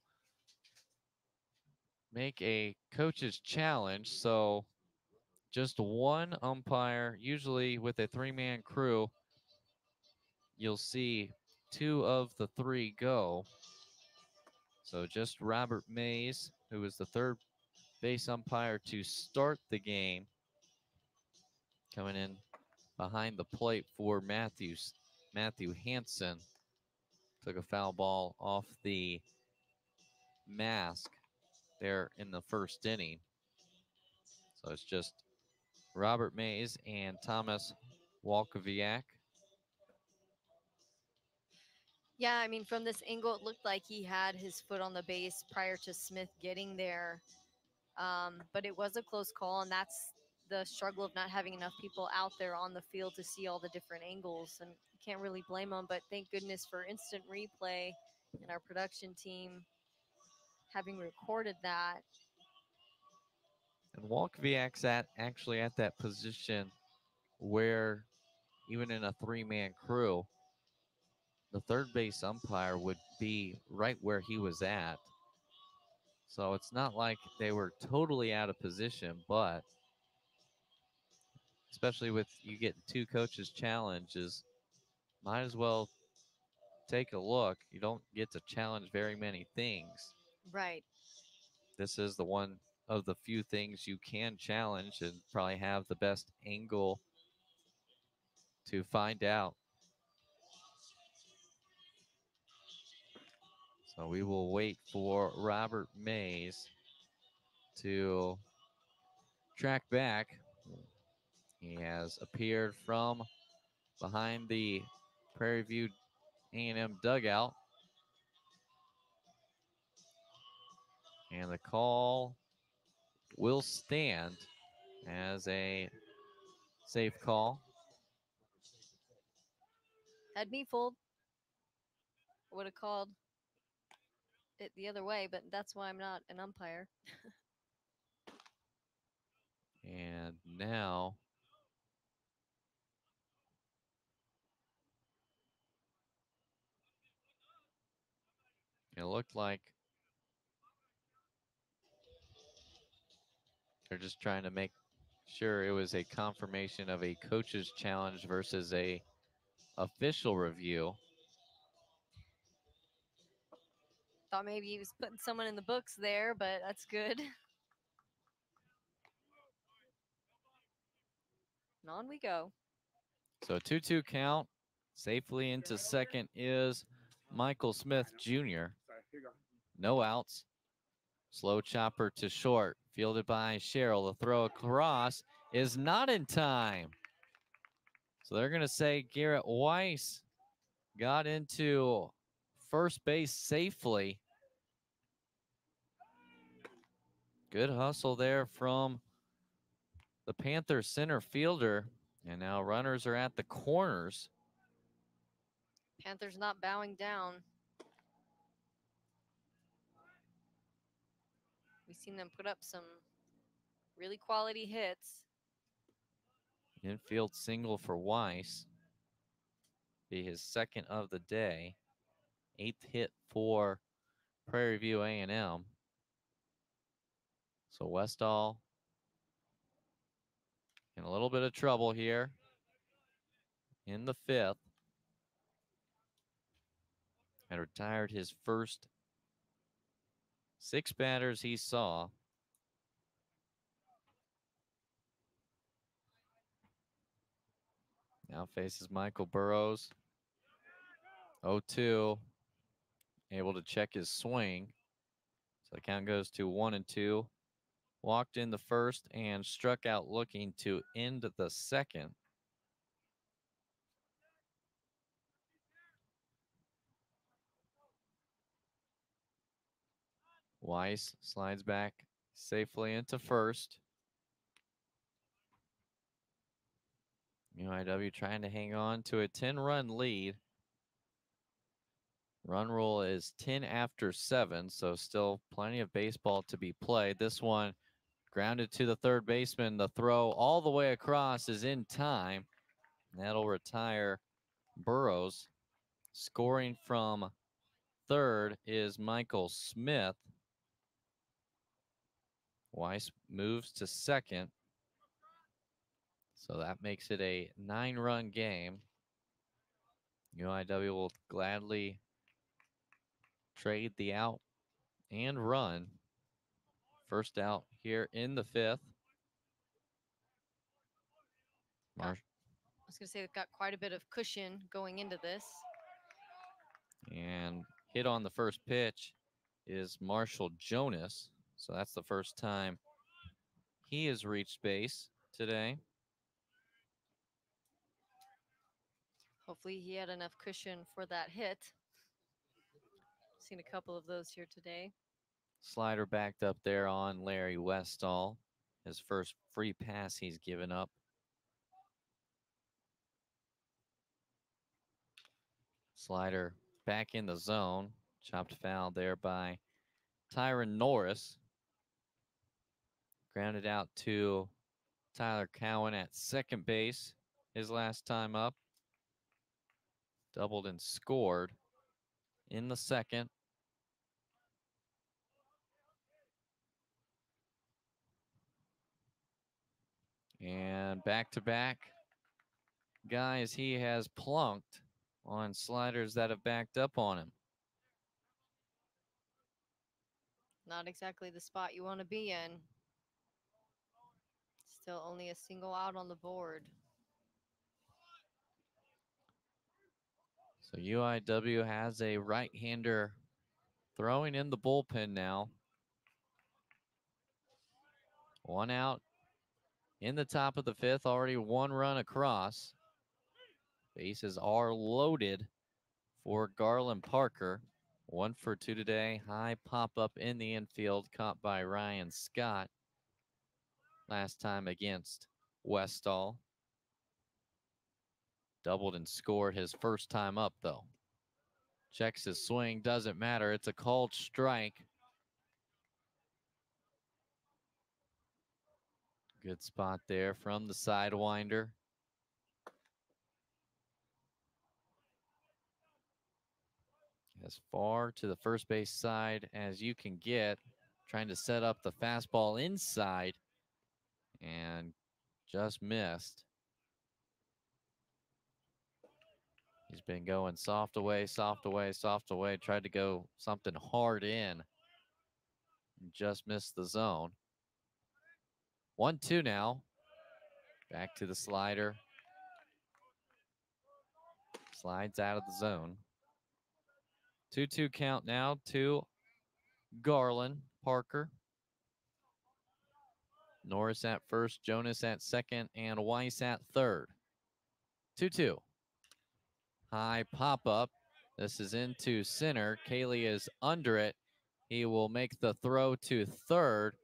make a coach's challenge. So just one umpire, usually with a three man crew, you'll see two of the three go. So just Robert Mays, who is the third base umpire to start the game, coming in behind the plate for Matthews. Matthew Hanson took a foul ball off the mask there in the first inning. So it's just Robert Mays and Thomas Walkowiak. Yeah, I mean, from this angle, it looked like he had his foot on the base prior to Smith getting there. Um, but it was a close call, and that's the struggle of not having enough people out there on the field to see all the different angles. And can't really blame them, but thank goodness for instant replay and our production team having recorded that. And Walkowiak's at actually at that position where even in a three-man crew, the third base umpire would be right where he was at. So it's not like they were totally out of position, but especially with you get two coaches challenges, might as well take a look. You don't get to challenge very many things. Right. This is the one of the few things you can challenge and probably have the best angle to find out. So we will wait for Robert Mays to track back. He has appeared from behind the Prairie View A&M dugout. And the call will stand as a safe call. Had me fooled. I would have called it the other way, but that's why I'm not an umpire. And now it looked like they're just trying to make sure it was a confirmation of a coach's challenge versus a official review. Thought maybe he was putting someone in the books there, but that's good. And on we go. So 2 2 count. Safely into second is Michael Smith Jr. No outs. Slow chopper to short. Fielded by Sherrill. The throw across is not in time. So they're going to say Garrett Weiss got into first base safely. Good hustle there from the Panthers center fielder. And now runners are at the corners. Panthers not bowing down. We've seen them put up some really quality hits. Infield single for Weiss. Be his second of the day. Eighth hit for Prairie View A&M. So Westall in a little bit of trouble here in the fifth. Had retired his first six batters he saw. Now faces Michael Burrows. 0-2. Able to check his swing. So the count goes to one and two. Walked in the first and struck out looking to end the second. Weiss slides back safely into first. UIW trying to hang on to a 10 run lead. Run rule is 10 after 7, so still plenty of baseball to be played. This one grounded to the third baseman. The throw all the way across is in time. That'll retire Burrows. Scoring from third is Michael Smith. Weiss moves to second. So that makes it a nine run game. UIW will gladly trade the out and run. First out here in the fifth. Marsh I was going to say they've got quite a bit of cushion going into this. and hit on the first pitch is Marshall Jonas. So that's the first time he has reached base today. Hopefully he had enough cushion for that hit. Seen a couple of those here today. Slider backed up there on Larry Westall. His first free pass he's given up. Slider back in the zone. Chopped foul there by Tyron Norris. Grounded out to Tyler Cowan at second base his last time up. Doubled and scored in the second. And back to back guys he has plunked on sliders that have backed up on him. Not exactly the spot you want to be in. Still only a single out on the board. So UIW has a right-hander throwing in the bullpen now. One out in the top of the fifth, already one run across. Bases are loaded for Garland Parker. One for two today. High pop up in the infield, caught by Ryan Scott. Last time against Westall. Doubled and scored his first time up, though. Checks his swing, doesn't matter. It's a called strike. Good spot there from the sidewinder. As far to the first base side as you can get, trying to set up the fastball inside and just missed. He's been going soft away, soft away, soft away. Tried to go something hard in. Just missed the zone. One, two now. Back to the slider. Slides out of the zone. 2 2 count now to Garland, Parker. Norris at first, Jonas at second, and Weiss at third. 2 2. High pop up. This is into center. Cayley is under it. He will make the throw to third.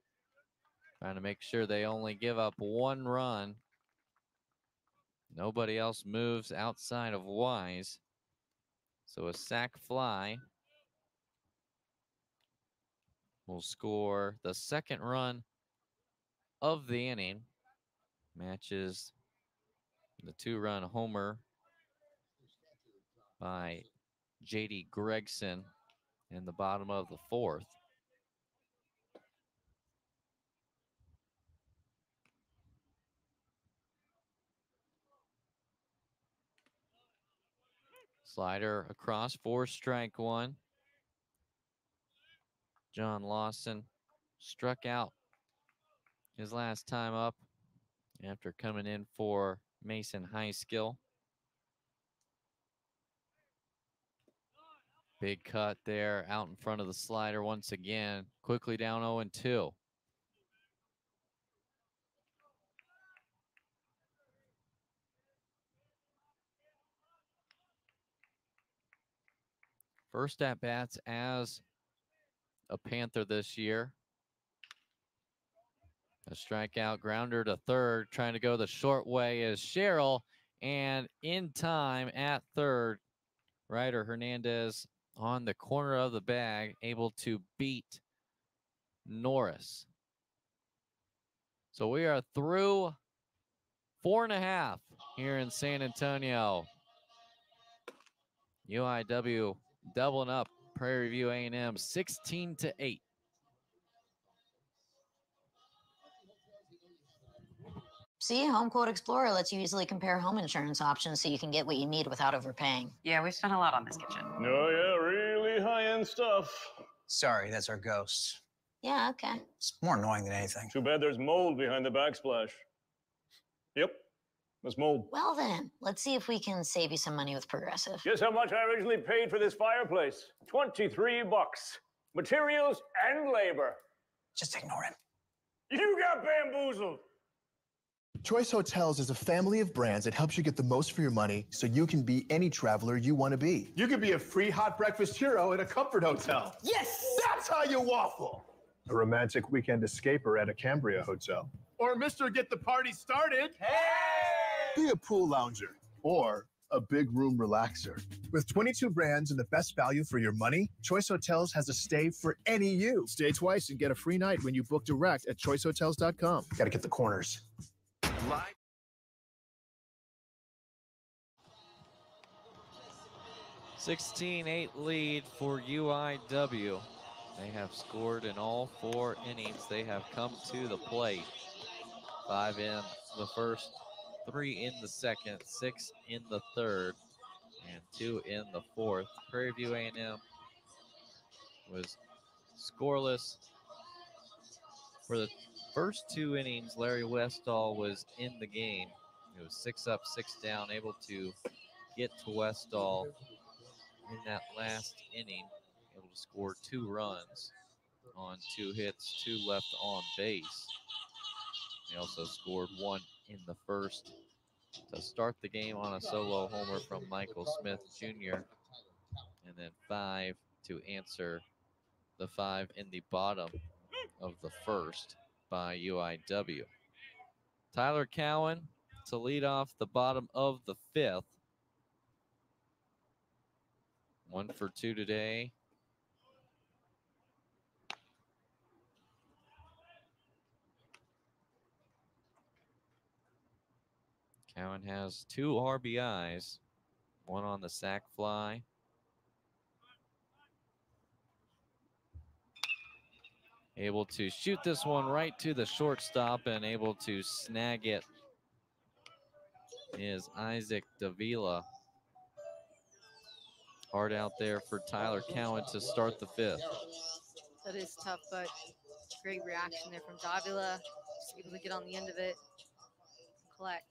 Trying to make sure they only give up one run. Nobody else moves outside of Weiss. So a sac fly will score the second run of the inning. Matches the two run homer by JD Gregson in the bottom of the fourth. Slider across for strike one. John Lawson struck out his last time up after coming in for Mason Highskill. Big cut there out in front of the slider once again. Quickly down 0 and 2. First at bats as a Panther this year. A strikeout grounder to third, trying to go the short way is Sherrill. And in time at third, Ryder Hernandez on the corner of the bag, able to beat Norris. So we are through four and a half here in San Antonio. UIW doubling up Prairie View A&M 16 to 8. See, Home Quote Explorer lets you easily compare home insurance options so you can get what you need without overpaying. Yeah, we've spent a lot on this kitchen. Oh, yeah, really high end stuff. Sorry, that's our ghost. Yeah, okay. It's more annoying than anything. Too bad there's mold behind the backsplash. Yep, there's mold. Well then, let's see if we can save you some money with Progressive. Guess how much I originally paid for this fireplace? 23 bucks. Materials and labor. Just ignore him. You got bamboozled. Choice Hotels is a family of brands that helps you get the most for your money so you can be any traveler you want to be. You could be a free hot breakfast hero at a comfort hotel. Yes! That's how you waffle. A romantic weekend escaper at a Cambria hotel. Or Mr. Get the Party Started. Hey! Be a pool lounger. Or a big room relaxer. With 22 brands and the best value for your money, Choice Hotels has a stay for any you. Stay twice and get a free night when you book direct at choicehotels.com. Got to get the corners. Live 16-8 lead for UIW. They have scored in all four innings. They have come to the plate. Five in the first, three in the second, six in the third, and two in the fourth. Prairie View A&M was scoreless for the first two innings. Larry Westall was in the game. It was six up, six down, able to get to Westall in that last inning, able to score two runs on two hits, two left on base. He also scored one in the first to start the game on a solo homer from Michael Smith Jr. And then five to answer the five in the bottom of the first by UIW. Tyler Cowan to lead off the bottom of the fifth. One for two today. Cowan has two RBIs, one on the sac fly. Able to shoot this one right to the shortstop and able to snag it is Isaac Davila. Hard out there for Tyler Cowan to start the fifth. That is tough, but great reaction there from Davila. Just able to get on the end of it, collect.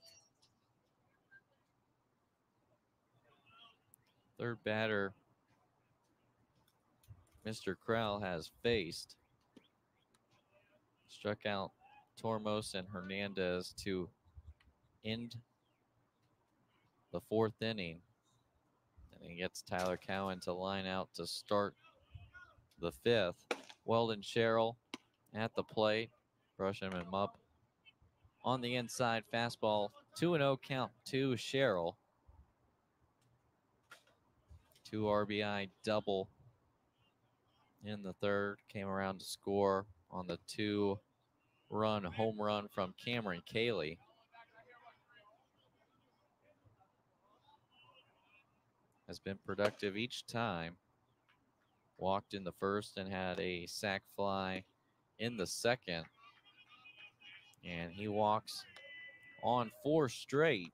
Third batter, Mr. Krell has faced. Struck out Tormos and Hernandez to end the fourth inning. And he gets Tyler Cowan to line out to start the fifth. Weldon Sherrill at the plate. brushing him up. On the inside, fastball, 2 0 count to Sherrill. Two RBI double in the third. Came around to score on the two run home run from Cameron Cayley. Has been productive each time. Walked in the first and had a sac fly in the second. And he walks on four straight.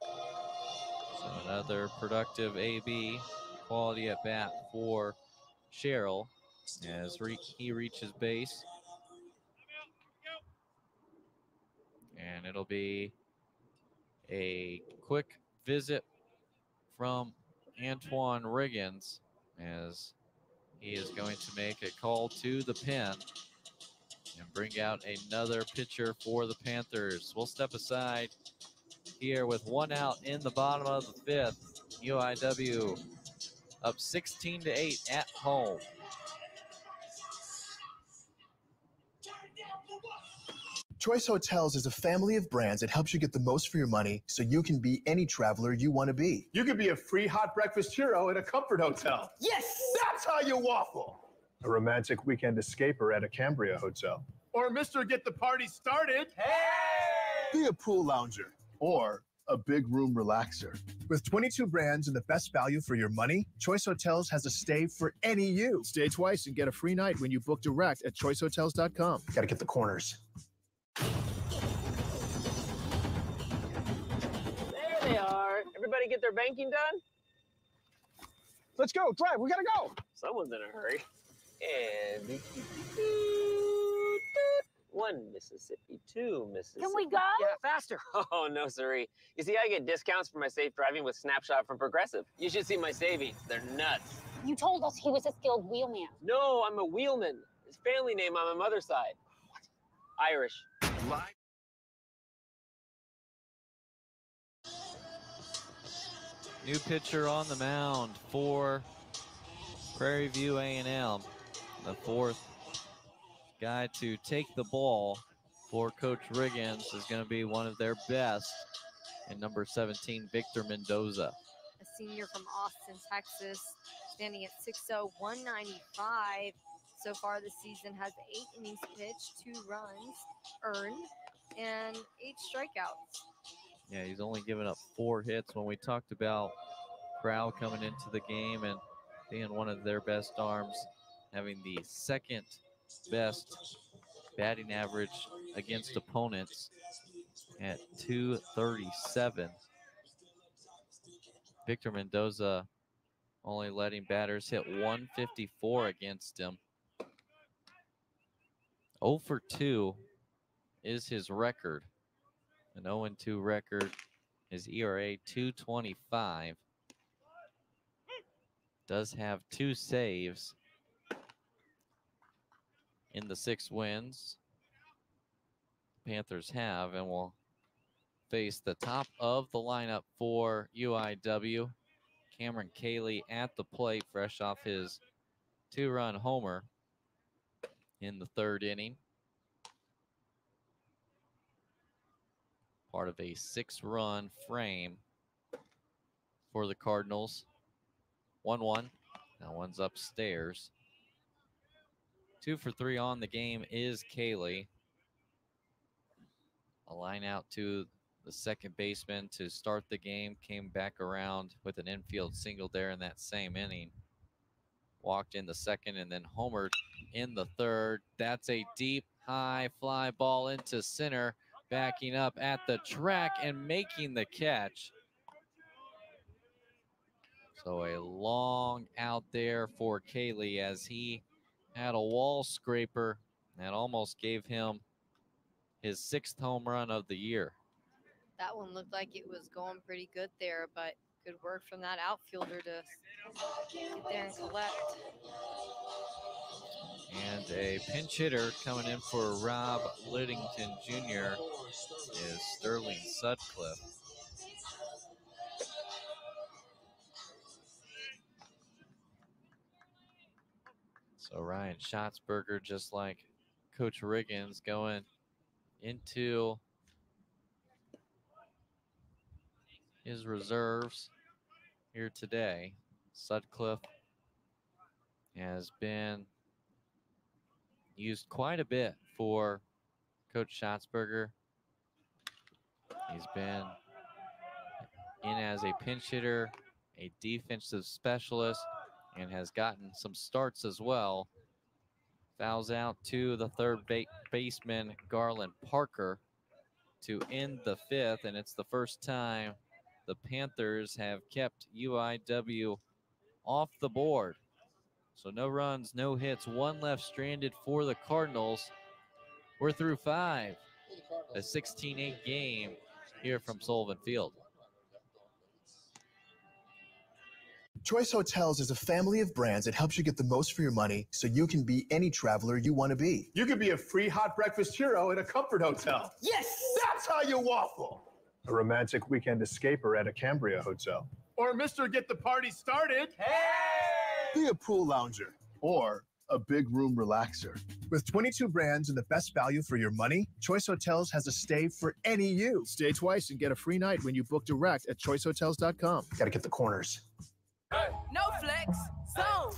So another productive AB quality at bat for Sherrill as he reaches base. And it'll be a quick visit from Auntwan Riggins as he is going to make a call to the pen and bring out another pitcher for the Panthers. We'll step aside here with one out in the bottom of the fifth. UIW up 16 to 8 at home. Choice Hotels is a family of brands that helps you get the most for your money so you can be any traveler you want to be. You could be a free hot breakfast hero in a comfort hotel. Yes! That's how you waffle. A romantic weekend escaper at a Cambria hotel. Or Mr. Get the Party Started. Hey! Be a pool lounger. Or a big room relaxer. With 22 brands and the best value for your money, Choice Hotels has a stay for any you. Stay twice and get a free night when you book direct at choicehotels.com. Got to get the corners. Everybody get their banking done? Let's go. Drive. We got to go. Someone's in a hurry. And one Mississippi, two Mississippi. Can we go? Yeah, faster. Oh no, sorry. You see, I get discounts for my safe driving with Snapshot from Progressive. You should see my savings. They're nuts. You told us he was a skilled wheelman. No, I'm a wheelman. His family name on my mother's side. What? Irish. New pitcher on the mound for Prairie View A&M. The fourth guy to take the ball for Coach Riggins is going to be one of their best and number 17, Victor Mendoza. a senior from Austin, Texas, standing at 6'0, 195. So far this season has eight innings pitched, two runs earned, and eight strikeouts. Yeah, he's only given up four hits. When we talked about Crow coming into the game and being one of their best arms, having the second best batting average against opponents at 237. Victor Mendoza only letting batters hit 154 against him. 0 for 2 is his record. An 0 2 record. His ERA 225. Does have two saves in the six wins. Panthers have and will face the top of the lineup for UIW. Cameron Cayley at the plate, fresh off his two run homer in the third inning. Part of a six run frame for the Cardinals. 1 1. Now one's upstairs. Two for three on the game is Cayley. A line out to the second baseman to start the game. Came back around with an infield single there in that same inning. Walked in the second and then homered in the third. That's a deep, high fly ball into center. Backing up at the track and making the catch. So a long out there for Cayley as he had a wall scraper that almost gave him his sixth home run of the year. That one looked like it was going pretty good there, but good work from that outfielder to get there and collect. And a pinch hitter coming in for Rob Liddington Jr. is Sterling Sutcliffe. So Ryan Shotzberger, just like Coach Riggins going into his reserves here today. Sutcliffe has been used quite a bit for Coach Shotzberger. He's been in as a pinch hitter, a defensive specialist, and has gotten some starts as well. Fouls out to the third ba baseman, Garland Parker, to end the fifth, and it's the first time the Panthers have kept UIW off the board. So no runs, no hits, one left stranded for the Cardinals. We're through five. A 16-8 game here from Sullivan Field. Choice Hotels is a family of brands that helps you get the most for your money so you can be any traveler you want to be. You could be a free hot breakfast hero at a comfort hotel. Yes! That's how you waffle. A romantic weekend escaper at a Cambria hotel. Or Mr. Get the Party Started. Hey! Be a pool lounger. Or a big room relaxer. With 22 brands and the best value for your money, Choice Hotels has a stay for any you. Stay twice and get a free night when you book direct at choicehotels.com. Got to get the corners. No flex, zone.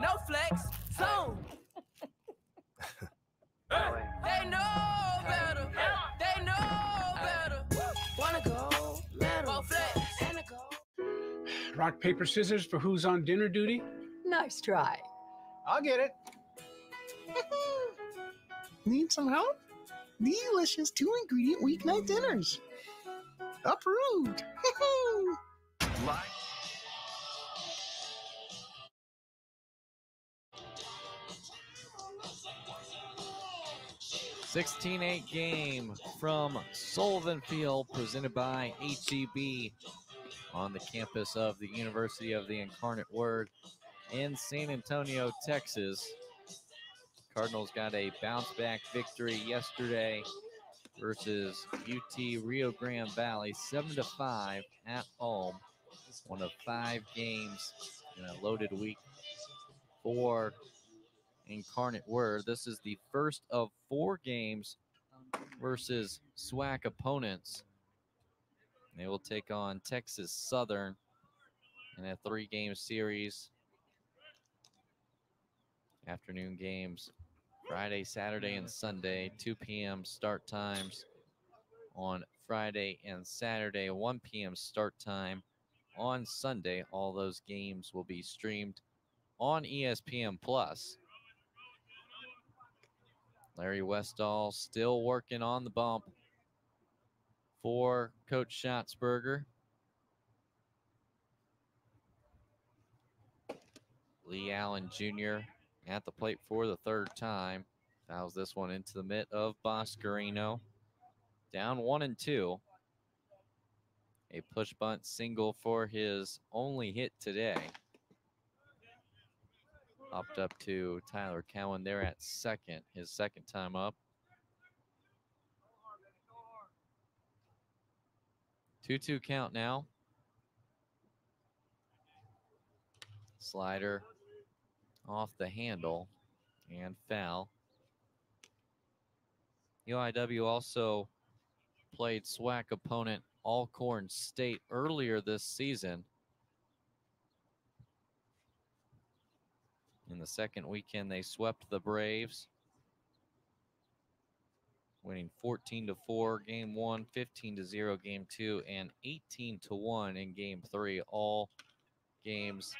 No flex, zone. they know better. They know better. Wanna go, metal, flex, and go. Rock, paper, scissors for who's on dinner duty? Nice try. I'll get it. Need some help? Delicious two ingredient weeknight dinners. Approved. Live 16-8 game from Sullivan Field presented by HEB on the campus of the University of the Incarnate Word in San Antonio, Texas. Cardinals got a bounce back victory yesterday versus UT Rio Grande Valley, 7 to 5 at home. One of five games in a loaded week for Incarnate Word. This is the first of four games versus SWAC opponents. They will take on Texas Southern in a three game series. Afternoon games Friday, Saturday, and Sunday, 2 p.m. start times on Friday and Saturday, 1 p.m. start time on Sunday. All those games will be streamed on ESPN Plus. Larry Westall still working on the bump for Coach Shotzberger. Lee Allen Jr. at the plate for the third time. Fouls this one into the mitt of Boscarino. Down one and two. A push bunt single for his only hit today. Popped up to Tyler Cowan there at second, his second time up. 2 2 count now. Slider off the handle and foul. UIW also played SWAC opponent Alcorn State earlier this season. In the second weekend, they swept the Braves, winning 14 to 4 game one, 15 to 0 game two, and 18 to 1 in game three. All games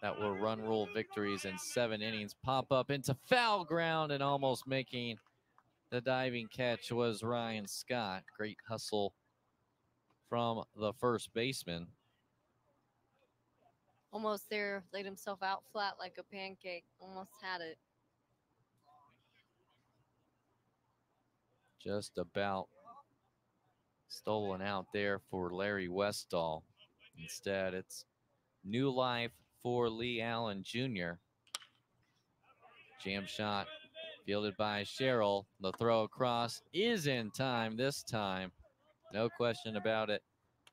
that were run rule victories in seven innings. Pop up into foul ground and almost making the diving catch was Ryan Scott. Great hustle from the first baseman. Almost there, laid himself out flat like a pancake. Almost had it. just about stolen out there for Larry Westall. Instead, it's new life for Lee Allen Jr. Jam shot fielded by Sherrill. The throw across is in time this time. No question about it.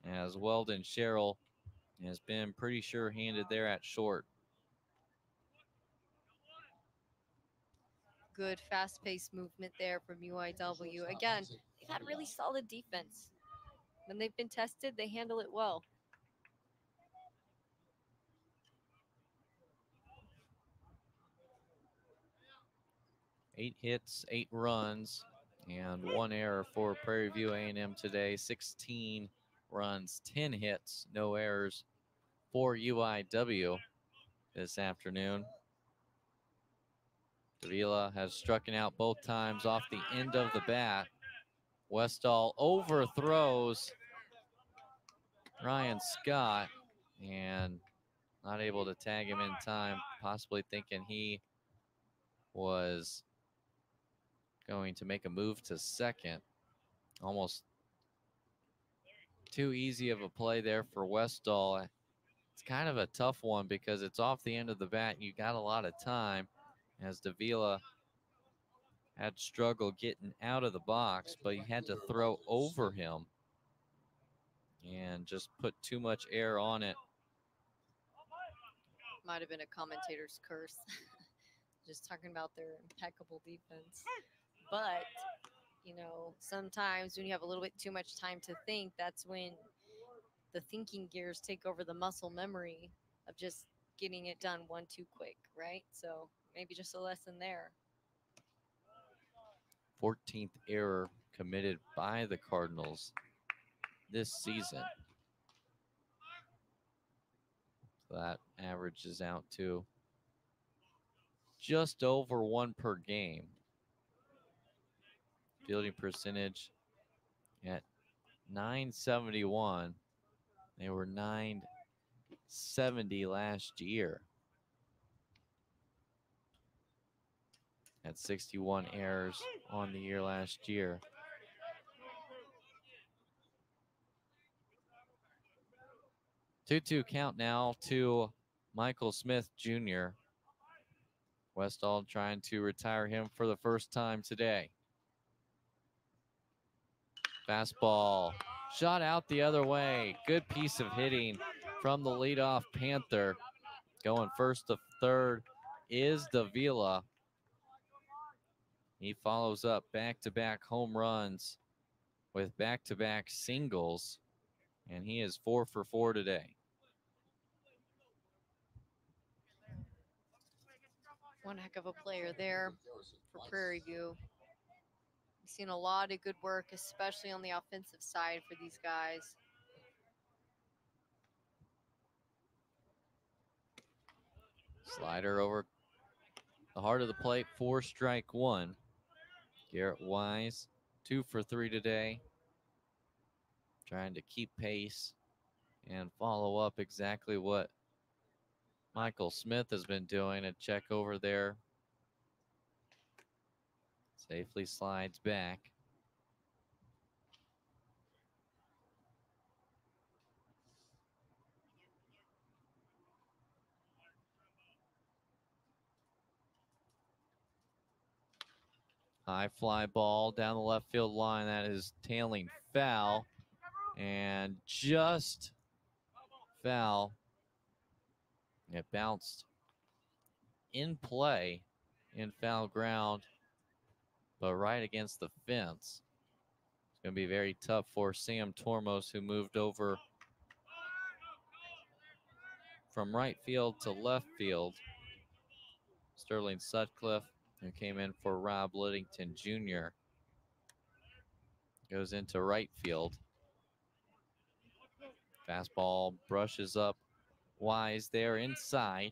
As Weldon Sherrill has been pretty sure handed there at short. good fast-paced movement there from UIW. Again, they've had really solid defense. When they've been tested, they handle it well. Eight hits, eight runs, and one error for Prairie View A&M today. 16 runs, 10 hits, no errors for UIW this afternoon. Davila has struck out both times off the end of the bat. Westall overthrows Ryan Scott and not able to tag him in time, possibly thinking he was going to make a move to second. Almost too easy of a play there for Westall. It's kind of a tough one because it's off the end of the bat. And you got a lot of time as Davila had struggled getting out of the box, but he had to throw over him and just put too much air on it. Might have been a commentator's curse. Just talking about their impeccable defense. But, you know, sometimes when you have a little bit too much time to think, that's when the thinking gears take over the muscle memory of just getting it done one too quick, right? So maybe just a lesson there. 14th error committed by the Cardinals this season. So that averages out to just over one per game. Fielding percentage at 971. They were 970 last year. Had 61 errors on the year last year. Two-two count now to Michael Smith Jr. Westall trying to retire him for the first time today. Fastball shot out the other way. Good piece of hitting from the leadoff Panther. Going first to third is Davila. He follows up back to back home runs with back to back singles, and he is four for four today. One heck of a player there for Prairie View. We've seen a lot of good work, especially on the offensive side for these guys. Slider over the heart of the plate, four strike one. Garrett Weiss, two for three today. Trying to keep pace and follow up exactly what Michael Smith has been doing. A check over there. Safely slides back. High fly ball down the left field line. That is tailing foul. And just foul. It bounced in play in foul ground, but right against the fence. It's going to be very tough for Sam Tormos, who moved over from right field to left field. Sterling Sutcliffe, who came in for Rob Liddington Jr., goes into right field. Fastball brushes up Weiss there inside.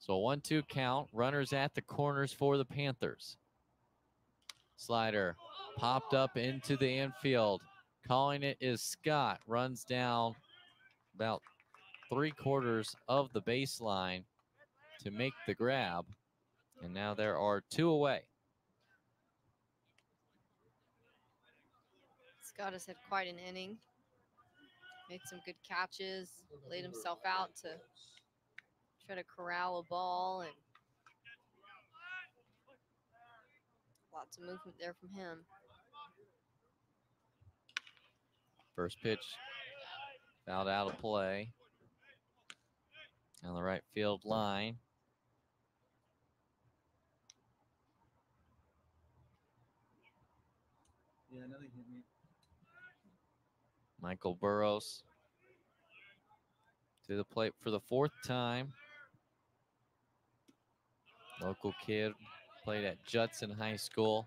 So one two count. Runners at the corners for the Panthers. Slider popped up into the infield. Calling it is Scott. Runs down about three quarters of the baseline to make the grab. And now there are two away. Scott has had quite an inning. Made some good catches, laid himself out to try to corral a ball and lots of movement there from him. First pitch fouled out of play. on the right field line. Yeah, another hit me. Michael Burrows to the plate for the fourth time. Local kid played at Judson High School.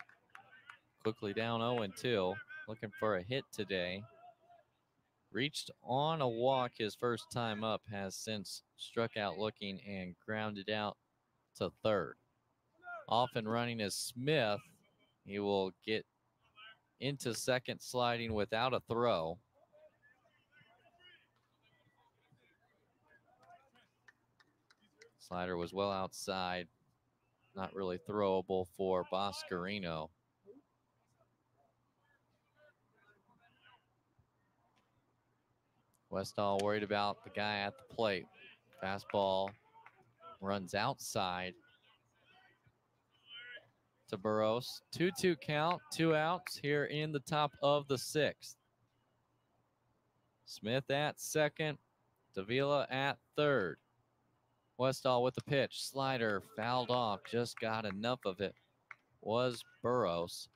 Quickly down 0 2. Looking for a hit today. Reached on a walk his first time up, has since struck out looking and grounded out to third. Off and running is Smith. He will get into second sliding without a throw. Slider was well outside, not really throwable for Boscarino. Westall worried about the guy at the plate. Fastball runs outside to Burrows. 2 2 count, two outs here in the top of the sixth. Smith at second, Davila at third. Westall with the pitch. Slider fouled off, just got enough of it. Was Burrows.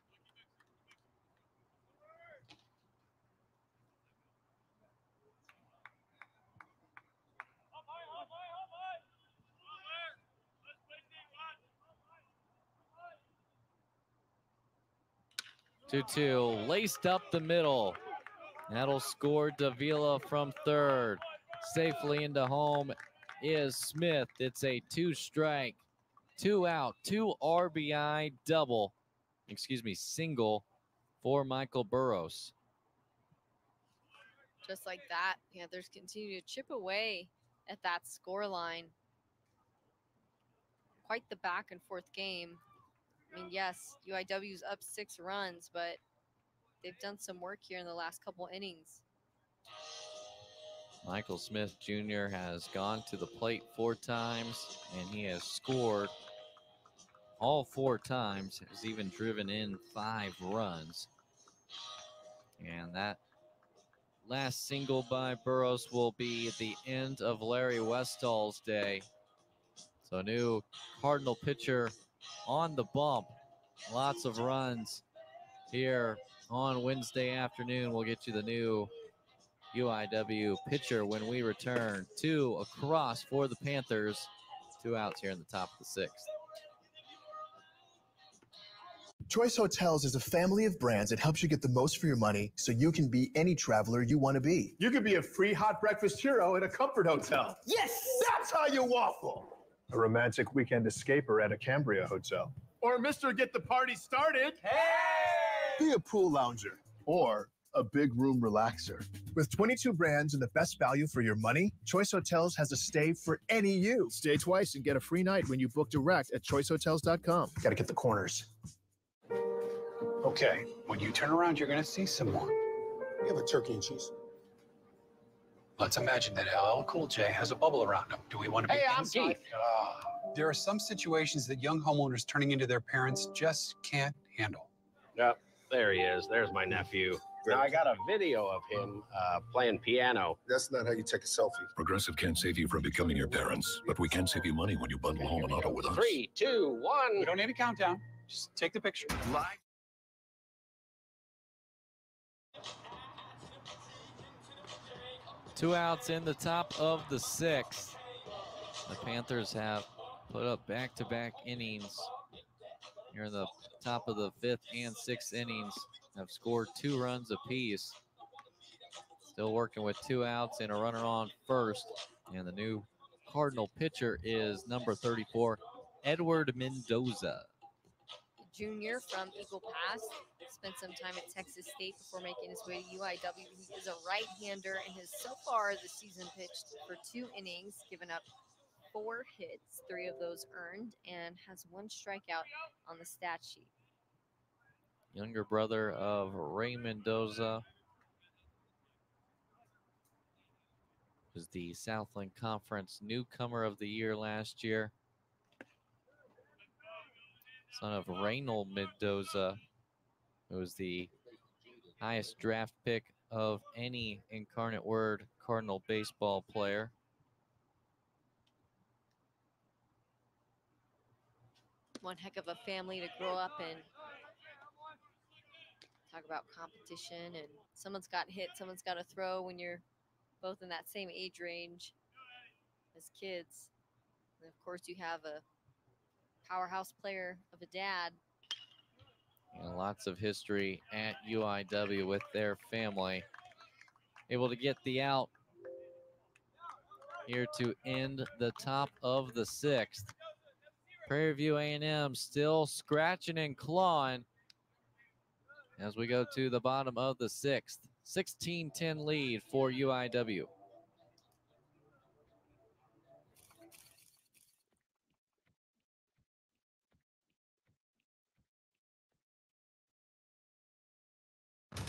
Two two laced up the middle. That'll score Davila from third. Safely into home is Smith. It's a two strike, two out, two RBI double, excuse me, single for Michael Burrows. Just like that, Panthers continue to chip away at that score line. Quite the back and forth game. I mean, yes, UIW's up six runs, but they've done some work here in the last couple innings. Michael Smith Jr. has gone to the plate four times and he has scored all four times, has even driven in five runs. And that last single by Burrows will be at the end of Larry Westall's day. So, new Cardinal pitcher on the bump. Lots of runs here on Wednesday afternoon. We'll get you the new UIW pitcher when we return. Two across for the Panthers. Two outs here in the top of the sixth. Choice Hotels is a family of brands that helps you get the most for your money so you can be any traveler you want to be. You could be a free hot breakfast hero at a comfort hotel. Yes! That's how you waffle. A romantic weekend escaper at a Cambria hotel. Or Mr. Get the Party Started. Hey! Be a pool lounger or a big room relaxer. With 22 brands and the best value for your money, Choice Hotels has a stay for any you. Stay twice and get a free night when you book direct at choicehotels.com. Got to get the corners. Okay, when you turn around, you're going to see someone. We have a turkey and cheese. Let's imagine that LL Cool J has a bubble around him. Do we want to be Hey, I'm inside? Keith. Ah. there are some situations that young homeowners turning into their parents just can't handle. Yep, there he is. There's my nephew. Now I got a video of him uh, playing piano. That's not how you take a selfie. Progressive can't save you from becoming your parents, but we can save you money when you bundle home and auto with us. Three, two, one. We don't need a countdown. Just take the picture. Live. Two outs in the top of the sixth. The Panthers have put up back to back innings here in the top of the fifth and sixth innings. Have scored two runs apiece. Still working with two outs and a runner on first. And the new Cardinal pitcher is number 34, Edward Mendoza. Junior from Eagle Pass spent some time at Texas State before making his way to UIW. He is a right-hander and has so far this season pitched for two innings, given up four hits, three of those earned, and has one strikeout on the stat sheet younger brother of Ray Mendoza, was the Southland Conference Newcomer of the Year last year. Son of Reynold Mendoza, who was the highest draft pick of any Incarnate Word Cardinal baseball player. One heck of a family to grow up in. Talk about competition and someone's got hit, someone's got to throw when you're both in that same age range as kids. And of course, you have a powerhouse player of a dad. And lots of history at UIW with their family. Able to get the out here to end the top of the sixth. Prairie View A&M still scratching and clawing as we go to the bottom of the sixth. 16-10 lead for UIW.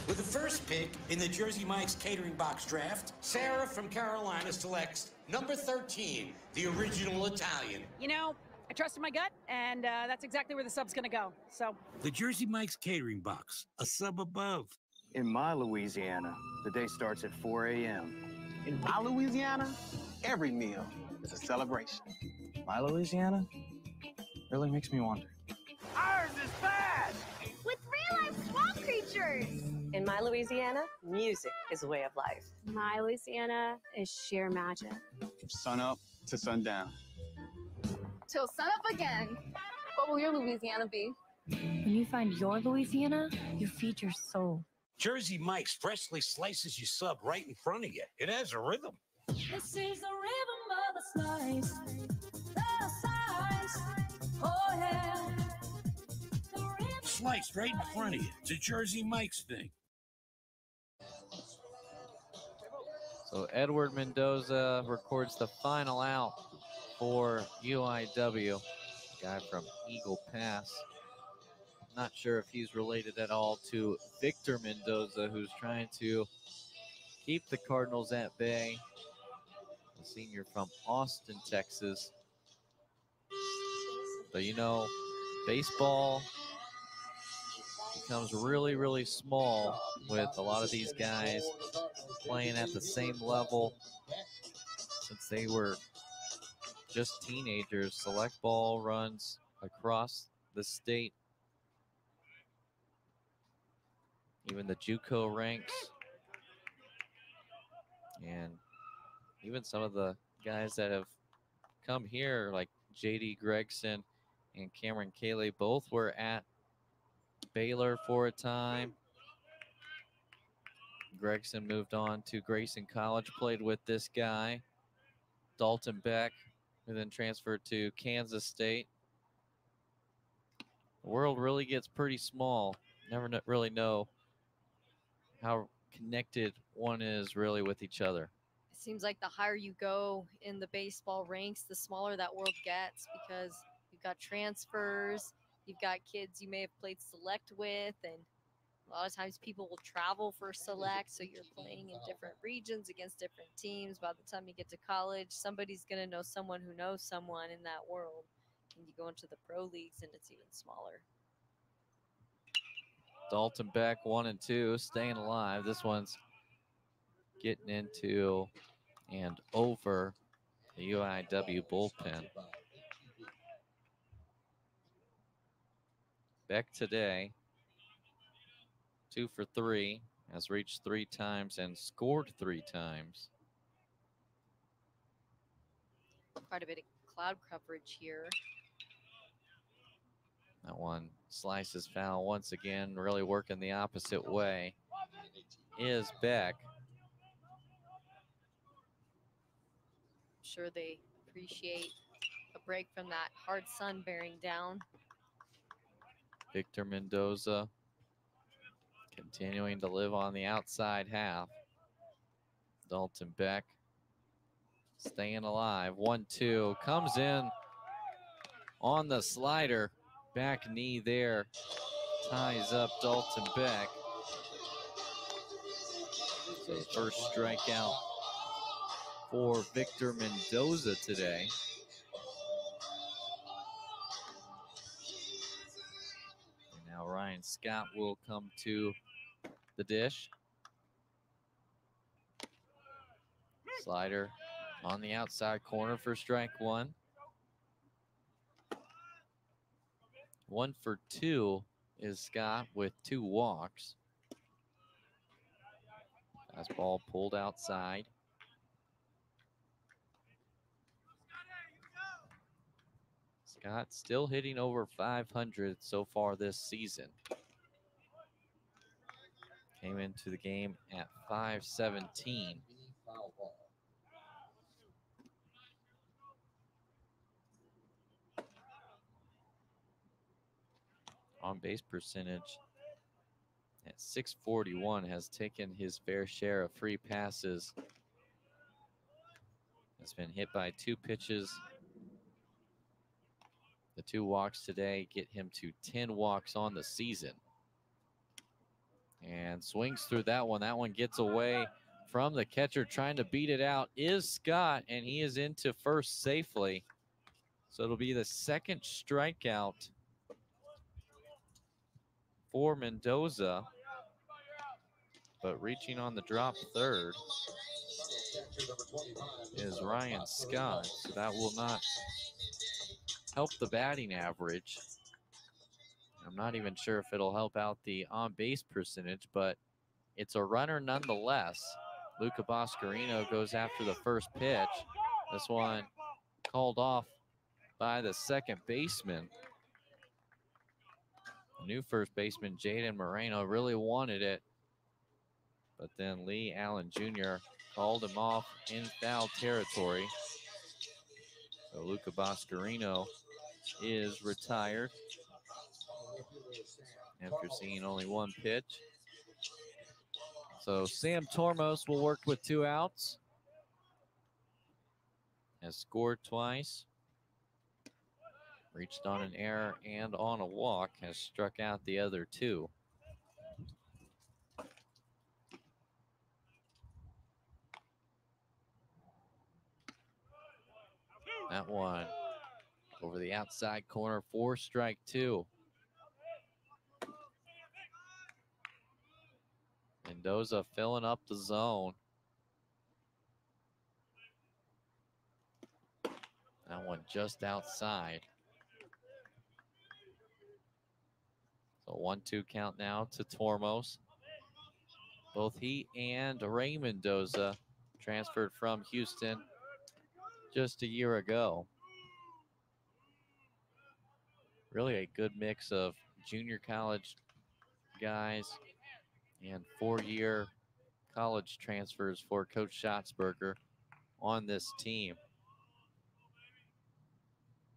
With the first pick in the Jersey Mike's catering box draft, Sarah from Carolina selects number 13, the original Italian. You know, I trusted my gut, and uh, that's exactly where the sub's going to go. So, The Jersey Mike's catering box, a sub above. In my Louisiana, the day starts at 4 a.m. In my Louisiana, every meal is a celebration. My Louisiana really makes me wonder. Ours is fast! With real life swamp creatures! In my Louisiana, music is a way of life. My Louisiana is sheer magic. From sun up to sundown. Till sunup again. What will your Louisiana be? When you find your Louisiana, you feed your soul. Jersey Mike's freshly slices your sub right in front of you. It has a rhythm. This is the rhythm of the slice. The slice. Oh, yeah. The Sliced right in front of you. It's a Jersey Mike's thing. So Edward Mendoza records the final out for UIW. Guy from Eagle Pass. Not sure if he's related at all to Victor Mendoza, who's trying to keep the Cardinals at bay. A senior from Austin, Texas. But you know, baseball becomes really, really small with a lot of these guys playing at the same level since they were just teenagers. Select ball runs across the state. Even the JUCO ranks. And even some of the guys that have come here, like JD Gregson and Cameron Cayley, both were at Baylor for a time. Gregson moved on to Grayson College, played with this guy, Dalton Beck, who then transferred to Kansas State. The world really gets pretty small. Never really know how connected one is really with each other. It seems like the higher you go in the baseball ranks, the smaller that world gets because you've got transfers, you've got kids you may have played select with, and a lot of times people will travel for select, so you're playing in different regions against different teams. By the time you get to college, somebody's going to know someone who knows someone in that world. And you go into the pro leagues, and it's even smaller. Dalton Beck, one and two, staying alive. This one's getting into and over the UIW bullpen. Beck today, two for three, has reached three times and scored three times. Quite a bit of cloud coverage here. That one slices foul once again, really working the opposite way. Is Beck. I'm sure they appreciate a break from that hard sun bearing down. Victor Mendoza continuing to live on the outside half. Dalton Beck staying alive. One, two, comes in on the slider. Back knee there. Ties up Dalton Beck. So first strikeout for Victor Mendoza today. And now Ryan Scott will come to the dish. Slider on the outside corner for strike one. One for two is Scott with two walks. Fastball pulled outside. Scott still hitting over 500 so far this season. Came into the game at 517. On base percentage at 641 has taken his fair share of free passes. Has been hit by two pitches. The two walks today get him to 10 walks on the season. And swings through that one. That one gets away from the catcher trying to beat it out is Scott, and he is into first safely. So it'll be the second strikeout for Mendoza. But reaching on the drop third is Ryan Scott. So that will not help the batting average. I'm not even sure if it'll help out the on base percentage, but it's a runner nonetheless. Luca Boscarino goes after the first pitch. This one called off by the second baseman. New first baseman Jaden Moreno really wanted it, but then Lee Allen Jr. called him off in foul territory. So Luca Boscarino is retired after seeing only one pitch. So Sam Tormos will work with two outs. Has scored twice. Reached on an error and on a walk. Has struck out the other two. That one over the outside corner, four strike two. Mendoza filling up the zone. That one just outside. So one two count now to Tormos. Both he and Ray Mendoza transferred from Houston just a year ago. Really a good mix of junior college guys and four-year college transfers for Coach Shotzberger on this team.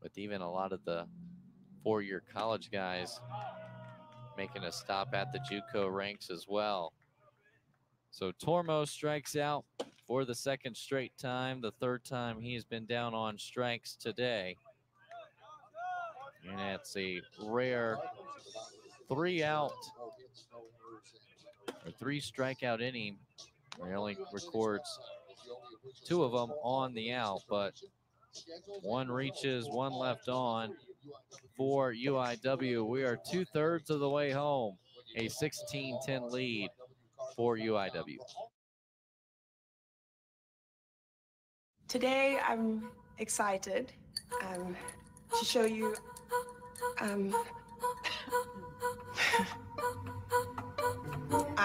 With even a lot of the four-year college guys making a stop at the JUCO ranks as well. So Tormo strikes out for the second straight time, the third time he's been down on strikes today. And it's a rare three out or three strikeout inning. He only records two of them on the out, but one reaches, one left on for UIW. We are two thirds of the way home. A 16 10 lead for UIW. Today, I'm excited um, to show you um,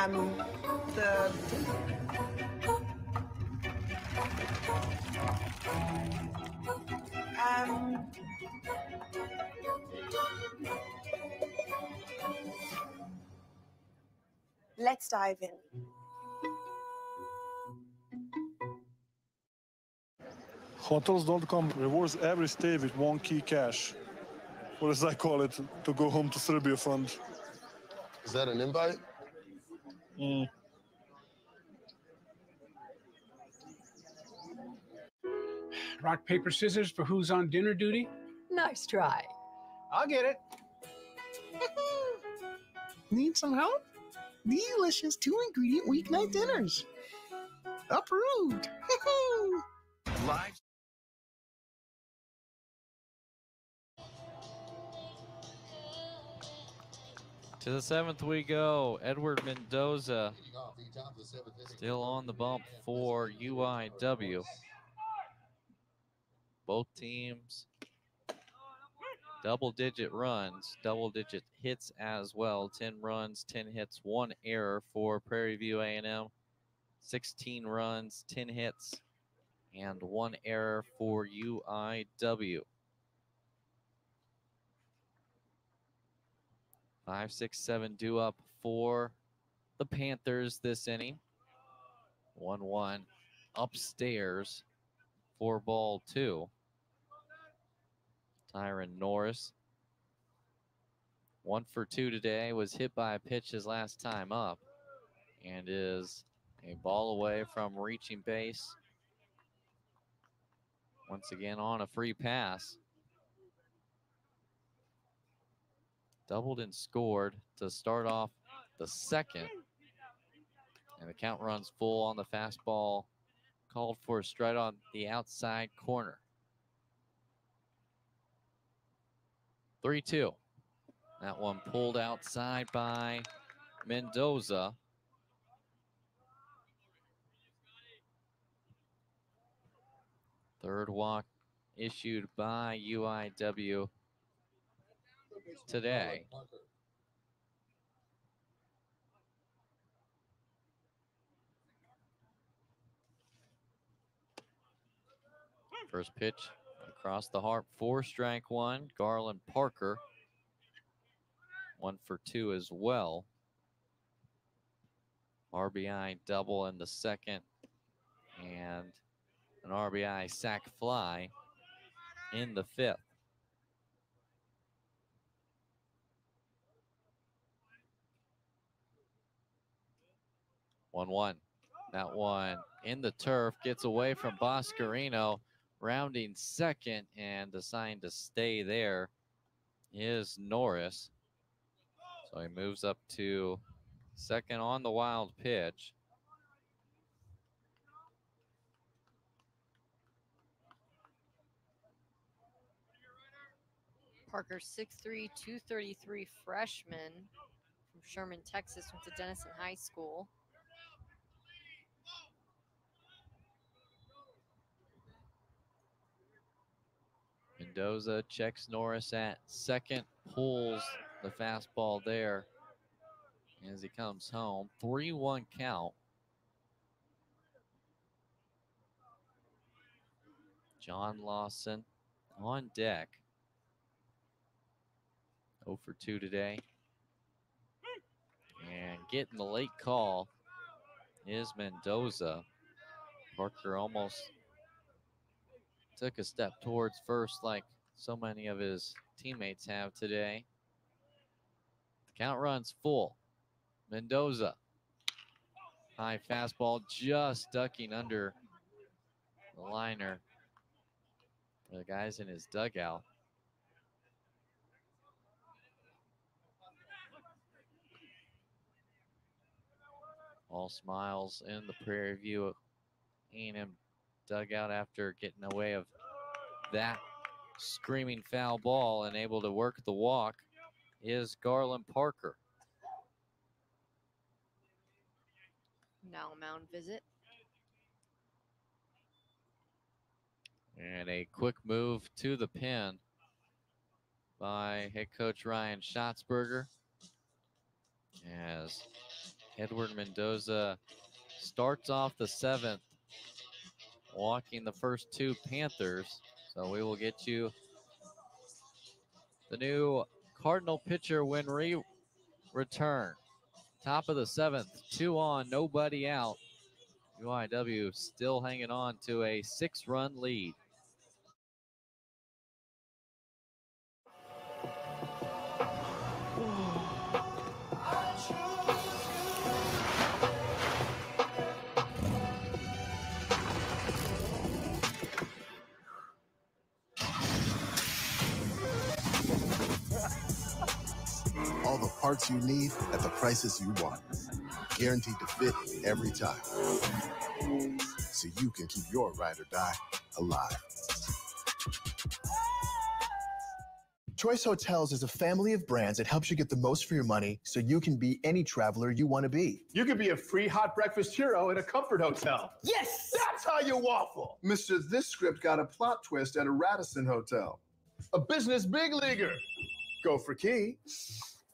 I'm the um, let's dive in. Hotels.com rewards every stay with one key cash. Or as I call it, to go home to Serbia fund. Is that an invite? Mm. Rock, paper, scissors for who's on dinner duty? Nice try. I'll get it. Need some help? Delicious two ingredient weeknight dinners. Approved. Live. To the seventh we go. Edward Mendoza still on the bump for UIW. Both teams double digit runs, double digit hits as well. 10 runs, 10 hits, one error for Prairie View A&M. 16 runs, 10 hits, and one error for UIW. Five, six, seven due up for the Panthers this inning. 1 1 upstairs for ball two. Tyron Norris. One for two today, was hit by a pitch his last time up, and is a ball away from reaching base. Once again on a free pass. Doubled and scored to start off the second. And the count runs full on the fastball. Called for a strike on the outside corner. 3 2. That one pulled outside by Mendoza. Third walk issued by UIW today. First pitch across the heart four strike one. Garland Parker. One for two as well. RBI double in the second. And an RBI sac fly in the fifth. One one. That one in the turf gets away from Boscarino, rounding second and deciding to stay there is Norris. So he moves up to second on the wild pitch. Parker, 6'3", 233 freshman from Sherman, Texas, went to Denison High School. Mendoza checks Norris at second, pulls the fastball there as he comes home. 3 1 count. John Lawson on deck. 0 for 2 today. And getting the late call is Mendoza. Parker almost took a step towards first like so many of his teammates have today. The count runs full. Mendoza. High fastball just ducking under the liner. The guys in his dugout. All smiles in the Prairie View A&M dugout after getting away of that screaming foul ball and able to work the walk is Garland Parker. Now mound visit. And a quick move to the pin by head coach Ryan Shotzberger as Edward Mendoza starts off the seventh, walking the first two Panthers. So we will get you the new Cardinal pitcher when we return. Top of the seventh, two on, nobody out. UIW still hanging on to a six run lead. Parts you need at the prices you want. Guaranteed to fit every time. So you can keep your ride or die alive. Choice Hotels is a family of brands that helps you get the most for your money so you can be any traveler you want to be. You could be a free hot breakfast hero in a comfort hotel. Yes! That's how you waffle. Mister, this script got a plot twist at a Radisson Hotel. a business big leaguer. Go for key.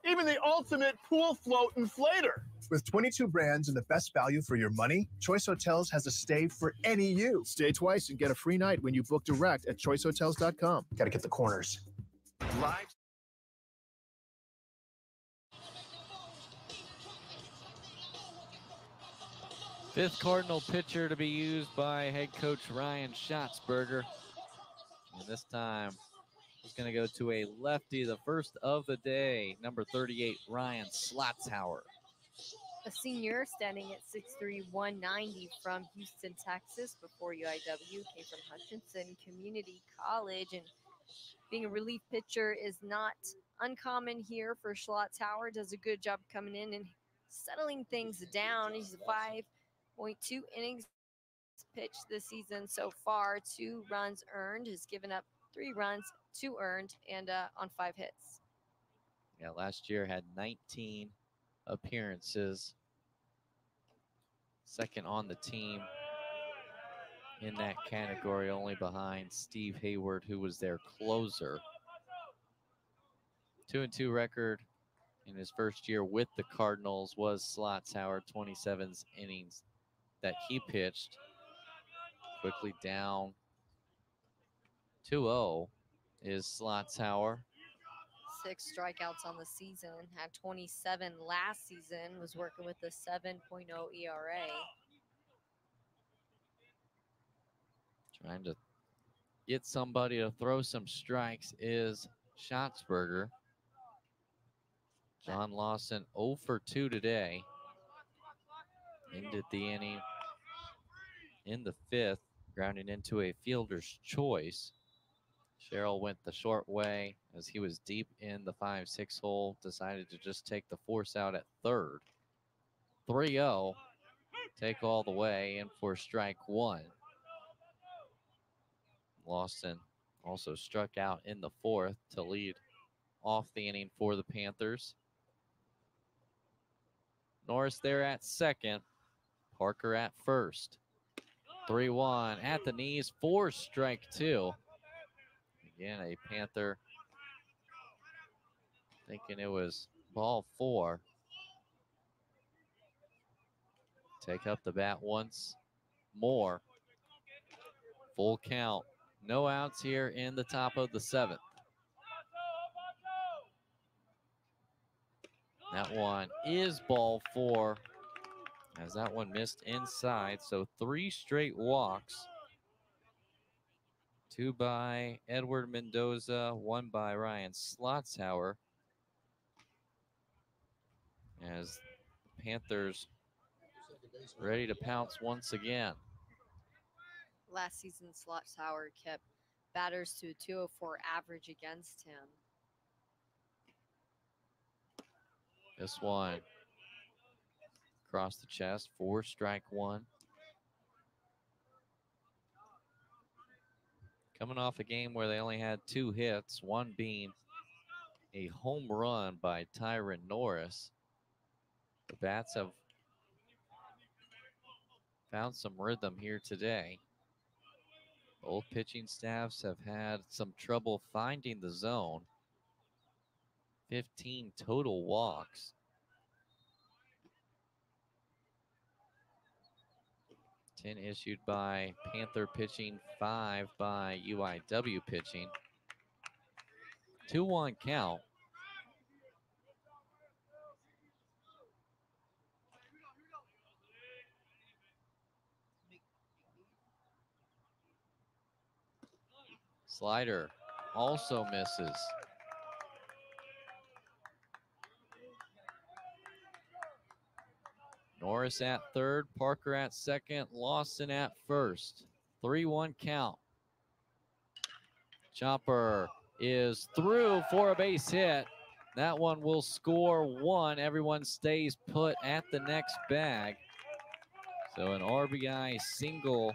Even the ultimate pool float inflator. With 22 brands and the best value for your money, Choice Hotels has a stay for any you. Stay twice and get a free night when you book direct at choicehotels.com. Got to get the corners. Live Fifth Cardinal pitcher to be used by head coach Ryan Shotzberger. And this time, he's going to go to a lefty, the first of the day, number 38, Ryan Slotzhauer. A senior standing at 6'3", 190 from Houston, Texas. Before UIW, came from Hutchinson Community College, and being a relief pitcher is not uncommon here for Schlotzhauer. Does a good job coming in and settling things down. He's a 5.2 innings pitched this season so far. Two runs earned. Has given up three runs, two earned, and uh, on five hits. Yeah, last year had 19 appearances. Second on the team in that category, only behind Steve Hayward, who was their closer. Two and two record in his first year with the Cardinals was Slotzhauer, 27 innings that he pitched. Quickly down 2 0 is Slotzhauer. Six strikeouts on the season. Had 27 last season. Was working with a 7.0 ERA. Trying to get somebody to throw some strikes is Shotzberger. John Lawson 0 for 2 today. Ended the inning in the fifth, grounding into a fielder's choice. Sherrill went the short way as he was deep in the 5 6 hole, decided to just take the force out at third. 3 0, take all the way in for strike one. Lawson also struck out in the fourth to lead off the inning for the Panthers. Norris there at second, Parker at first. 3 1 at the knees for strike two. Again, a Panther thinking it was ball four. Take up the bat once more. Full count. No outs here in the top of the seventh. That one is ball four as that one missed inside. So three straight walks. Two by Edward Mendoza, one by Ryan Slotzhauer. As the Panthers ready to pounce once again. Last season, Slotzhauer kept batters to a 204 average against him. This one across the chest, four strike one. Coming off a game where they only had two hits, one being a home run by Tyron Norris. The Bats have found some rhythm here today. Both pitching staffs have had some trouble finding the zone. 15 total walks. 10 issued by Panther pitching, 5 by UIW pitching. 2 1 count. Slider also misses. Norris at third, Parker at second, Lawson at first. 3 1 count. Chopper is through for a base hit. That one will score one. Everyone stays put at the next bag. So an RBI single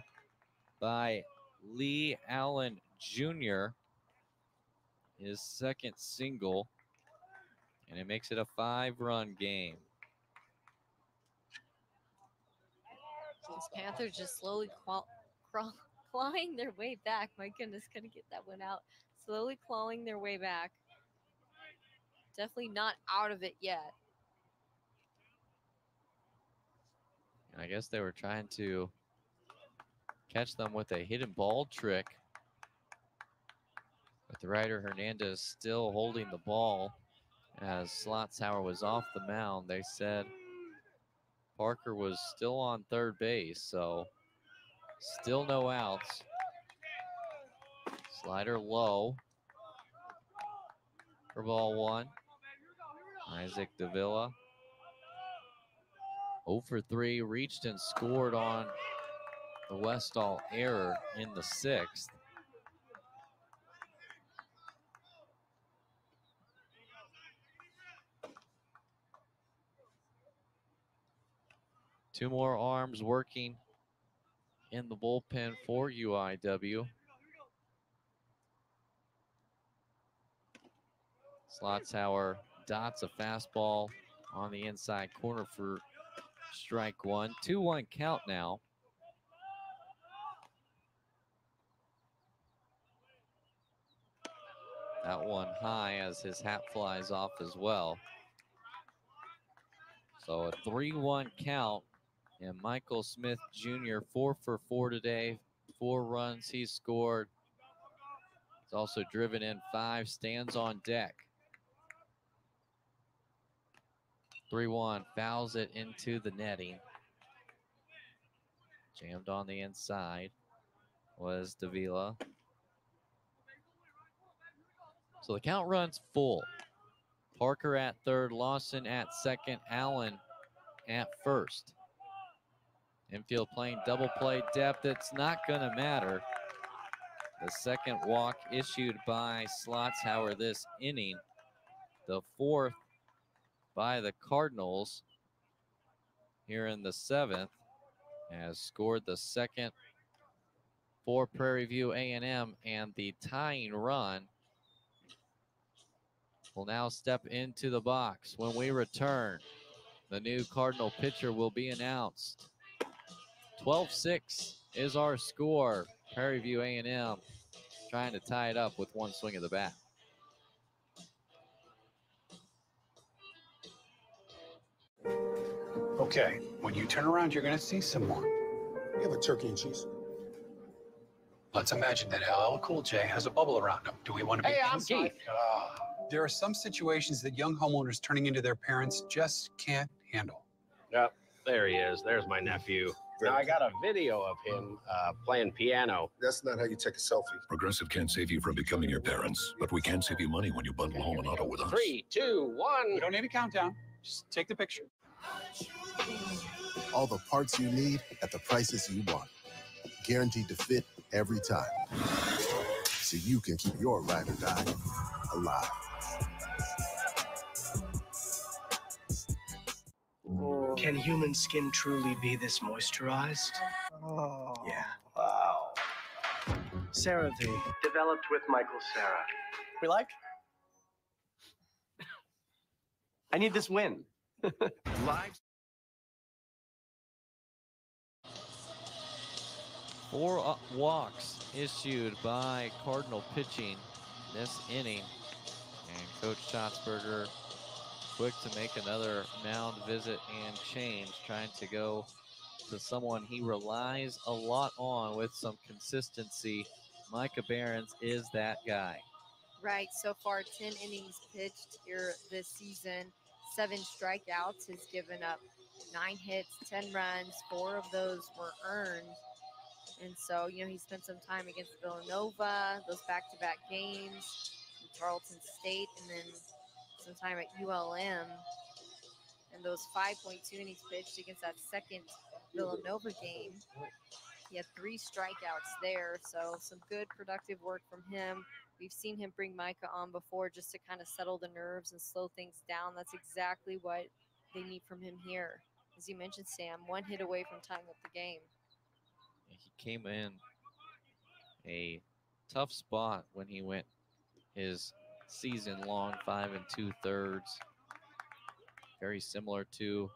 by Lee Allen Jr. His second single. And it makes it a five run game. Panthers just slowly clawing their way back. My goodness, couldn't get that one out. slowly clawing their way back. Definitely not out of it yet. I guess they were trying to catch them with a hidden ball trick. But the rider Hernandez still holding the ball as Slotzauer was off the mound. They said Parker was still on third base, so still no outs. Slider low for ball one. Isaac Davila 0 for 3, reached and scored on the Westall error in the sixth. Two more arms working in the bullpen for UIW. Slotzauer dots a fastball on the inside corner for strike one. 2 1 count now. That one high as his hat flies off as well. So a 3 1 count. And Michael Smith Jr., four for four today, four runs he scored. He's also driven in five, stands on deck. 3 1, fouls it into the netting. Jammed on the inside was Davila. So the count runs full. Parker at third, Lawson at second, Allen at first. Infield playing double play depth. It's not going to matter. The second walk issued by Slotzauer this inning. The fourth by the Cardinals here in the seventh has scored the second for Prairie View A&M and the tying run will now step into the box. When we return, the new Cardinal pitcher will be announced. 12-6 is our score. Prairie View A&M trying to tie it up with one swing of the bat. Okay, when you turn around, you're going to see some more. You have a turkey and cheese. Let's imagine that LL Cool J has a bubble around him. Do we want to be Hey, I'm kinky? sorry. Ah, there are some situations that young homeowners turning into their parents just can't handle. Yep, there he is. There's my nephew. Now I got a video of him uh, playing piano. That's not how you take a selfie. Progressive can't save you from becoming your parents, but we can save you money when you bundle home and auto with us. Three, two, one. We don't need a countdown. Just take the picture. All the parts you need at the prices you want. Guaranteed to fit every time. So you can keep your ride or die alive. Can human skin truly be this moisturized? Oh. Yeah. Wow. CeraVe, developed with Michael Cera. We like? I need this win. Live. Four uh, walks issued by Cardinal pitching this inning. And Coach Shotzberger quick to make another mound visit and change, trying to go to someone he relies a lot on with some consistency. Micah Barons is that guy. Right. So far, 10 innings pitched here this season, seven strikeouts, has given up nine hits, 10 runs. Four of those were earned. And so, you know, he spent some time against Villanova, those back to back games, Tarleton State, and then some time at ULM. And those 5.2 innings pitched against that second Villanova game. He had three strikeouts there. So, some good productive work from him. We've seen him bring Micah on before just to kind of settle the nerves and slow things down. That's exactly what they need from him here. As you mentioned, Sam, one hit away from tying up the game. He came in a tough spot when he went his season long five and two thirds. Very similar to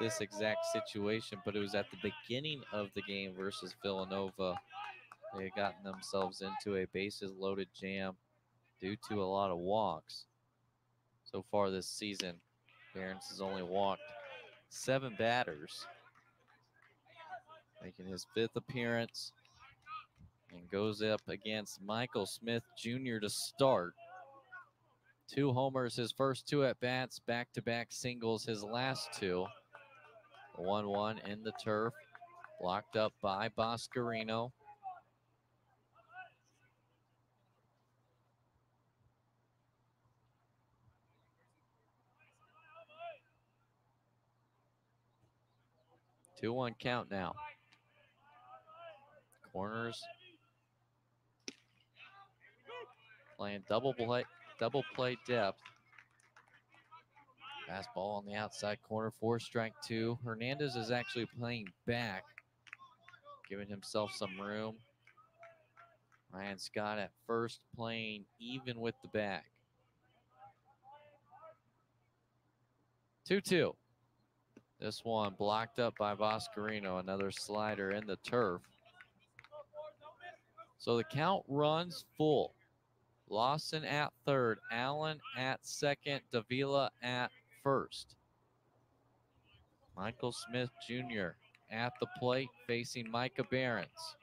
this exact situation, but it was at the beginning of the game versus Villanova. They had gotten themselves into a bases loaded jam. due to a lot of walks. So far this season, Barons has only walked seven batters, making his fifth appearance and goes up against Michael Smith Jr. to start. Two homers, his first two at bats, back to back singles, his last two. 1 1 in the turf, blocked up by Boscarino. Two one count now. Corners playing double play, double play depth. Fastball on the outside corner, four strike two. Hernandez is actually playing back, giving himself some room. Ryan Scott at first playing even with the back. 2 2. This one blocked up by Boscarino, another slider in the turf. So the count runs full. Lawson at third, Allen at second, Davila at first. Michael Smith Jr. at the plate facing Micah Barons.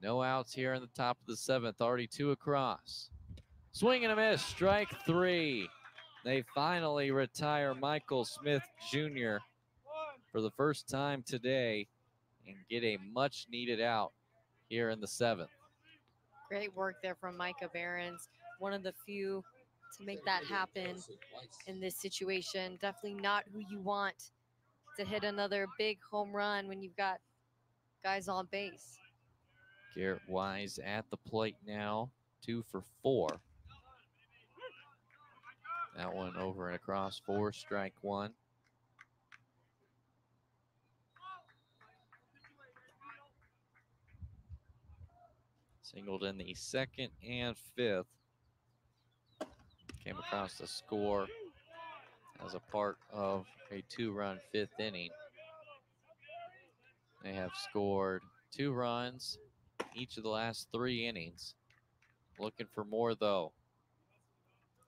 No outs here in the top of the seventh, already two across. Swing and a miss, strike three. They finally retire Michael Smith Jr. for the first time today and get a much needed out here in the seventh. Great work there from Micah Barons. One of the few to make that happen in this situation. Definitely not who you want to hit another big home run when you've got guys on base. Garrett Weiss at the plate now, two for four. That one over and across four, strike one. Singled in the second and fifth. Came across the score as a part of a two run fifth inning. They have scored two runs each of the last three innings. Looking for more though.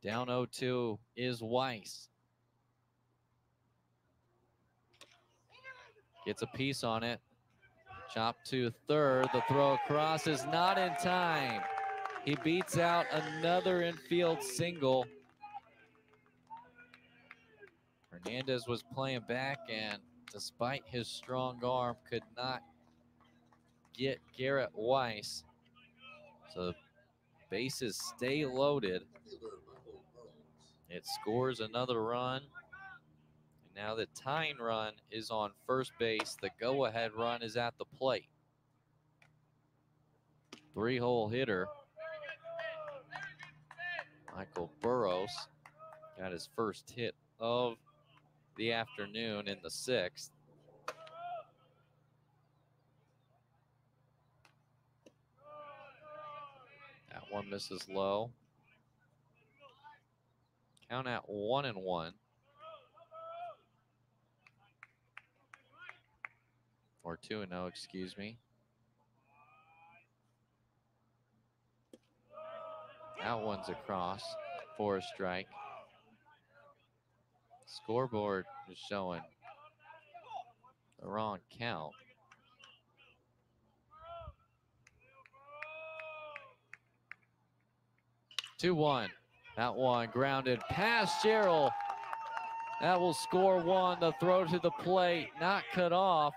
Down 0-2 is Weiss. Gets a piece on it. Chop to third. The throw across is not in time. He beats out another infield single. Hernandez was playing back and despite his strong arm could not get Garrett Weiss. So bases stay loaded. It scores another run. Now the tying run is on first base. The go ahead run is at the plate. Three hole hitter. Michael Burrows got his first hit of the afternoon in the sixth. That one misses low. Count at one and one. Or two and no, excuse me. That one's across for a strike. Scoreboard is showing the wrong count. Two one. That one grounded past Gerald. That will score one. The throw to the plate, not cut off.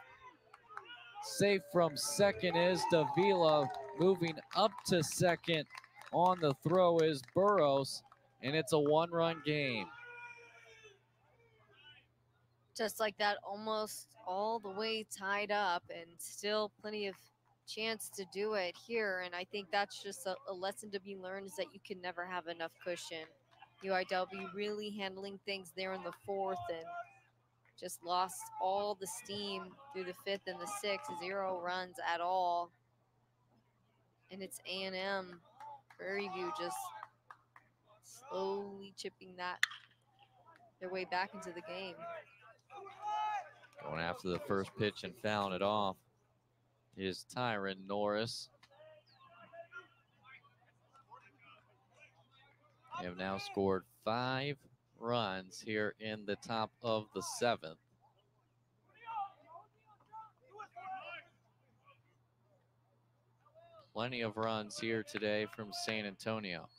Safe from second is Davila. Moving up to second on the throw is Burrows, and it's a one run game. Just like that, almost all the way tied up, and still plenty of chance to do it here. And I think that's just a, a lesson to be learned is that you can never have enough cushion. UIW really handling things there in the fourth and just lost all the steam through the fifth and the sixth, zero runs at all. And it's A&M Prairie View just slowly chipping that their way back into the game. Going after the first pitch and fouling it off is Tyron Norris. They have now scored five runs here in the top of the seventh. Plenty of runs here today from San Antonio.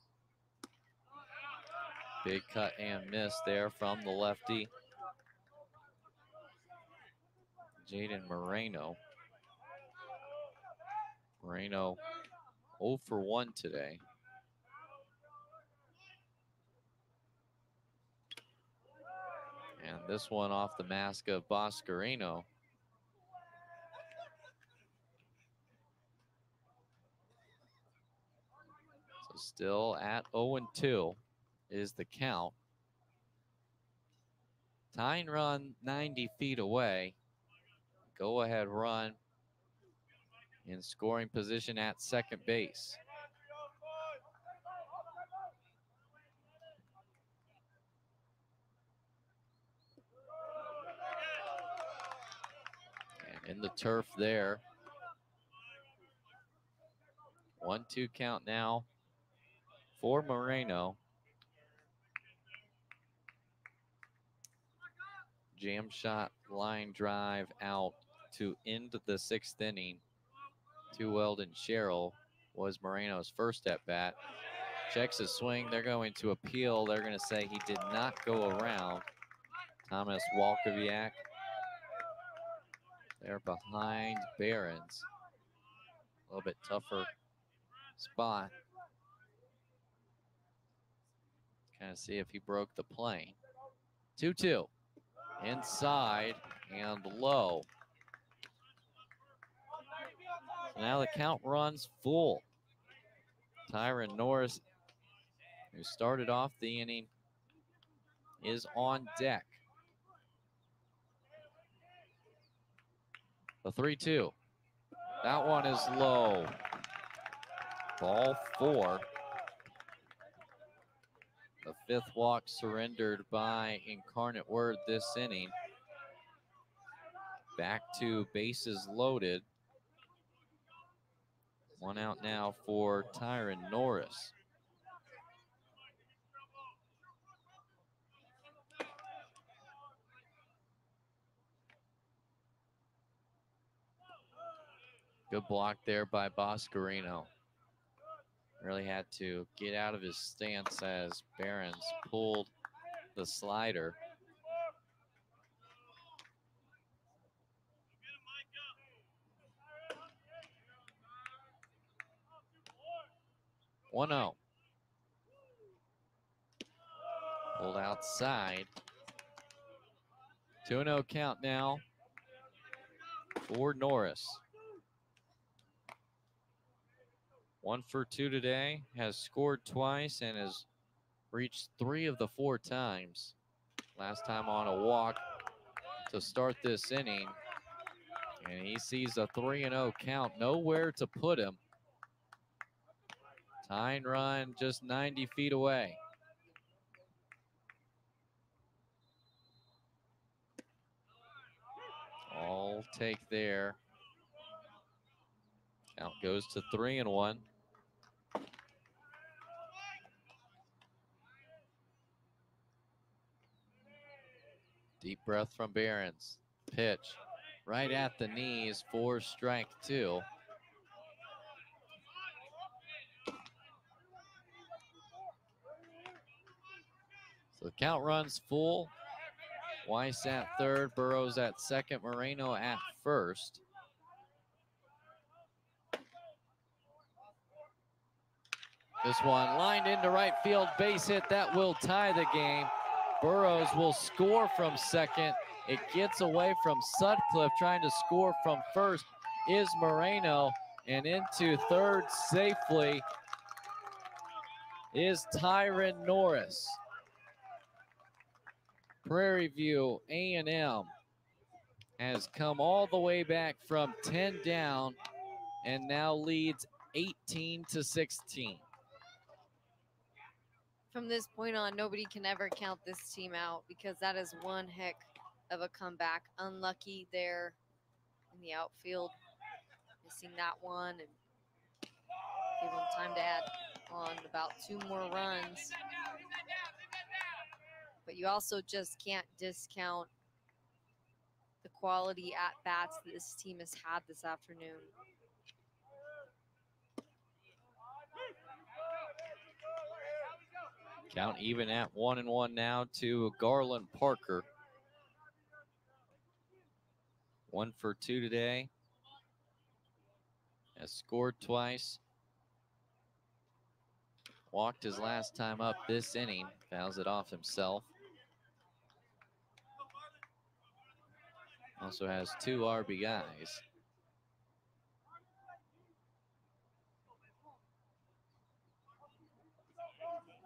Big cut and miss there from the lefty. Jaden Moreno. Moreno 0 for 1 today. And this one off the mask of Boscarino. So still at 0-2 is the count. Tying run 90 feet away. Go ahead run in scoring position at second base. In the turf there. One two count now for Moreno. Jam shot line drive out to end the sixth inning to Weldon Sherrill was Moreno's first at bat. Checks his swing. They're going to appeal. They're going to say he did not go around. Thomas Walkowiak. They're behind Barons. A little bit tougher spot. Kind of see if he broke the plane. 2 2. Inside and low. So now the count runs full. Tyron Norris, who started off the inning, is on deck. The 3 2. That one is low. Ball four. The fifth walk surrendered by Incarnate Word this inning. Back to bases loaded. One out now for Tyron Norris. Good block there by Boscarino. Really had to get out of his stance as Barons pulled the slider. One zero. Pulled outside. 2 0 count now for Norris. One for two today, has scored twice and has reached three of the four times. Last time on a walk to start this inning. And he sees a 3 0 count, nowhere to put him. Tying run just 90 feet away. All take there. Count goes to three and one. Deep breath from Barons. Pitch right at the knees for strike two. So the count runs full. Weiss at third, Burrows at second, Moreno at first. This one lined into right field, base hit. That will tie the game. Burrows will score from second. It gets away from Sutcliffe trying to score from first is Moreno and into third safely is Tyron Norris. Prairie View A&M has come all the way back from 10 down and now leads 18 to 16 from this point on, nobody can ever count this team out because that is one heck of a comeback. Unlucky there in the outfield, missing that one and them time to add on about two more runs. but you also just can't discount the quality at bats that this team has had this afternoon. Count even at one and one now to Garland Parker. One for two today. Has scored twice. Walked his last time up this inning. Fouls it off himself. Also has two RBIs.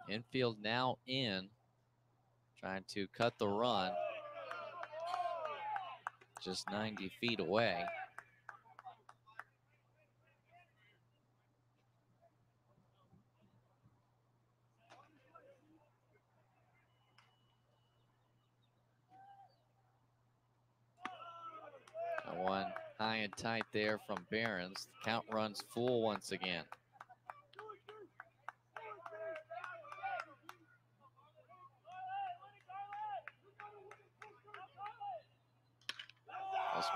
Infield now in, trying to cut the run. Just 90 feet away. One high and tight there from Barons. The count runs full once again.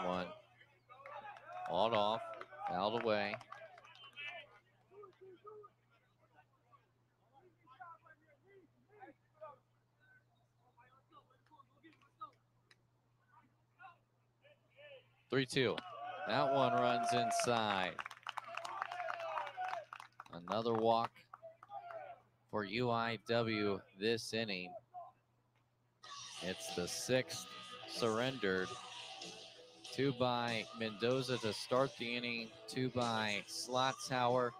One hauled off, fouled away. Three two. That one runs inside. Another walk for UIW this inning. It's the sixth surrendered. Two by Mendoza to start the inning, two by Slotzhauer,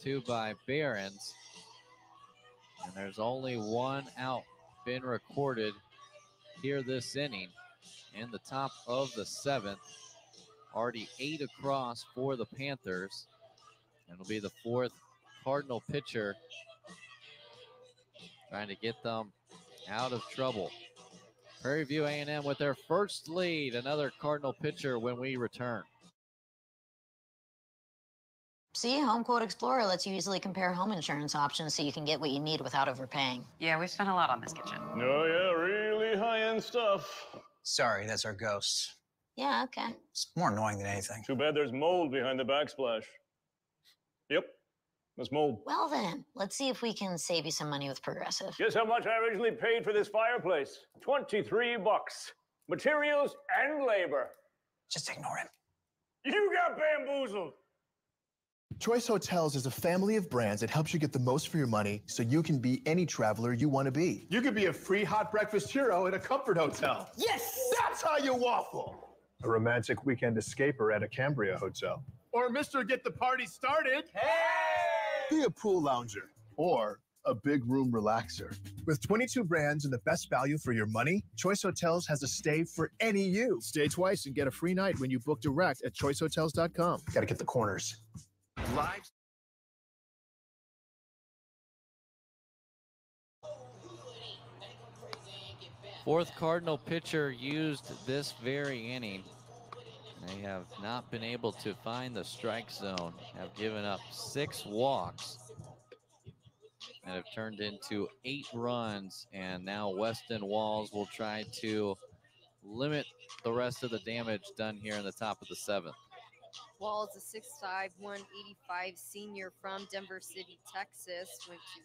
two by Barons. And there's only one out been recorded here this inning in the top of the seventh. Already eight across for the Panthers. And it'll be the fourth Cardinal pitcher trying to get them out of trouble. Prairie View A&M with their first lead. Another Cardinal pitcher when we return. See, Home Quote Explorer lets you easily compare home insurance options so you can get what you need without overpaying. Yeah, we spent a lot on this kitchen. Oh, yeah, really high end stuff. Sorry, that's our ghost. Yeah, okay. It's more annoying than anything. Too bad there's mold behind the backsplash. Yep, there's mold. Well, then, let's see if we can save you some money with Progressive. Guess how much I originally paid for this fireplace? 23 bucks. Materials and labor. Just ignore him. You got bamboozled. Choice Hotels is a family of brands that helps you get the most for your money so you can be any traveler you want to be. You could be a free hot breakfast hero at a comfort hotel. Yes! That's how you waffle! A romantic weekend escaper at a Cambria hotel. Or Mr. Get the Party Started. Be a pool lounger or a big room relaxer. With 22 brands and the best value for your money, Choice Hotels has a stay for any you. Stay twice and get a free night when you book direct at choicehotels.com. Got to get the corners. Live Fourth Cardinal pitcher used this very inning. They have not been able to find the strike zone, have given up six walks and have turned into eight runs. And now Weston Walls will try to limit the rest of the damage done here in the top of the seventh. Walls, a 6'5", 185 senior from Denver City, Texas, went to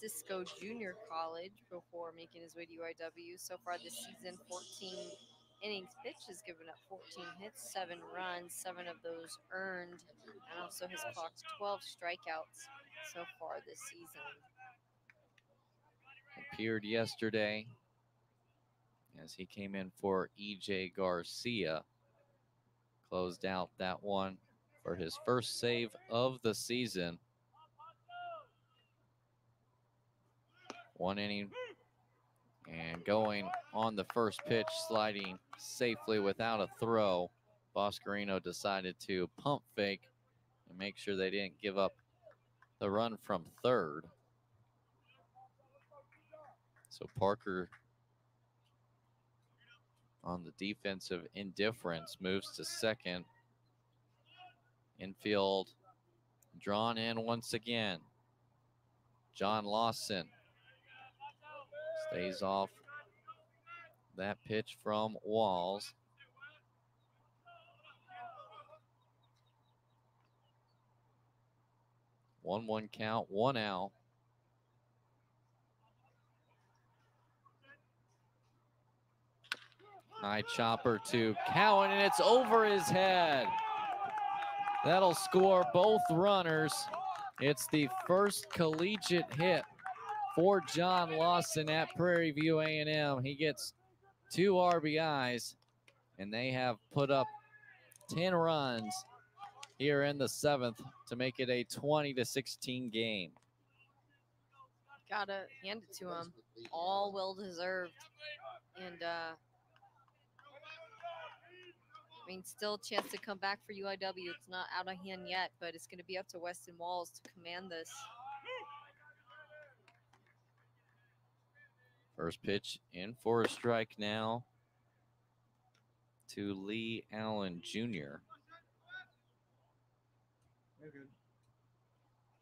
Cisco Junior College before making his way to UIW. So far this season, 14 innings pitched, has given up 14 hits, seven runs, seven of those earned, and also has clocked 12 strikeouts so far this season. Appeared yesterday as he came in for EJ Garcia. Closed out that one for his first save of the season. One inning and going on the first pitch, sliding safely without a throw. Boscarino decided to pump fake and make sure they didn't give up the run from third. So Parker on the defensive indifference moves to second. Infield drawn in once again. John Lawson Stays off that pitch from Walls. One one count, one out. High chopper to Cowan, and it's over his head. That'll score both runners. It's the first collegiate hit for John Lawson at Prairie View A&M. He gets two RBIs, and they have put up 10 runs here in the seventh to make it a 20 to 16 game. Gotta hand it to him. All well deserved. And uh I mean, still a chance to come back for UIW. It's not out of hand yet, but it's going to be up to Weston Walls to command this. First pitch in for a strike now to Lee Allen Jr.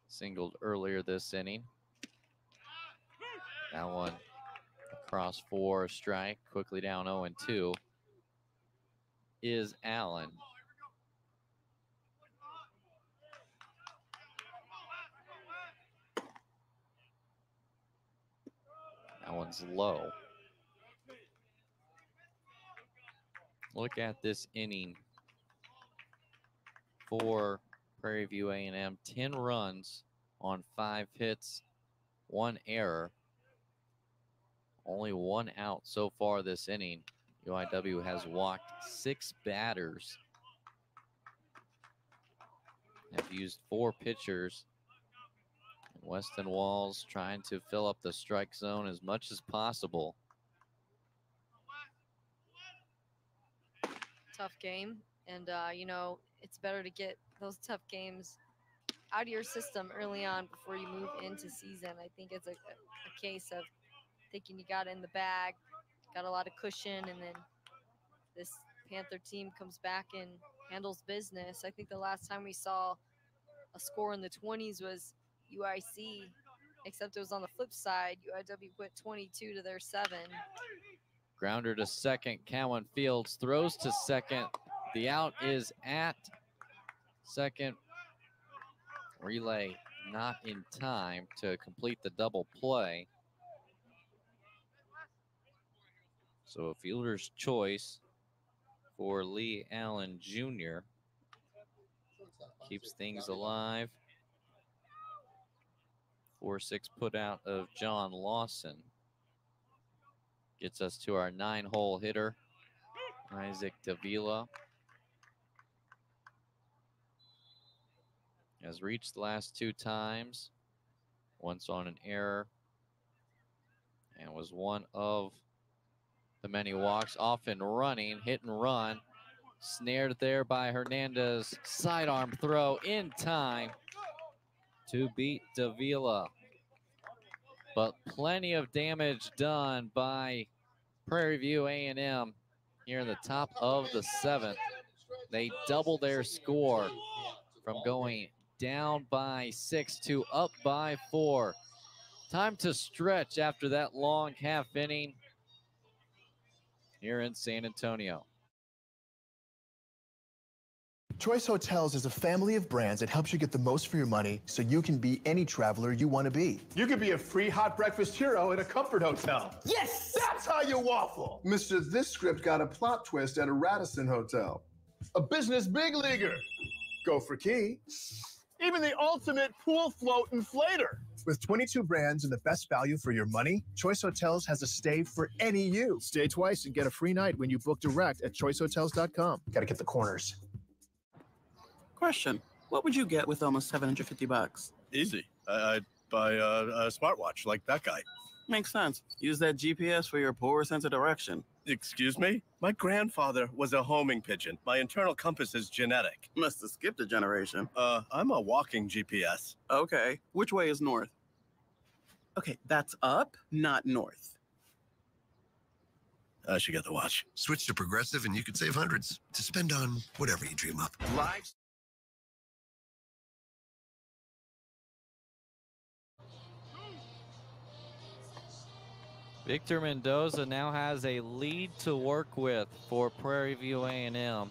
Singled earlier this inning. That one across four strike, quickly down 0 and 2 is Allen. That one's low. Look at this inning for Prairie View A&M. 10 runs on five hits, one error. Only one out so far this inning. UIW has walked six batters. Have used four pitchers. Weston Walls trying to fill up the strike zone as much as possible. Tough game. And, uh, you know, it's better to get those tough games out of your system early on before you move into season. I think it's a, a case of thinking you got in the bag, got a lot of cushion, and then this Panther team comes back and handles business. I think the last time we saw a score in the 20s was UIC, except it was on the flip side. UIW went 22 to their seven. Grounder to second. Cowan Fields throws to second. The out is at second. Relay not in time to complete the double play. So a fielder's choice for Lee Allen Jr. Keeps things alive. 4-6 put out of John Lawson. Gets us to our nine-hole hitter, Isaac Davila. Has reached the last two times. Once on an error. And was one of the many walks, often running, hit and run. Snared there by Hernandez. Sidearm throw in time to beat Davila. But plenty of damage done by Prairie View A&M here in the top of the seventh. They double their score from going down by six to up by four. Time to stretch after that long half inning here in San Antonio. Choice Hotels is a family of brands that helps you get the most for your money so you can be any traveler you want to be. You could be a free hot breakfast hero at a comfort hotel. Yes! That's how you waffle. Mister, this script got a plot twist at a Radisson Hotel. A business big leaguer. Go for key. Even the ultimate pool float inflator. With 22 brands and the best value for your money, Choice Hotels has a stay for any you. Stay twice and get a free night when you book direct at choicehotels.com. Got to get the corners. Question: What would you get with almost 750 bucks? Easy. I, I'd buy a, a smartwatch like that guy. Makes sense. Use that GPS for your poor sense of direction. Excuse me? My grandfather was a homing pigeon. My internal compass is genetic. Must have skipped a generation. Uh, I'm a walking GPS. Okay. Which way is north? Okay, that's up, not north. I should get the watch. Switch to Progressive and you could save hundreds to spend on whatever you dream up. Live Victor Mendoza now has a lead to work with for Prairie View A&M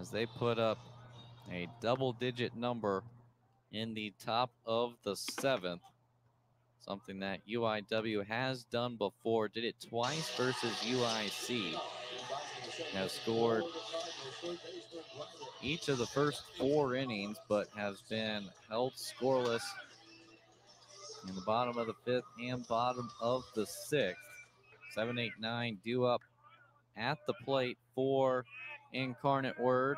as they put up a double-digit number in the top of the seventh. Something that UIW has done before, did it twice versus UIC. Has scored each of the first four innings, but has been held scoreless in the bottom of the fifth and bottom of the sixth. Seven, eight, nine due up at the plate for Incarnate Word.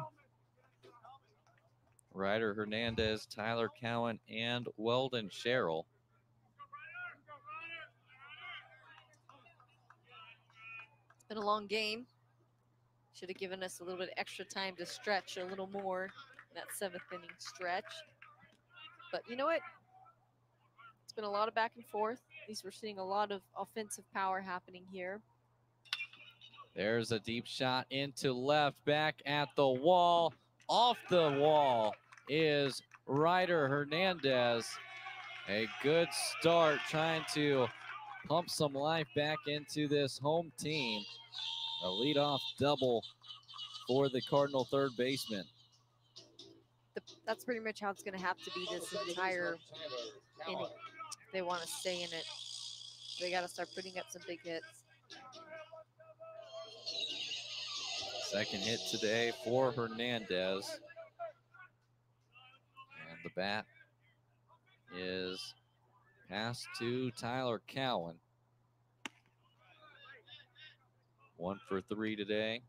Ryder Hernandez, Tyler Cowan, and Weldon Sherrill. It's been a long game. Should have given us a little bit extra time to stretch a little more in that seventh inning stretch. But you know what? Been a lot of back and forth. At least we're seeing a lot of offensive power happening here. There's a deep shot into left, back at the wall. Off the wall is Ryder Hernandez. A good start trying to pump some life back into this home team. A leadoff double for the Cardinal third baseman. The, that's pretty much how it's going to have to be this entire inning. They want to stay in it, they got to start putting up some big hits. Second hit today for Hernandez. And the bat is passed to Tyler Cowan. One for three today.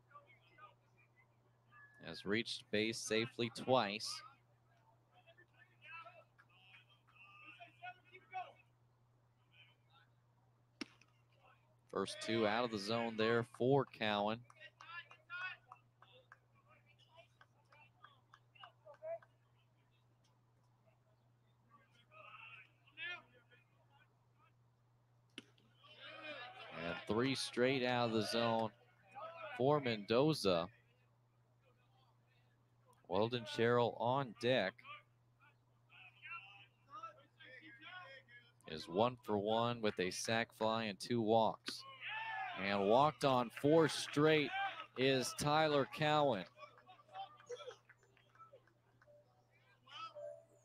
Has reached base safely twice. First two out of the zone there for Cowan. And three straight out of the zone for Mendoza. Weldon Sherrill on deck. Is one for one with a sac fly and two walks. And walked on four straight is Tyler Cowan.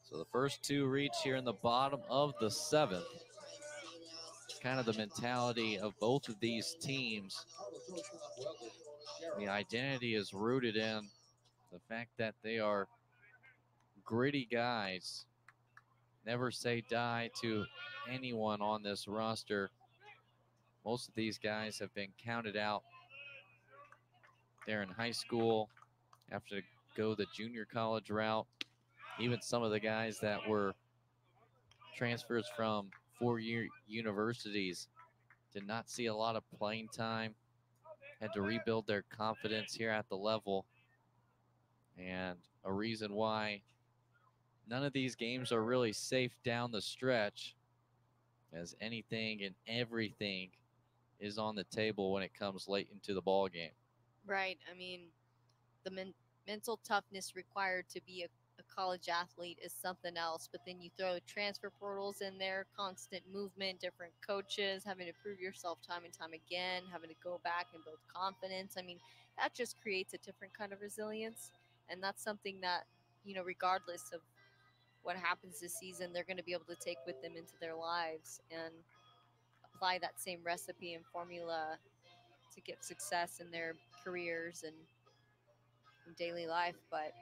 So the first two reach here in the bottom of the seventh. Kind of the mentality of both of these teams. The identity is rooted in the fact that they are gritty guys. Never say die to anyone on this roster. Most of these guys have been counted out. They're in high school, have to go the junior college route. Even some of the guys that were transfers from four-year universities did not see a lot of playing time. Had to rebuild their confidence here at the level. And a reason why none of these games are really safe down the stretch as anything and everything is on the table when it comes late into the ball game. Right. I mean, the men- mental toughness required to be a, a college athlete is something else. But then you throw transfer portals in there, constant movement, different coaches, having to prove yourself time and time again, having to go back and build confidence. I mean, that just creates a different kind of resilience. And that's something that, you know, regardless of what happens this season, they're going to be able to take with them into their lives and apply that same recipe and formula to get success in their careers and daily life. But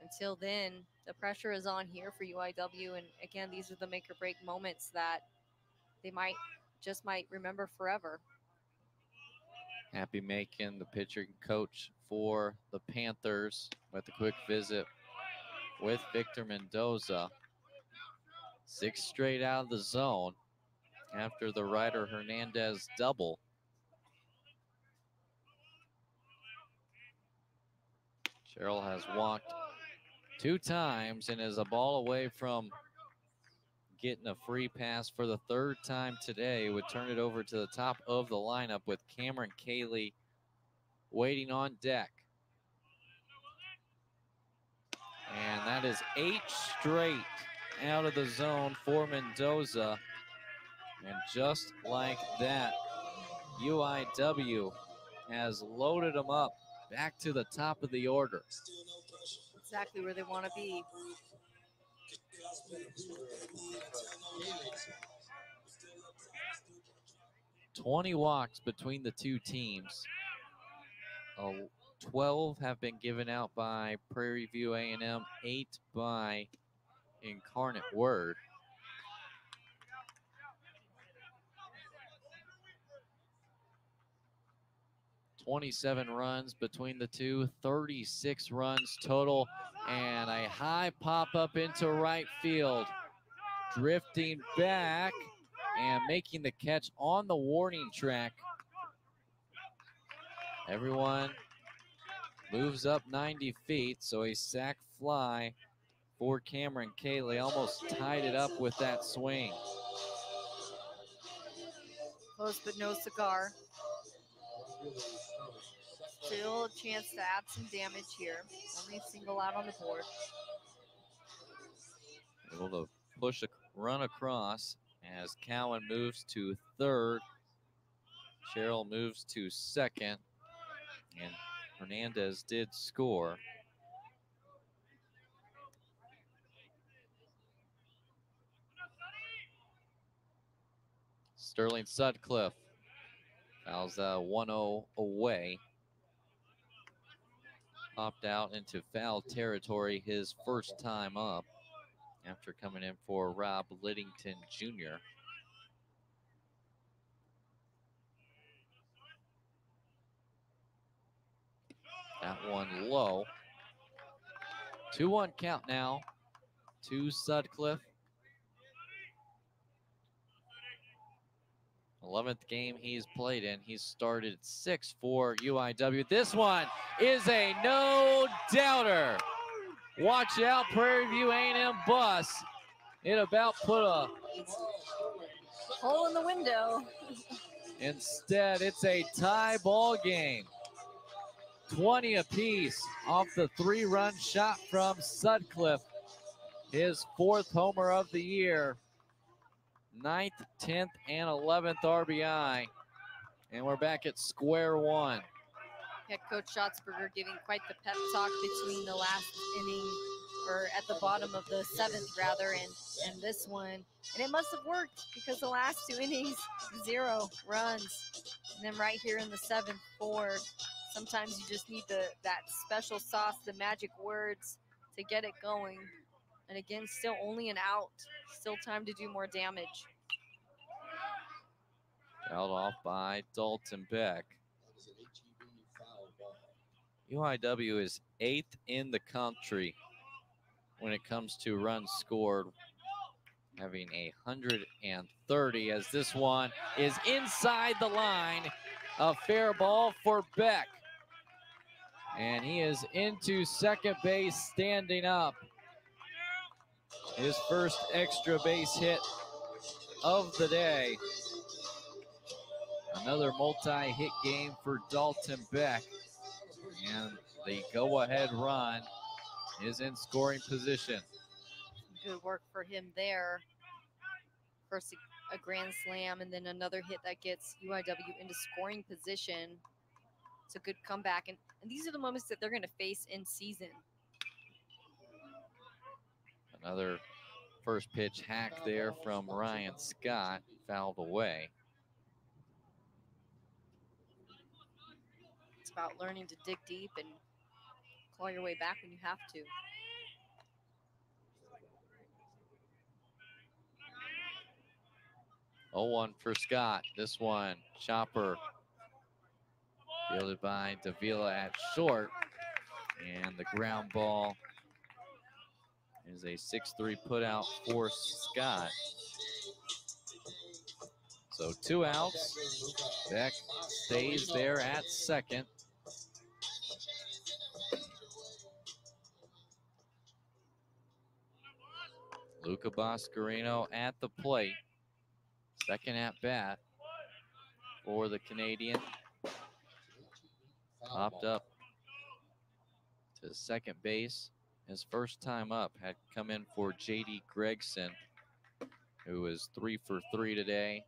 until then, the pressure is on here for UIW. And again, these are the make or break moments that they might just might remember forever. Happy making the pitcher and coach for the Panthers, with a quick visit with Victor Mendoza. Six straight out of the zone after the Ryder Hernandez double. Sherrill has walked two times and is a ball away from getting a free pass for the third time today. Would turn it over to the top of the lineup with Cameron Cayley waiting on deck. And that is eight straight out of the zone for Mendoza. And just like that, UIW has loaded them up back to the top of the order. Exactly where they want to be. Twenty walks between the two teams. Oh, 12 have been given out by Prairie View A&M, 8 by Incarnate Word. Twenty-seven runs between the two, 36 runs total, and a high pop up into right field, drifting back and making the catch on the warning track. Everyone moves up 90 feet, so a sac fly for Cameron Cayley almost tied it up with that swing. Close but no cigar. Still a chance to add some damage here. Only a single out on the board. Able to push a run across as Cowan moves to third. Sherrill moves to second. And Hernandez did score. Sterling Sutcliffe fouls uh, 1-0 away. Popped out into foul territory his first time up after coming in for Rob Liddington Jr. That one low. 2 1 count now to Sutcliffe. 11th game he's played in. He's started six for UIW. This one is a no doubter. Watch out, Prairie View A&M bus. It about put a Hole in the window. Instead, it's a tie ball game. 20 apiece off the three run shot from Sutcliffe. His fourth homer of the year. Ninth, 10th, and 11th RBI. And we're back at square one. Head coach Shotzberger giving quite the pep talk between the last inning, or at the bottom of the seventh rather, and and this one. And it must have worked because the last two innings, zero runs, and then right here in the seventh, four. Sometimes you just need the that special sauce, the magic words to get it going. And again, still only an out. Still time to do more damage. Held off by Dalton Beck. UIW is eighth in the country when it comes to runs scored, having a 130 as this one is inside the line. A fair ball for Beck. And he is into second base standing up. His first extra base hit of the day. Another multi-hit game for Dalton Beck. And the go-ahead run is in scoring position. Good work for him there. First a, a grand slam and then another hit that gets UIW into scoring position. It's a good comeback. And, and these are the moments that they're going to face in season. Another first pitch hack there from Ryan Scott, fouled away. It's about learning to dig deep and claw your way back when you have to. Oh one for Scott. This one, Chopper fielded by Davila at short. And the ground ball is a 6-3 put out for Scott. So two outs. Beck stays there at second. Luca Boscarino at the plate. Second at bat for the Canadian. Popped up to second base. His first time up had come in for JD Gregson, who was three for three today.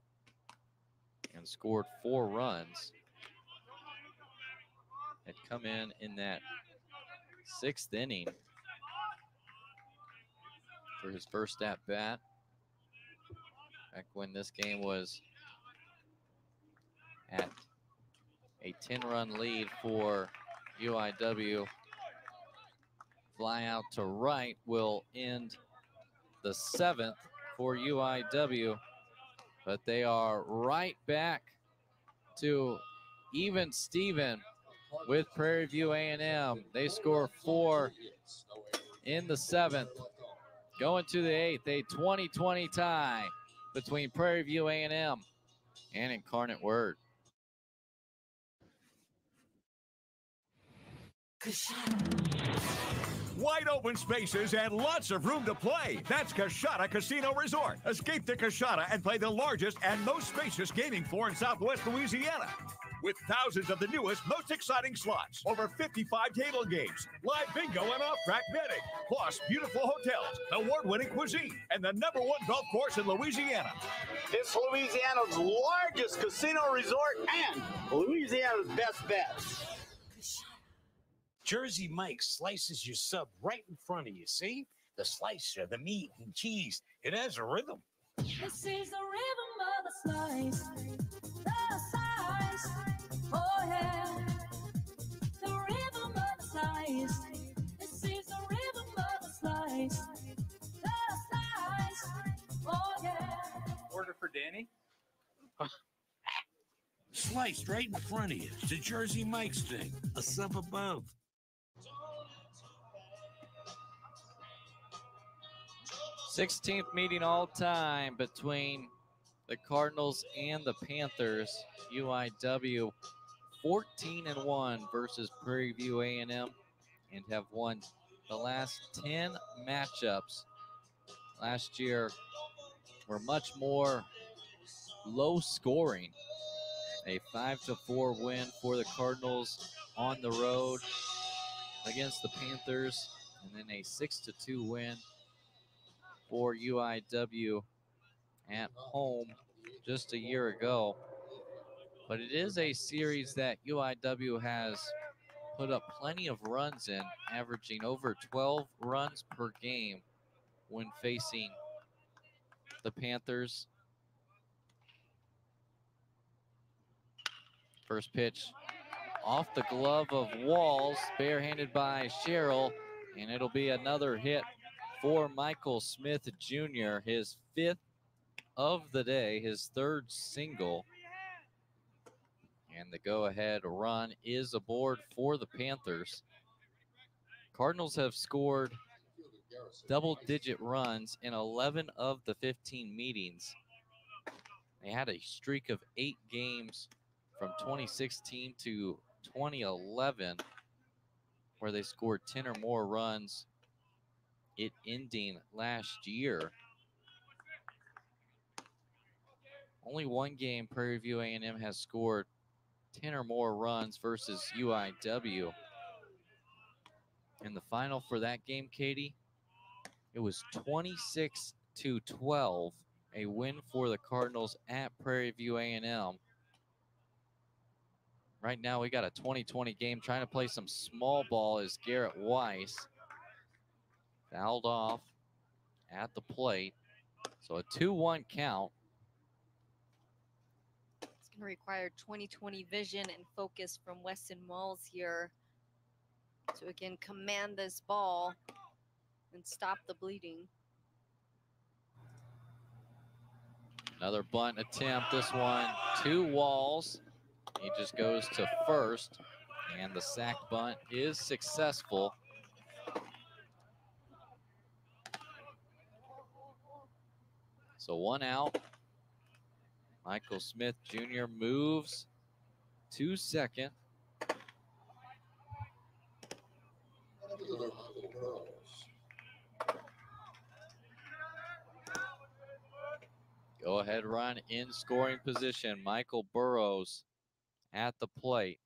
and scored four runs. Had come in in that sixth inning for his first at bat. Back when this game was at a 10 run lead for UIW. Fly out to right will end the seventh for UIW, but they are right back to even Steven with Prairie View A&M. They score four in the seventh. Going to the eighth, a 20-20 tie between Prairie View A&M and Incarnate Word. Wide open spaces and lots of room to play. That's Coushatta Casino Resort. Escape to Coushatta and play the largest and most spacious gaming floor in Southwest Louisiana. With thousands of the newest, most exciting slots, over 55 table games, live bingo and off-track betting, plus beautiful hotels, award-winning cuisine, and the number one golf course in Louisiana. It's Louisiana's largest casino resort and Louisiana's best bet. Jersey Mike slices your sub right in front of you. See? The slicer, the meat and cheese. It has a rhythm. This is the rhythm of the slice. The slice. Oh, yeah. The rhythm of the slice. This is the rhythm of the slice. The slice. Oh, yeah. Order for Danny. Sliced right in front of you. It's the Jersey Mike's thing. A sub above. 16th meeting all time between the Cardinals and the Panthers. UIW 14 and 1 versus Prairie View A&M and have won the last 10 matchups. Last year were much more low scoring. A 5 to 4 win for the Cardinals on the road against the Panthers and then a 6 to 2 win for UIW at home just a year ago. But it is a series that UIW has put up plenty of runs in, averaging over 12 runs per game when facing the Panthers. First pitch off the glove of Walls, barehanded by Sherrill, and it'll be another hit for Michael Smith Jr., his fifth of the day, his third single. And the go ahead run is aboard for the Panthers. Cardinals have scored double digit runs in 11 of the 15 meetings. They had a streak of eight games from 2016 to 2011 where they scored 10 or more runs it ending last year. Only one game Prairie View A&M has scored 10 or more runs versus UIW. In the final for that game, Katie, it was 26 to 12, a win for the Cardinals at Prairie View A&M. Right now, we got a 2020 game trying to play some small ball is Garrett Weiss. Fouled off at the plate. So a 2 1 count. It's going to require 2020 vision and focus from Weston Walls here to again command this ball and stop the bleeding. Another bunt attempt. This one, two walls. He just goes to first, and the sack bunt is successful. So one out. Michael Smith Jr. moves to second. Go ahead run in scoring position. Michael Burrows at the plate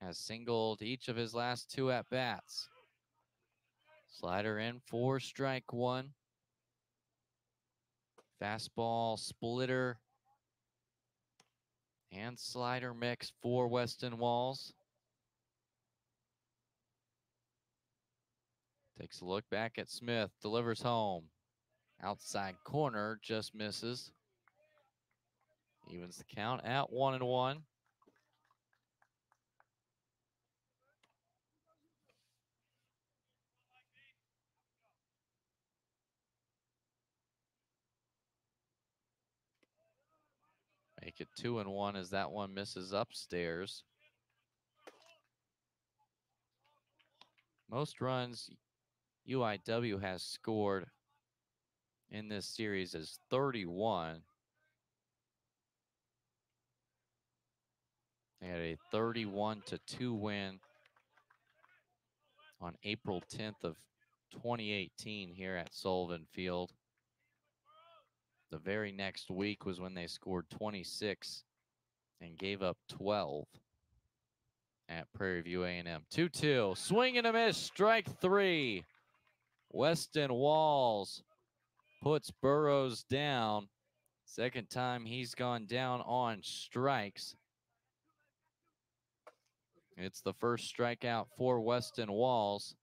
has singled each of his last two at bats. Slider in for strike one. Fastball splitter and slider mix for Weston Walls. Takes a look back at Smith, delivers home. Outside corner just misses. Evens the count at one and one. Make it two and one as that one misses upstairs. Most runs UIW has scored in this series is 31. They had a 31 to 2 win on April 10th of 2018 here at Sullivan Field. The very next week was when they scored 26 and gave up 12 at Prairie View A&M. 2-2, swing and a miss, strike three. Weston Walls puts Burrows down. Second time he's gone down on strikes. It's the first strikeout for Weston Walls.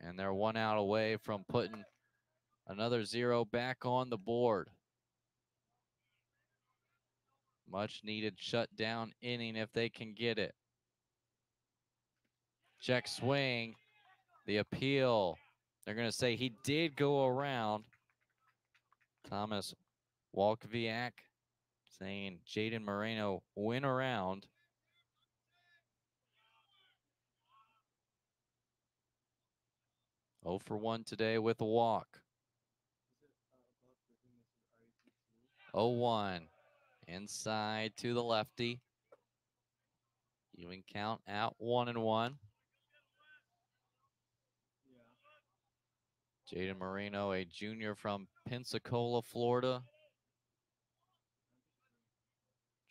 And they're one out away from putting another zero back on the board. Much needed shutdown inning if they can get it. Check swing. The appeal. They're going to say he did go around. Thomas Walkviak saying Jaden Moreno went around. Oh for 1 today with a walk. 0-1. Inside to the lefty. Even count out one and one. Jaden Moreno, a junior from Pensacola, Florida.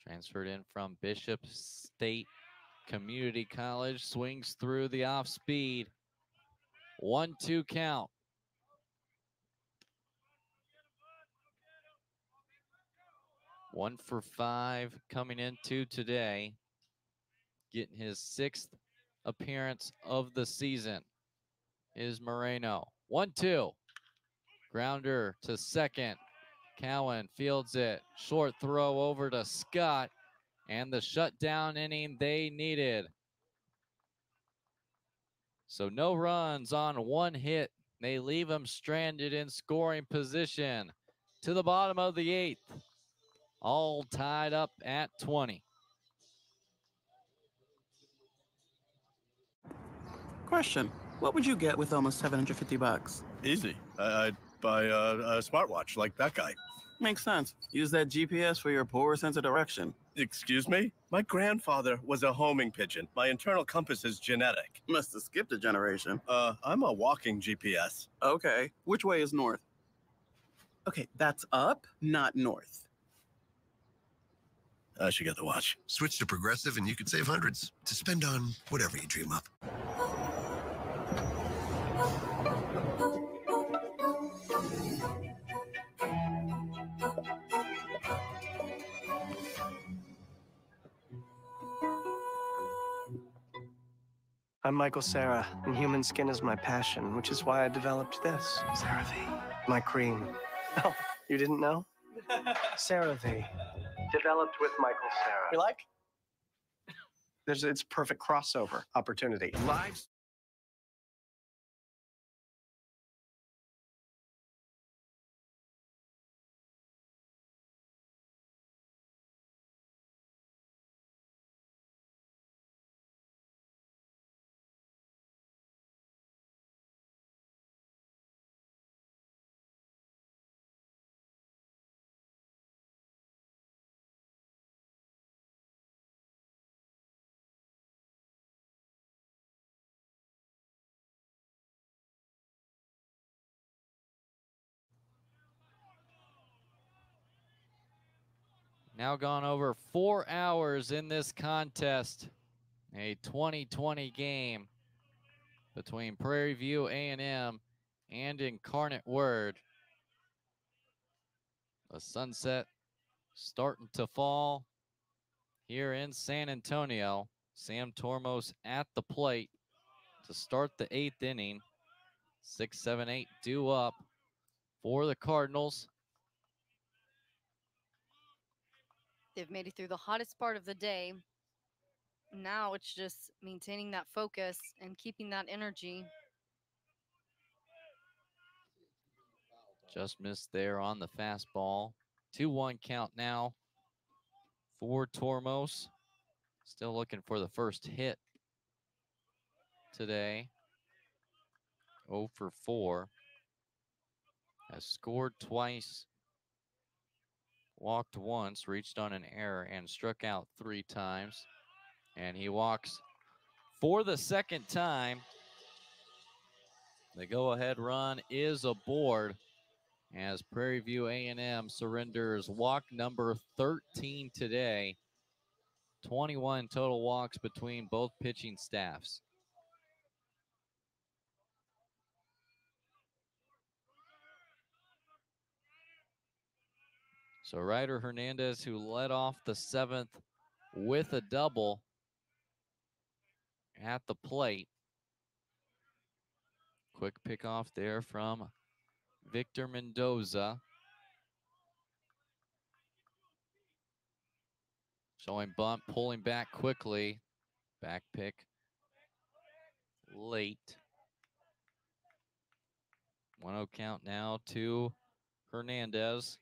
Transferred in from Bishop State Community College. Swings through the off speed. One two count. One for five coming into today. Getting his sixth appearance of the season is Moreno. One, two. Grounder to second. Cowan fields it. Short throw over to Scott. And the shutdown inning they needed. So no runs on one hit. They leave him stranded in scoring position to the bottom of the eighth. All tied up at 20. Question. What would you get with almost 750 bucks? Easy. I- I'd buy a, a smartwatch like that guy. Makes sense. Use that GPS for your poor sense of direction. Excuse me? My grandfather was a homing pigeon. My internal compass is genetic. Must have skipped a generation. Uh, I'm a walking GPS. Okay. Which way is north? Okay, that's up, not north. I should get the watch. Switch to Progressive and you could save hundreds to spend on whatever you dream up. I'm Michael Cera, and human skin is my passion, which is why I developed this. CeraVe. My cream. Oh, you didn't know? CeraVe. Developed with Michael Cera. You like? There's it's perfect crossover opportunity. Live Now gone over four hours in this contest. A 2020 game between Prairie View A&M and Incarnate Word. The sunset starting to fall. here in San Antonio. Sam Tormos at the plate to start the eighth inning. Six, seven, eight due up for the Cardinals. They've made it through the hottest part of the day. Now it's just maintaining that focus and keeping that energy. Just missed there on the fastball. 2 1 count now for Tormos. Still looking for the first hit today. 0 for 4. Has scored twice, walked once, reached on an error, and struck out three times. And he walks for the second time. The go-ahead run is aboard as Prairie View A&M surrenders walk number 13 today. 21 total walks between both pitching staffs. So Ryder Hernandez, who led off the seventh with a double at the plate. Quick pickoff there from Victor Mendoza. Showing bunt, pulling back quickly. Back pick late. 1 0 count now to Hernandez.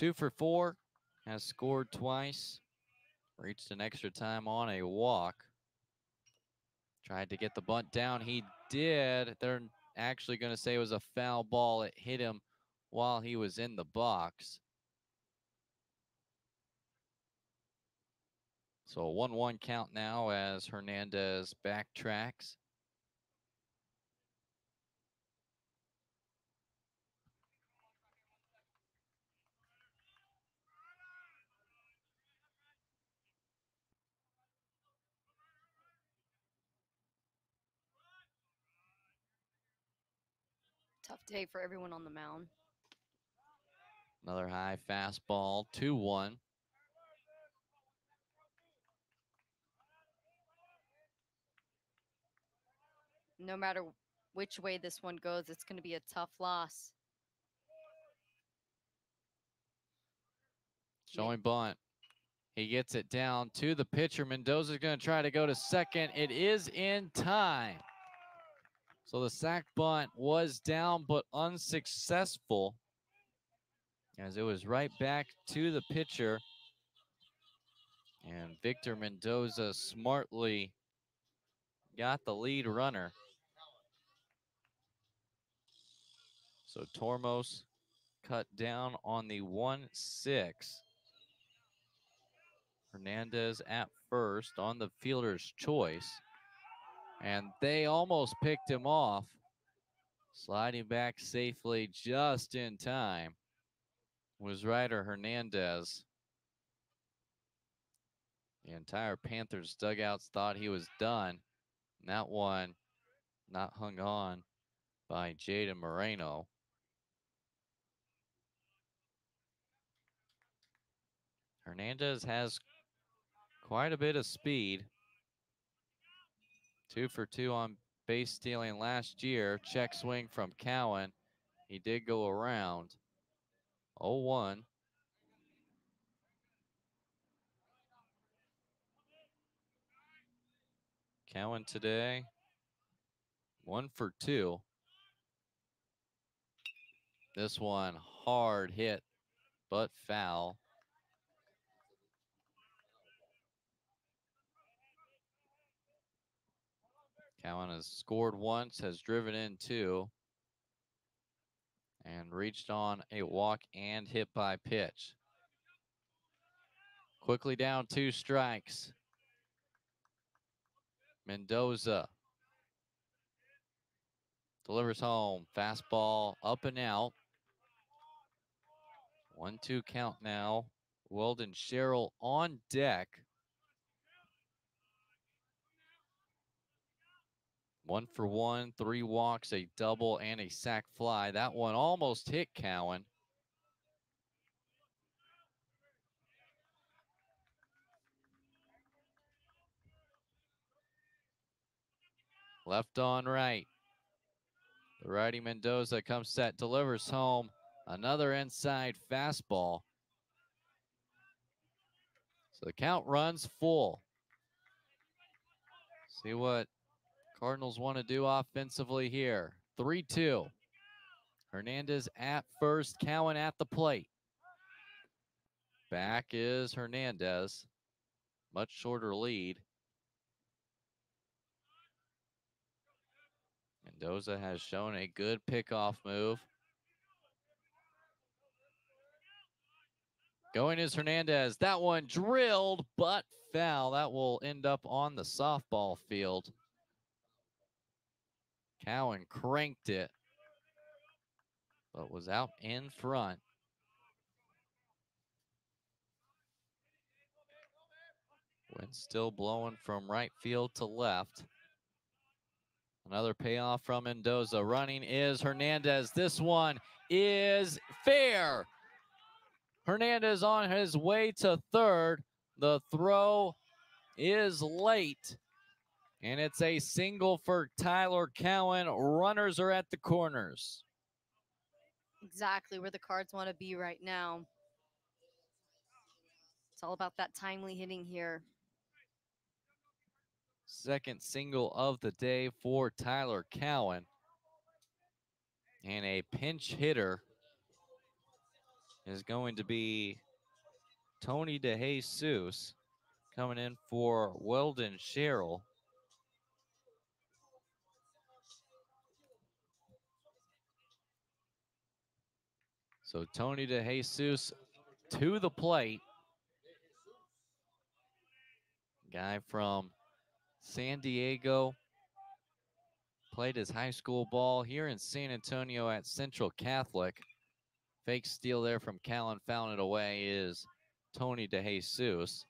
Two for four, has scored twice. Reached an extra time on a walk. Tried to get the bunt down. He did. They're actually going to say it was a foul ball. It hit him while he was in the box. So a 1 1 count now as Hernandez backtracks. Tough day for everyone on the mound. Another high fastball, 2 1. No matter which way this one goes, it's going to be a tough loss. Showing bunt. He gets it down to the pitcher. Mendoza's going to try to go to second. It is in time. So the sac bunt was down but unsuccessful as it was right back to the pitcher. And Victor Mendoza smartly got the lead runner. So Tormos cut down on the 1 6. Hernandez at first on the fielder's choice. And they almost picked him off. Sliding back safely just in time was Ryder Hernandez. The entire Panthers dugouts thought he was done. And that one not hung on by Jaden Moreno. Hernandez has quite a bit of speed. Two for two on base stealing last year. Check swing from Cowan. He did go around. 0 1. Cowan today, one for two. This one hard hit, but foul. Cowan has scored once, has driven in two, and reached on a walk and hit by pitch. Quickly down two strikes. Mendoza delivers home. Fastball up and out. One two count now. Weldon Sherrill on deck. One for one, three walks, a double, and a sac fly. That one almost hit Cowan. Left on right. The righty Mendoza comes set, delivers home. Another inside fastball. So the count runs full. See what Cardinals want to do offensively here. 3 2. Hernandez at first, Cowan at the plate. Back is Hernandez. Much shorter lead. Mendoza has shown a good pickoff move. Going is Hernandez. That one drilled, but foul. That will end up on the softball field. Cowan cranked it, but was out in front. Wind still blowing from right field to left. Another payoff from Mendoza. Running is Hernandez. This one is fair. Hernandez on his way to third. The throw is late. And it's a single for Tyler Cowan. Runners are at the corners. Exactly where the cards want to be right now. It's all about that timely hitting here. Second single of the day for Tyler Cowan. And a pinch hitter is going to be Tony DeJesus coming in for Weldon Sherrill. So Tony DeJesus to the plate. Guy from San Diego. Played his high school ball here in San Antonio at Central Catholic. Fake steal there from Callan, found it away is Tony DeJesus.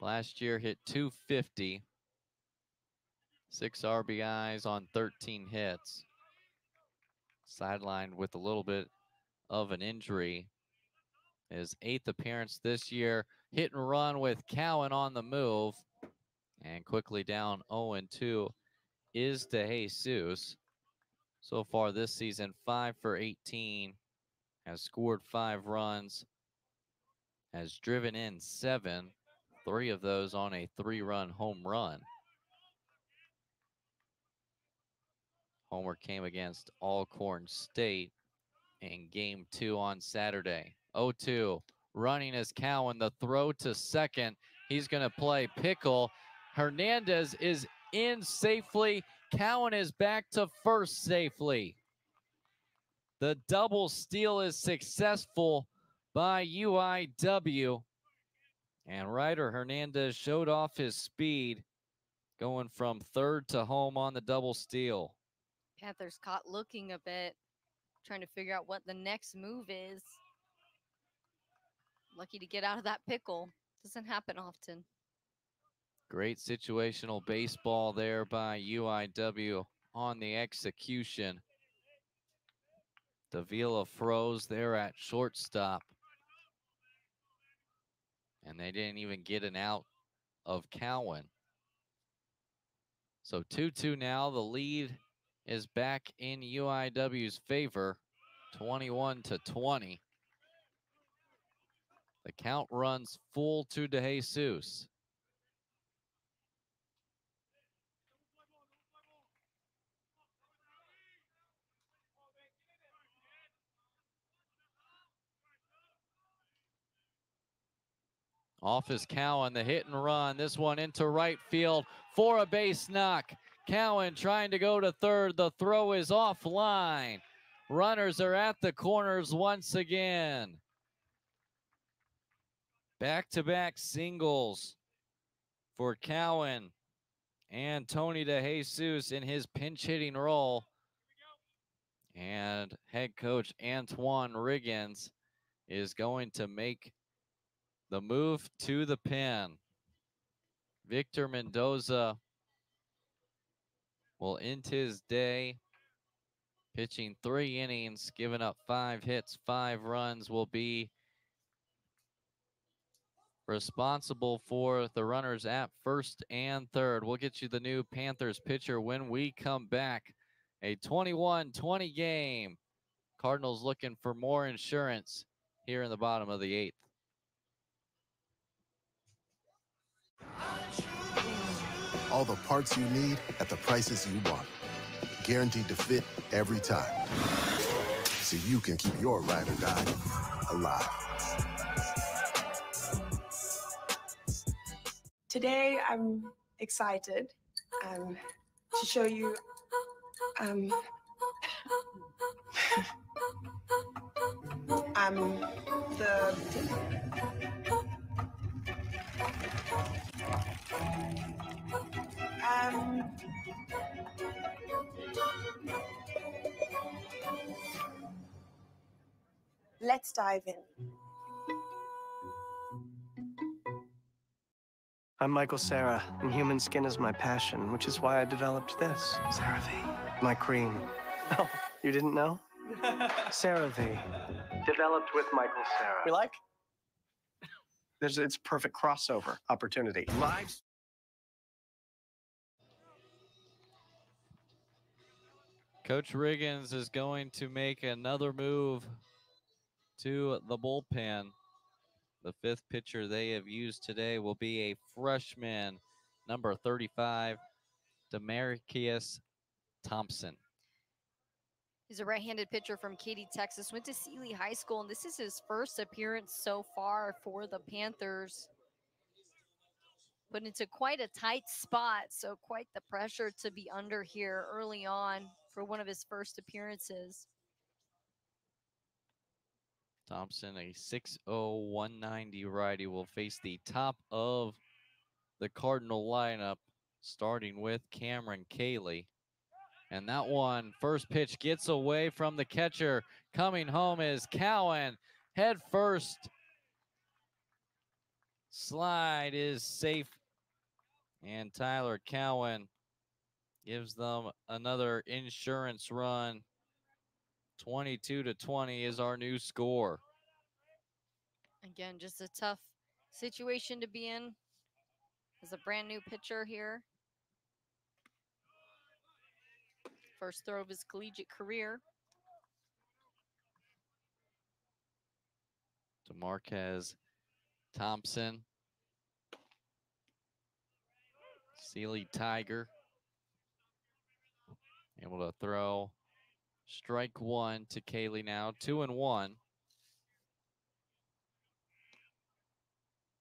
Last year hit 250. Six RBIs on 13 hits. Sidelined with a little bit of an injury. His eighth appearance this year. Hit and run with Cowan on the move. And quickly down 0 2 is DeJesus. So far this season, 5 for 18. Has scored five runs. Has driven in seven. Three of those on a three run home run. Homer came against Alcorn State in game two on Saturday. 0 2. Running as Cowan. The throw to second. He's going to play pickle. Hernandez is in safely. Cowan is back to first safely. The double steal is successful by UIW. And Ryder Hernandez showed off his speed going from third to home on the double steal. Panthers caught looking a bit, trying to figure out what the next move is. Lucky to get out of that pickle. Doesn't happen often. Great situational baseball there by UIW on the execution. Davila froze there at shortstop. And they didn't even get an out of Cowan. So 2-2 now. The lead is back in UIW's favor, 21 to 20. The count runs full to DeJesus. Off his cow Cowan, the hit and run. This one into right field for a base knock. Cowan trying to go to third. The throw is offline. Runners are at the corners once again. Back to back singles for Cowan and Tony DeJesus in his pinch hitting role. And head coach Auntwan Riggins is going to make the move to the pin. Victor Mendoza will end his day pitching three innings, giving up five hits, five runs, will be responsible for the runners at first and third. We'll get you the new Panthers pitcher when we come back. A 21 20 game. Cardinals looking for more insurance here in the bottom of the eighth. All the parts you need at the prices you want. Guaranteed to fit every time. So you can keep your ride or die alive. Today, I'm excited um, to show you um, um, the um, let's dive in. I'm Michael Cera, and human skin is my passion, which is why I developed this. CeraVe. My cream. Oh, you didn't know? CeraVe. Developed with Michael Cera. We like? There's it's perfect crossover opportunity. Live Coach Riggins is going to make another move to the bullpen. The fifth pitcher they have used today will be a freshman, number 35, Demarcus Thompson. He's a right-handed pitcher from Katy, Texas. Went to Sealy High School, and this is his first appearance so far for the Panthers. Put into quite a tight spot, so quite the pressure to be under here early on for one of his first appearances. Thompson, a 6'0, 190 righty, will face the top of the Cardinal lineup, starting with Cameron Cayley. And that one, first pitch gets away from the catcher. Coming home is Cowan. Head first. Slide is safe. And Tyler Cowan gives them another insurance run. 22 to 20 is our new score. Again, just a tough situation to be in as a brand new pitcher here. First throw of his collegiate career. Demarcus Thompson. Sealy Tiger. Able to throw strike one to Cayley now. Two and one.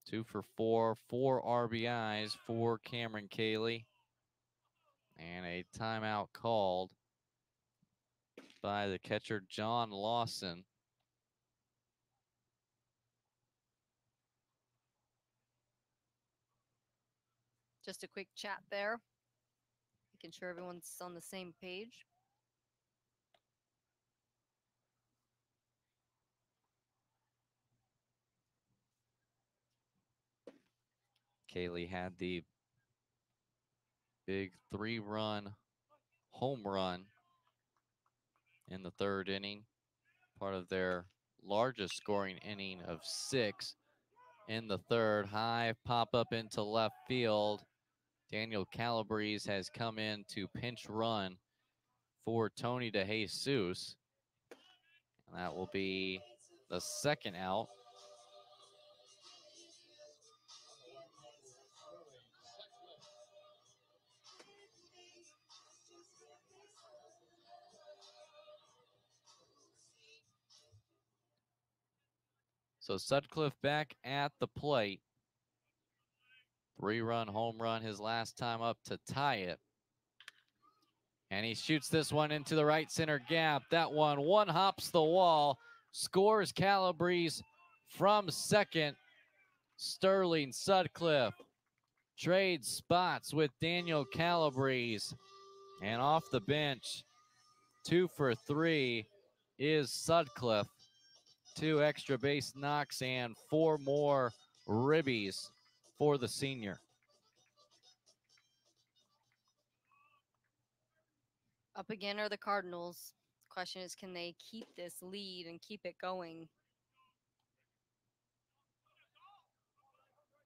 Two for four, four RBIs for Cameron Cayley. And a timeout called by the catcher, John Lawson. Just a quick chat there. Making sure everyone's on the same page. Cayley had the big three run home run in the third inning, part of their largest scoring inning of six in the third. High pop up into left field. Daniel Calabrese has come in to pinch run for Tony DeJesus. And that will be the second out. So Sutcliffe back at the plate. Three run home run his last time up to tie it. And he shoots this one into the right center gap. That one one hops the wall, scores Calabrese from second. Sterling Sutcliffe trades spots with Daniel Calabrese. And off the bench, two for three is Sutcliffe two extra base knocks and four more ribbies for the senior. Up again are the Cardinals. Question is, can they keep this lead and keep it going?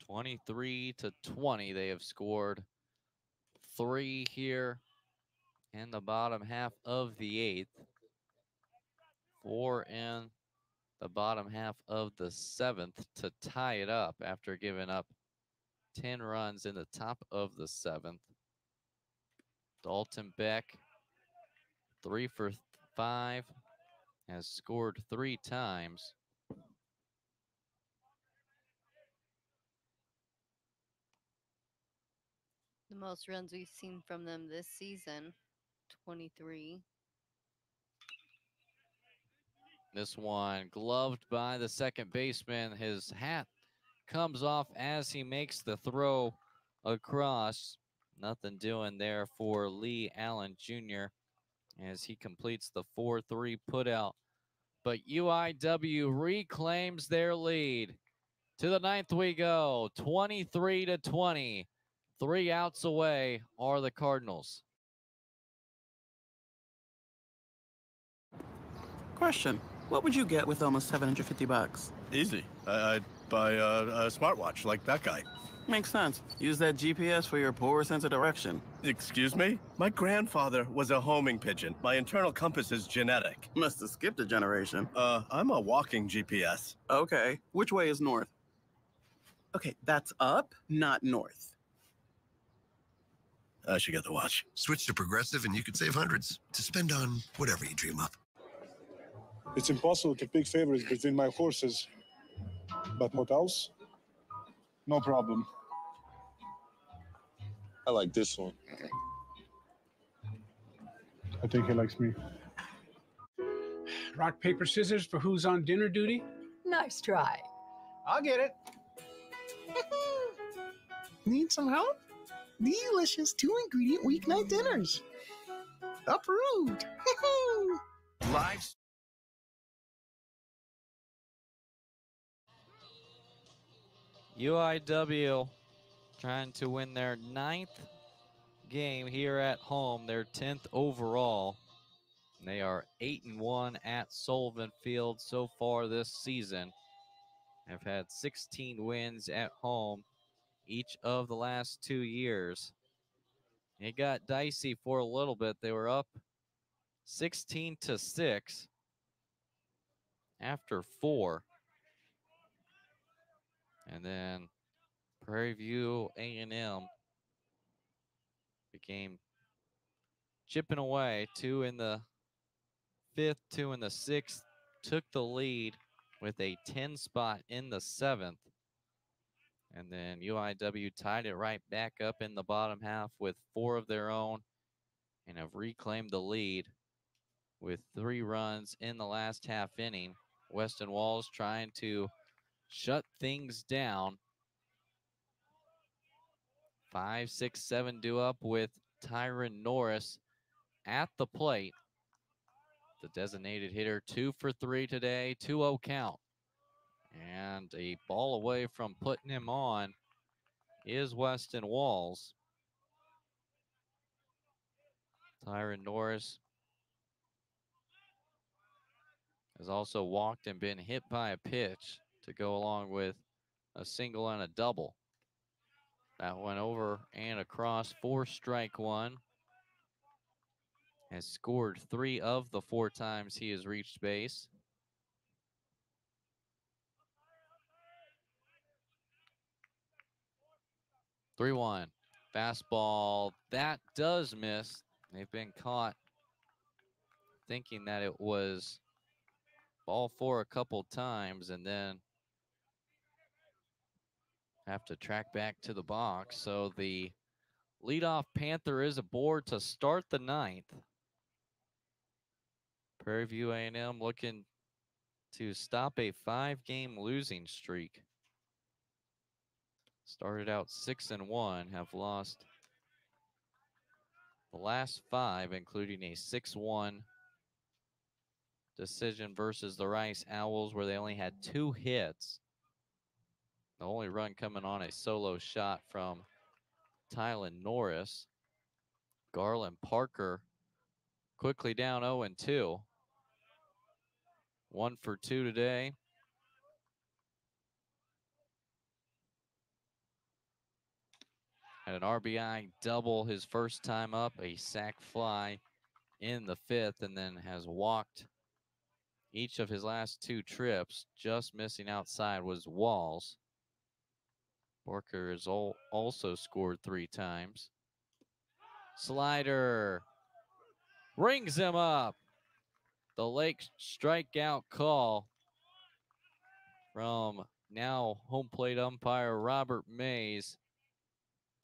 23 to 20. They have scored three here in the bottom half of the eighth. Four in the bottom half of the seventh to tie it up after giving up 10 runs in the top of the seventh. Dalton Beck, three for five, has scored three times. The most runs we've seen from them this season, 23. This one gloved by the second baseman. His hat comes off as he makes the throw across. Nothing doing there for Lee Allen Jr. as he completes the 4 3 putout. But UIW reclaims their lead. To the ninth we go, 23 to 20. Three outs away are the Cardinals. Question: What would you get with almost 750 bucks? Easy. I, I'd buy a, a smartwatch like that guy. Makes sense. Use that GPS for your poor sense of direction. Excuse me? My grandfather was a homing pigeon. My internal compass is genetic. Must have skipped a generation. Uh, I'm a walking GPS. Okay. Which way is north? Okay, that's up, not north. I should get the watch. Switch to Progressive and you could save hundreds to spend on whatever you dream up. It's impossible to pick favorites between my horses. But what else? No problem. I like this one. I think he likes me. Rock, paper, scissors for who's on dinner duty? Nice try. I'll get it. Need some help? Delicious two ingredient weeknight dinners. Approved. Live UIW trying to win their ninth game here at home, their 10th overall. They are 8 and 1 at Sullivan Field so far this season. Have had 16 wins at home each of the last two years. It got dicey for a little bit. They were up 16 to 6 after four. And then Prairie View A&M became chipping away. Two in the fifth, two in the sixth. Took the lead with a 10 spot in the seventh. And then UIW tied it right back up in the bottom half with four of their own and have reclaimed the lead with three runs in the last half inning. Weston Walls trying to shut things down. Five, six, seven do up with Tyron Norris at the plate. The designated hitter, two for three today, 2 0 count. And a ball away from putting him on is Weston Walls. Tyron Norris has also walked and been hit by a pitch to go along with a single and a double. That went over and across for strike one. Has scored three of the four times he has reached base. Three one. Fastball. That does miss. They've been caught thinking that it was ball four a couple times and then have to track back to the box. So the leadoff Panther is aboard to start the ninth. Prairie View A&M looking to stop a five-game losing streak. Started out six and one, have lost the last five, including a 6-1 decision versus the Rice Owls, where they only had two hits. The only run coming on a solo shot from Tylen Norris. Garland Parker quickly down 0 and 2. One for two today. Had an RBI double his first time up, a sac fly in the fifth, and then has walked each of his last two trips. Just missing outside was Walls. Parker has al- also scored three times. Slider rings him up. The Lake strikeout call from now home plate umpire Robert Mays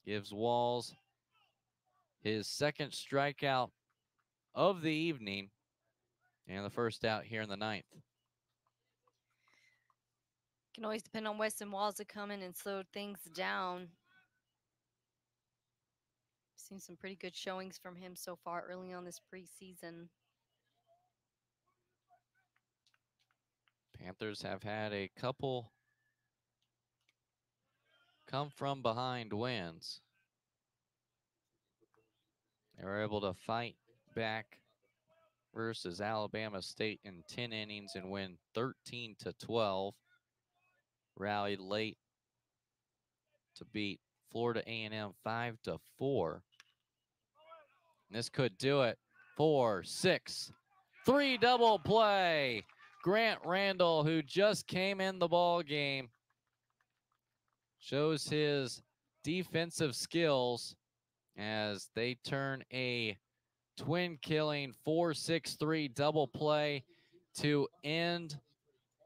gives Walls his second strikeout of the evening and the first out here in the ninth. Can always depend on Weston Walls to come in and slow things down. Seen some pretty good showings from him so far early on this preseason. Panthers have had a couple come from behind wins. They were able to fight back versus Alabama State in 10 innings and win 13 to 12. Rallied late to beat Florida A&M 5 to 4. And this could do it. Four, six, three double play. Grant Randall, who just came in the ball game, shows his defensive skills as they turn a twin killing 4-6-3 double play to end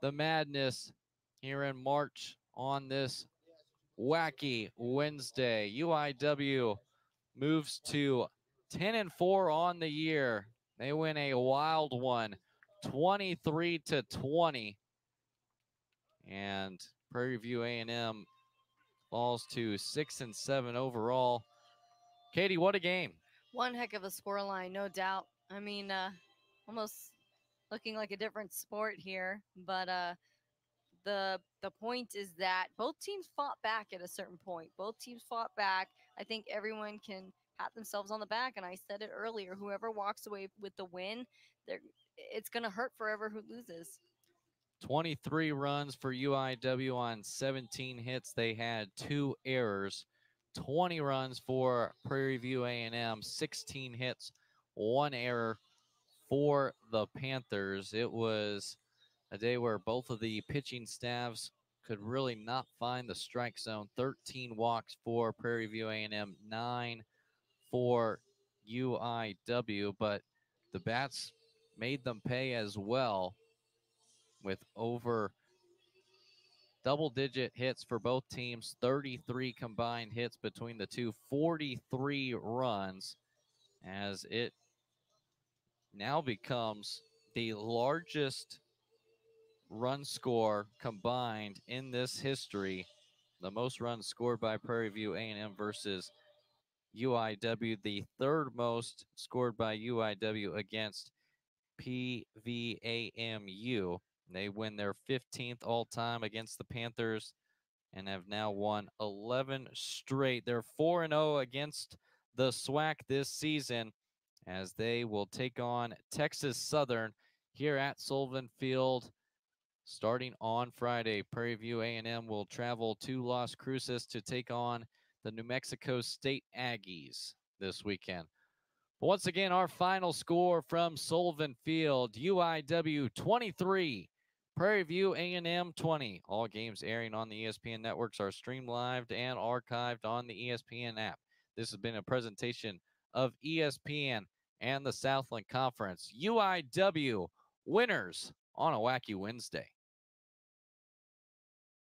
the madness here in March on this wacky Wednesday. UIW moves to 10 and 4 on the year. They win a wild one, 23 to 20. And Prairie View A&M falls to 6 and 7 overall. Katie, what a game. One heck of a scoreline, no doubt. I mean, uh, almost looking like a different sport here, but uh, the the point is that both teams fought back at a certain point. Both teams fought back. I think everyone can pat themselves on the back, and I said it earlier. Whoever walks away with the win, they're it's gonna hurt forever who loses. 23 runs for UIW on 17 hits. They had two errors. 20 runs for Prairie View A&M, 16 hits, one error for the Panthers. It was a day where both of the pitching staffs could really not find the strike zone. 13 walks for Prairie View A&M, 9 for UIW, but the bats made them pay as well with over double digit hits for both teams 33 combined hits between the two 43 runs as it now becomes the largest run score combined in this history the most runs scored by prairie view a&m versus uiw the third most scored by uiw against pvamu they win their 15th all time against the Panthers and have now won 11 straight. They're 4 0 against the SWAC this season as they will take on Texas Southern here at Sullivan Field starting on Friday. Prairie View A&M will travel to Las Cruces to take on the New Mexico State Aggies this weekend. But once again, our final score from Sullivan Field, UIW 23, Prairie View A&M 20. All games airing on the ESPN networks are streamed live and archived on the ESPN app. This has been a presentation of ESPN and the Southland Conference. UIW winners on a wacky Wednesday.